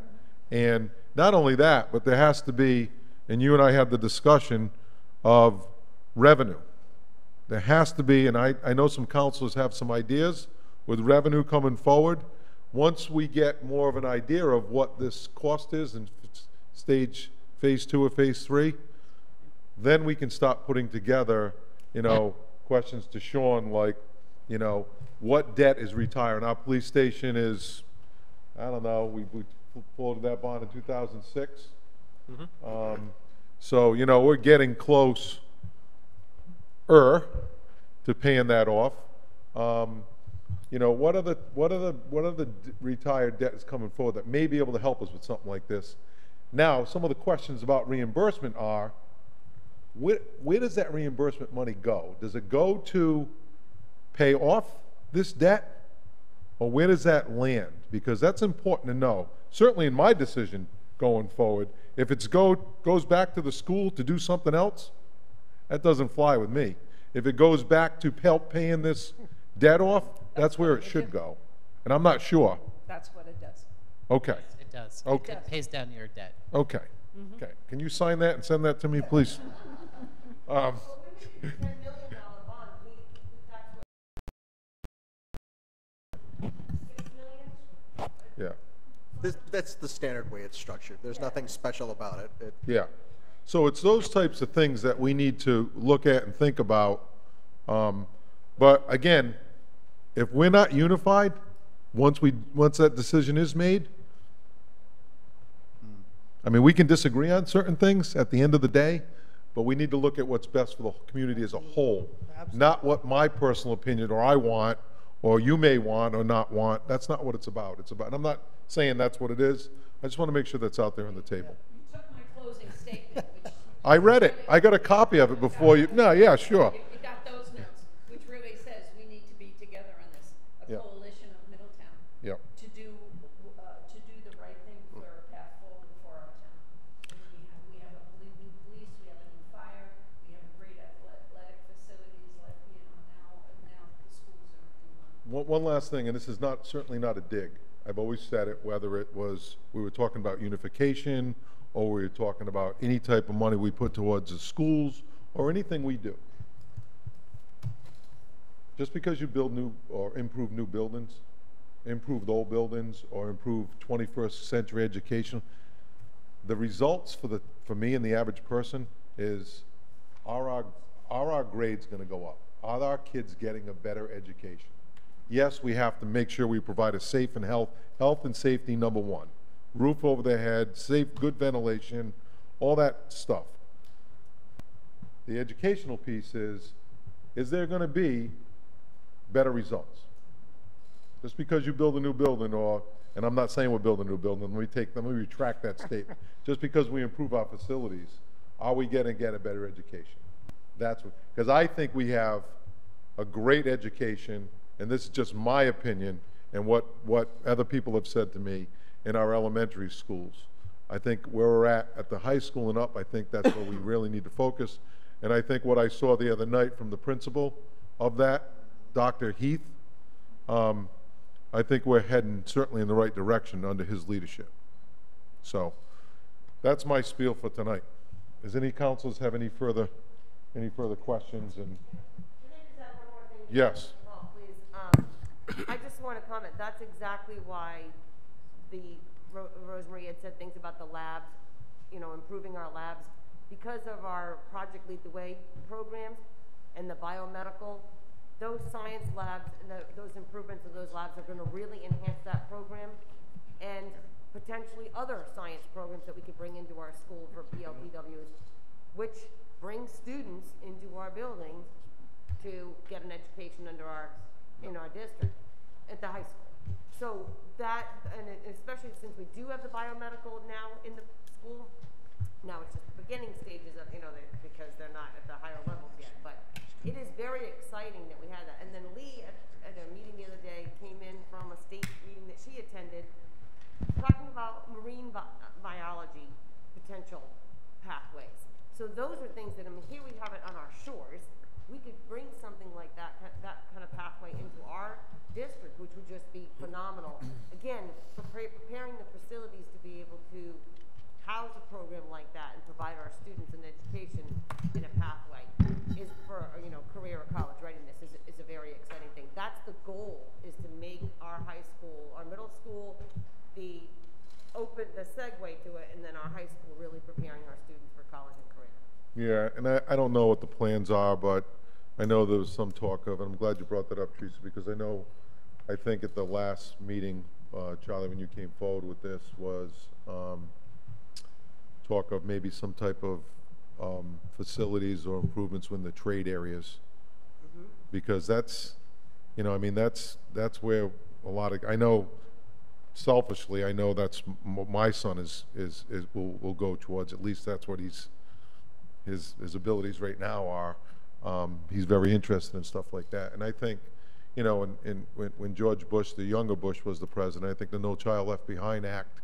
And not only that, but there has to be, and you and I had the discussion of revenue. There has to be, and I, I know some councilors have some ideas with revenue coming forward. Once we get more of an idea of what this cost is in stage, phase two or phase three, then we can start putting together, you know, questions to Sean like, you know, what debt is retiring? Our police station is, I don't know, we, we floated that bond in two thousand six. Um, so, you know, we're getting close, er, to paying that off. Um, you know, what are the, what are the, what are the retired debts coming forward that may be able to help us with something like this? Now, some of the questions about reimbursement are, where, where does that reimbursement money go? Does it go to pay off this debt? Or where does that land? Because that's important to know. Certainly in my decision going forward, if it go, goes back to the school to do something else, that doesn't fly with me. If it goes back to help paying this debt off, that's where it should go. And I'm not sure. That's what it does. Okay. It does. It- Okay. It pays down your debt. Okay. Okay. Can you sign that and send that to me, please? Um, Yeah. This, that's the standard way it's structured. There's nothing special about it. It- Yeah. So it's those types of things that we need to look at and think about. Um, but again, if we're not unified, once we, once that decision is made, I mean, we can disagree on certain things at the end of the day, but we need to look at what's best for the community as a whole. Not what my personal opinion or I want, or you may want or not want. That's not what it's about. It's about, and I'm not saying that's what it is. I just want to make sure that's out there on the table. You took my closing statement, which. I read it. I got a copy of it before you, no, yeah, sure. You got those notes, which really says we need to be together on this, a Yeah. coalition of Middletown. Yep. To do, uh, to do the right thing for a path forward for our town. We have, we have a new police, we have a new fire, we have great athletic facilities like, you know, now, now the schools are. One, one last thing, and this is not, certainly not a dig. I've always said it, whether it was, we were talking about unification, or we were talking about any type of money we put towards the schools, or anything we do. Just because you build new, or improve new buildings, improve old buildings, or improve twenty-first century education, the results for the, for me and the average person is, are our, are our grades going to go up? Are our kids getting a better education? Yes, we have to make sure we provide a safe and health, health and safety number one. Roof over their head, safe, good ventilation, all that stuff. The educational piece is, is there going to be better results? Just because you build a new building or, and I'm not saying we're building a new building, let me take, let me retract that statement. Just because we improve our facilities, are we going to get a better education? That's what, because I think we have a great education, and this is just my opinion and what, what other people have said to me in our elementary schools. I think where we're at, at the high school and up, I think that's where we really need to focus. And I think what I saw the other night from the principal of that, Dr. Heath, um, I think we're heading certainly in the right direction under his leadership. So that's my spiel for tonight. Does any councilors have any further, any further questions? And yes. Um, I just want to comment, that's exactly why the, Ro- Rosemary had said things about the labs, you know, improving our labs. Because of our Project Lead the Way programs and the biomedical, those science labs and the- those improvements of those labs are going to really enhance that program. And potentially other science programs that we could bring into our school for PLPWs, which bring students into our buildings to get an education under our, in our district, at the high school. So that, and especially since we do have the biomedical now in the school, now it's just the beginning stages of, you know, they- because they're not at the higher levels yet, but it is very exciting that we had that. And then Lee, at, at a meeting the other day, came in from a state meeting that she attended, talking about marine bi- biology potential pathways. So those are things that, I mean, here we have it on our shores. We could bring something like that, that kind of pathway into our district, which would just be phenomenal. Again, prepare, preparing the facilities to be able to house a program like that and provide our students an education in a pathway is for, you know, career or college readiness is, is a very exciting thing. That's the goal, is to make our high school, our middle school, the open, the segue to it, and then our high school really preparing our students for college and career. Yeah, and I, I don't know what the plans are, but I know there was some talk of, and I'm glad you brought that up, Teresa, because I know, I think at the last meeting, uh, Charlie, when you came forward with this, was, um, talk of maybe some type of, um, facilities or improvements in the trade areas. Because that's, you know, I mean, that's, that's where a lot of, I know selfishly, I know that's, m- my son is, is, is, will, will go towards, at least that's what he's, his, his abilities right now are, um, he's very interested in stuff like that. And I think, you know, in, in, when, when George Bush, the younger Bush was the president, I think the No Child Left Behind Act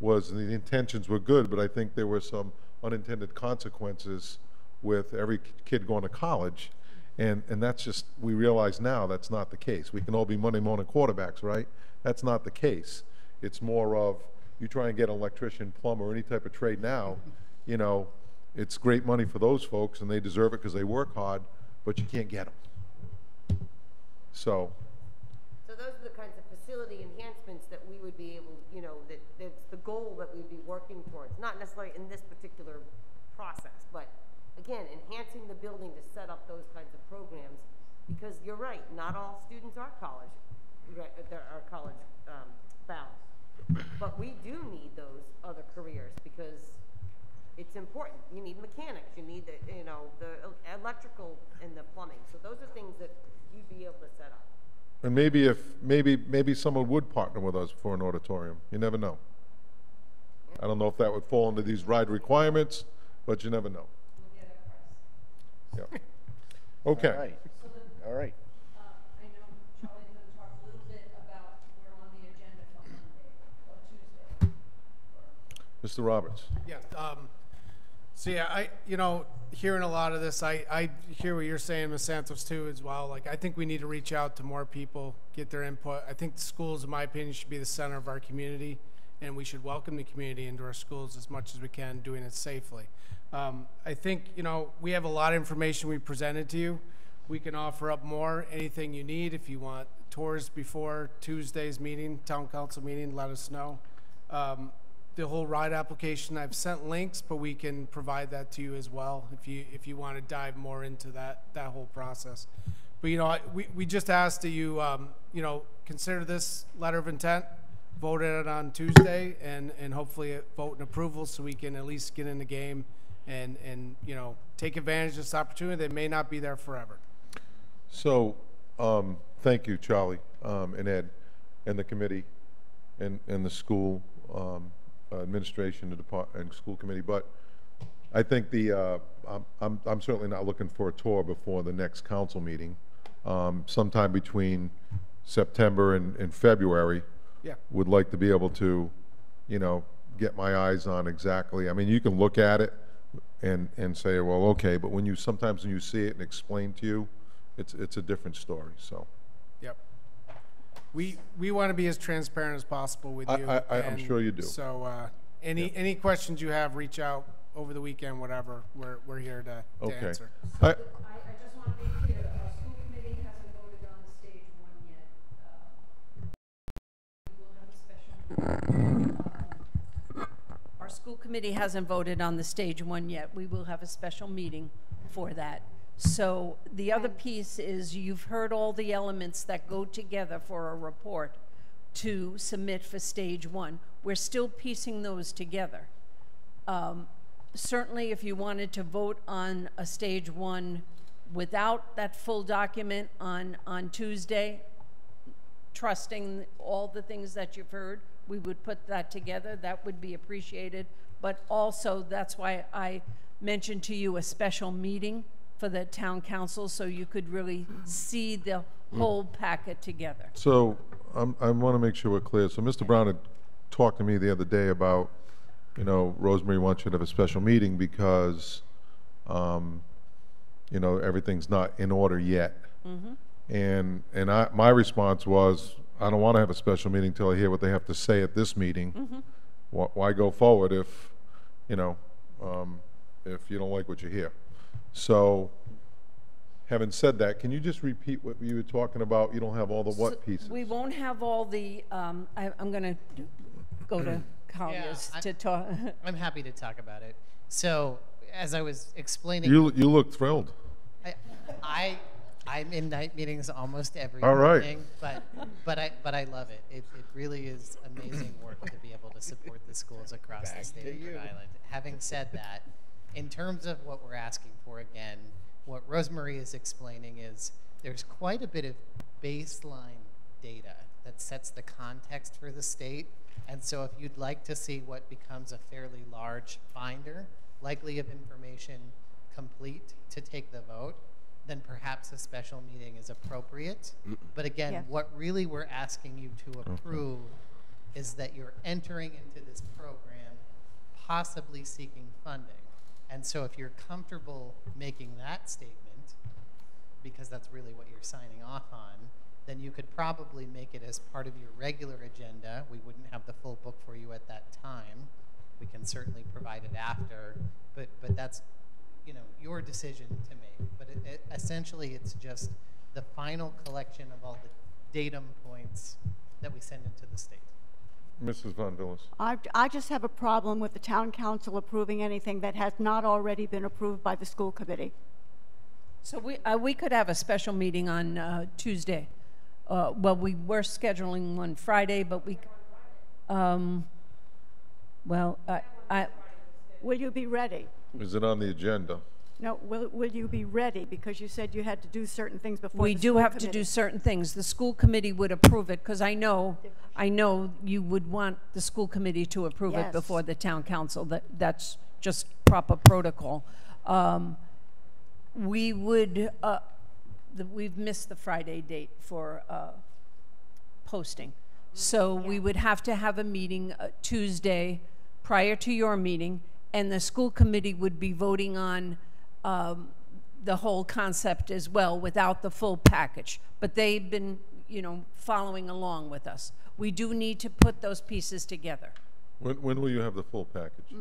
was, the intentions were good, but I think there were some unintended consequences with every kid going to college. And, and that's just, we realize now that's not the case. We can all be Monday morning quarterbacks, right? That's not the case. It's more of, you try and get an electrician, plumber, any type of trade now, you know, it's great money for those folks and they deserve it because they work hard, but you can't get them. So, So those are the kinds of facility enhancements that we would be able, you know, that, that's the goal that we'd be working towards. Not necessarily in this particular process, but again, enhancing the building to set up those kinds of programs. Because you're right, not all students are college, they're- are college, um, bound. But we do need those other careers because it's important. You need mechanics, you need the, you know, the el- electrical and the plumbing. So those are things that you'd be able to set up. and maybe if, maybe, maybe someone would partner with us for an auditorium. You never know. I don't know if that would fall into these RIDE requirements, but you never know. Yeah. All Okay. right, all right. Uh, I know Charlie's going to talk a little bit about, we're on the agenda for Monday or Tuesday. Mr. Roberts. Yeah, um, so yeah, I, you know, hearing a lot of this, I, I hear what you're saying, Ms. Santos, too, as well. Like, I think we need to reach out to more people, get their input. I think schools, in my opinion, should be the center of our community, and we should welcome the community into our schools as much as we can, doing it safely. Um, I think, you know, we have a lot of information we presented to you. We can offer up more, anything you need. If you want tours before Tuesday's meeting, town council meeting, let us know. Um, the whole RIDE application. I've sent links, but we can provide that to you as well if you if you want to dive more into that that whole process. But you know, I, we we just asked that you um, you know consider this letter of intent, vote it on Tuesday, and and hopefully vote in approval so we can at least get in the game and and you know take advantage of this opportunity that may not be there forever. So, um, thank you, Charlie, um, and Ed, and the committee, and, and the school, um, administration, the depart, and school committee, but I think the, uh, I'm, I'm, I'm certainly not looking for a tour before the next council meeting. Um, sometime between September and, and February. Yeah. Would like to be able to, you know, get my eyes on exactly, I mean, you can look at it and, and say, well, okay, but when you, sometimes when you see it and explain to you, it's, it's a different story, so. Yep. We we want to be as transparent as possible with I- you. I- I- I'm sure you do. So uh, any Yep. any questions you have, reach out over the weekend, whatever. We're we're here to, to Okay. answer. I- I, I just want to be clear, our school committee hasn't voted on stage one yet. Uh, we will have a special- Our school committee hasn't voted on the stage one yet. We will have a special meeting for that. So the other piece is you've heard all the elements that go together for a report to submit for stage one. We're still piecing those together. Um, Certainly, if you wanted to vote on a stage one without that full document on, on Tuesday, trusting all the things that you've heard, we would put that together. That would be appreciated. But also, that's why I mentioned to you a special meeting for the town council, so you could really see the whole packet together. So, um, I want to make sure we're clear. So Mr. Brown had talked to me the other day about, you know, Rosemary wants you to have a special meeting because, um, you know, everything's not in order yet. Mhm. And, and I, my response was, I don't want to have a special meeting till I hear what they have to say at this meeting. Mhm. Why, why go forward if, you know, um, if you don't like what you hear? So, having said that, can you just repeat what you were talking about? You don't have all the So what pieces? We won't have all the, um, I, I'm gonna go to Colliers I- to talk. I'm happy to talk about it. So, as I was explaining, You, you look thrilled. I, I, I'm in night meetings almost every All right. evening, but, but I, but I love it. It, it really is amazing work to be able to support the schools across the state of Rhode Island. Having said that, in terms of what we're asking for, again, what Rosemary is explaining is there's quite a bit of baseline data that sets the context for the state. And so if you'd like to see what becomes a fairly large binder, likely of information complete to take the vote, then perhaps a special meeting is appropriate. But again, Yeah. what really we're asking you to approve is that you're entering into this program possibly seeking funding. And so if you're comfortable making that statement, because that's really what you're signing off on, then you could probably make it as part of your regular agenda. We wouldn't have the full book for you at that time. We can certainly provide it after, but, but that's, you know, your decision to make. But it, it, essentially, it's just the final collection of all the datum points that we send into the state. Mrs. VonVillas. I, I just have a problem with the town council approving anything that has not already been approved by the school committee. So we, uh, we could have a special meeting on, uh, Tuesday. Uh, well, we were scheduling one Friday, but we, um, well, I, I, Will you be ready? Is it on the agenda? No, will, will you be ready? Because you said you had to do certain things before we do have to do certain things. The school committee would approve it, because I know, I know you would want the school committee to approve it Yes. before the town council. That, that's just proper protocol. Um, we would, uh, the, we've missed the Friday date for, uh, posting. So we would have to have a meeting uh, Tuesday prior to your meeting, and the school committee would be voting on um, the whole concept as well without the full package. But they've been, you know, following along with us. We do need to put those pieces together. When, when will you have the full package?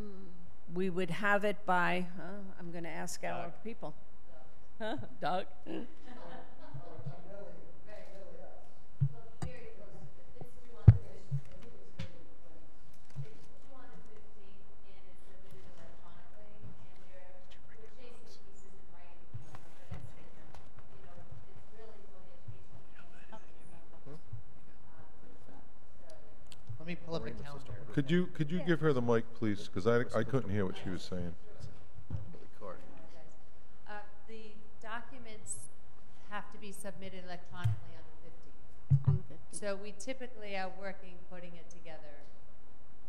We would have it by, uh, I'm going to ask our people. Huh, Doug? Let me pull up the calendar. Could you, could you give her the mic, please? Because I, I couldn't hear what she was saying. Uh, The documents have to be submitted electronically on the 15th. On the 15th. So we typically are working, putting it together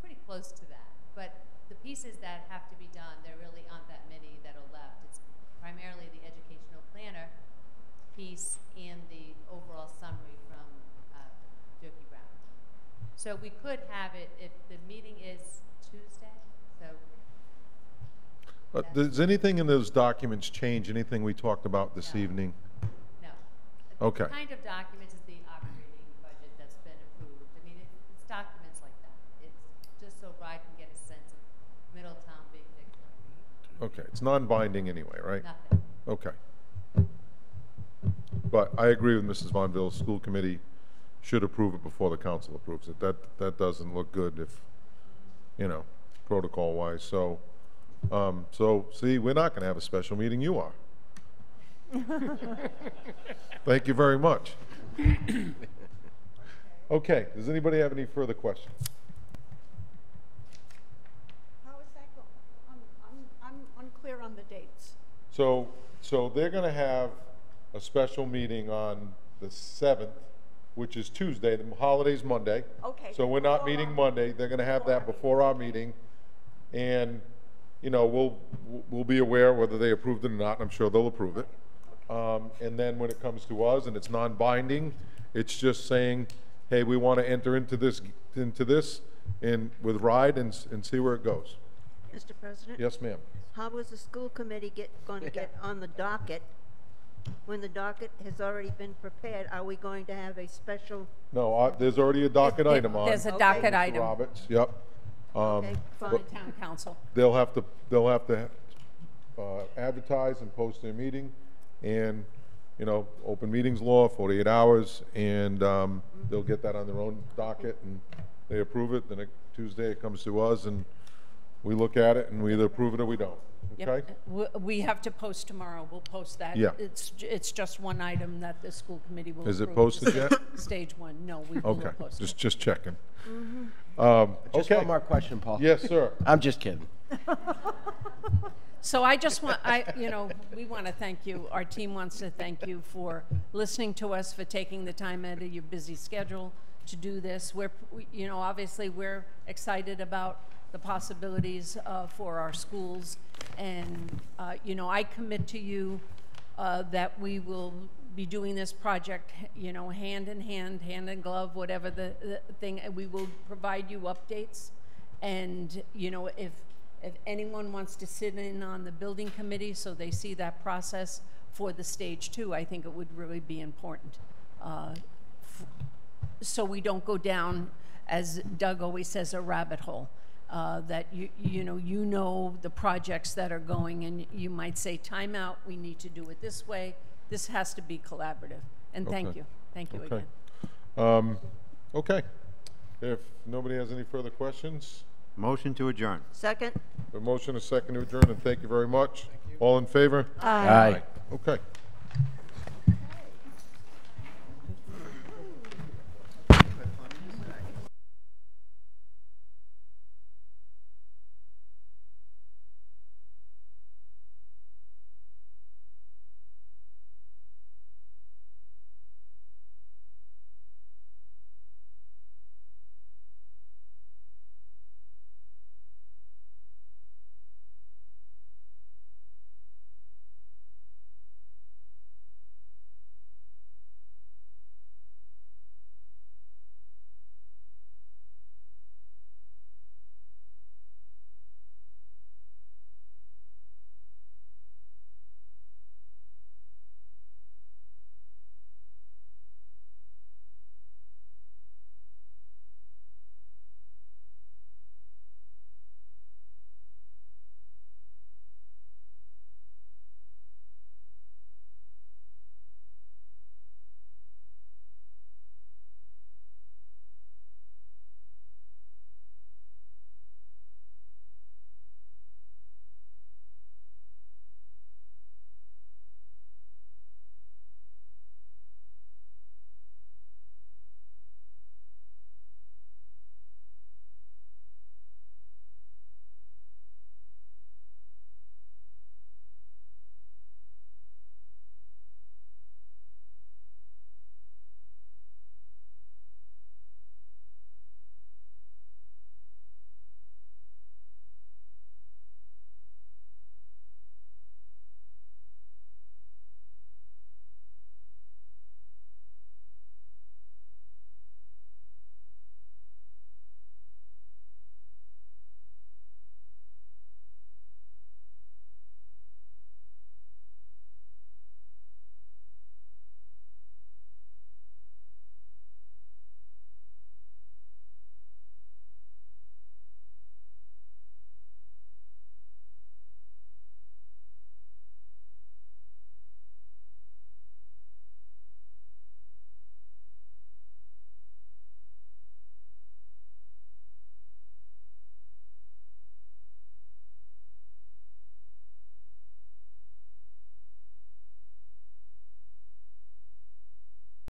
pretty close to that. But the pieces that have to be done, there really aren't that many that are left. It's primarily the educational planner piece and the overall summary from uh, Durkee Brown. So we could have it, if the meeting is Tuesday, so Uh, Does anything in those documents change anything we talked about this evening? No. Okay. The kind of documents is the operating budget that's been approved. I mean, it- it's documents like that. It's just so RIDE can get a sense of Middletown big picture. Okay, it's non-binding anyway, right? Nothing. Okay. But I agree with Mrs. VonVillas, school committee should approve it before the council approves it. That, that doesn't look good if, you know, protocol-wise, so, um, so, see, we're not gonna have a special meeting, you are. Thank you very much. Okay, does anybody have any further questions? How is that going? I'm, I'm, I'm unclear on the dates. So, so they're gonna have a special meeting on the seventh, which is Tuesday, the holiday's Monday. Okay. So we're not meeting Monday, they're gonna have that before our meeting. And, you know, we'll, we'll be aware whether they approved it or not, and I'm sure they'll approve it. Um, and then when it comes to us and it's non-binding, it's just saying, hey, we wanna enter into this, into this and with RIDE and, s- and see where it goes. Mr. President? Yes, ma'am. How was the school committee get, going to get on the docket? When the docket has already been prepared, are we going to have a special? No, uh, there's already a docket It- item on. there's a Okay. docket Mr. item. Roberts, yep. Um, Okay, From fine. the town council. They'll have to, they'll have to uh, advertise and post their meeting, and, you know, open meetings law, 48 hours, and um, they'll get that on their own docket, and they approve it, then it- Tuesday it comes to us, and we look at it, and we either approve it or we don't, Yep. okay? We- We have to post tomorrow. We'll post that. Yeah. It's, j- it's just one item that the school committee will Is it posted yet? Stage one. No, we will Okay, post it. just, just checking. Mhm. Um, Just okay. one more question, Paul. Yes, sir. I'm just kidding. So I just want, I, you know, we want to thank you, our team wants to thank you for listening to us, for taking the time out of your busy schedule to do this. We're, we- you know, obviously, we're excited about the possibilities uh, for our schools. And, uh, you know, I commit to you uh, that we will be doing this project, you know, hand in hand, hand in glove, whatever the, the thing, and we will provide you updates. And, you know, if, if anyone wants to sit in on the building committee so they see that process for the stage two, I think it would really be important. Uh, so we don't go down, as Doug always says, a rabbit hole. Uh, that you, you know, you know the projects that are going and you might say, time out, we need to do it this way. This has to be collaborative. And thank you. Thank you Okay. again. Um, okay. If nobody has any further questions? Motion to adjourn. Second? A motion, a second to adjourn, and thank you very much. All in favor? Aye. Okay.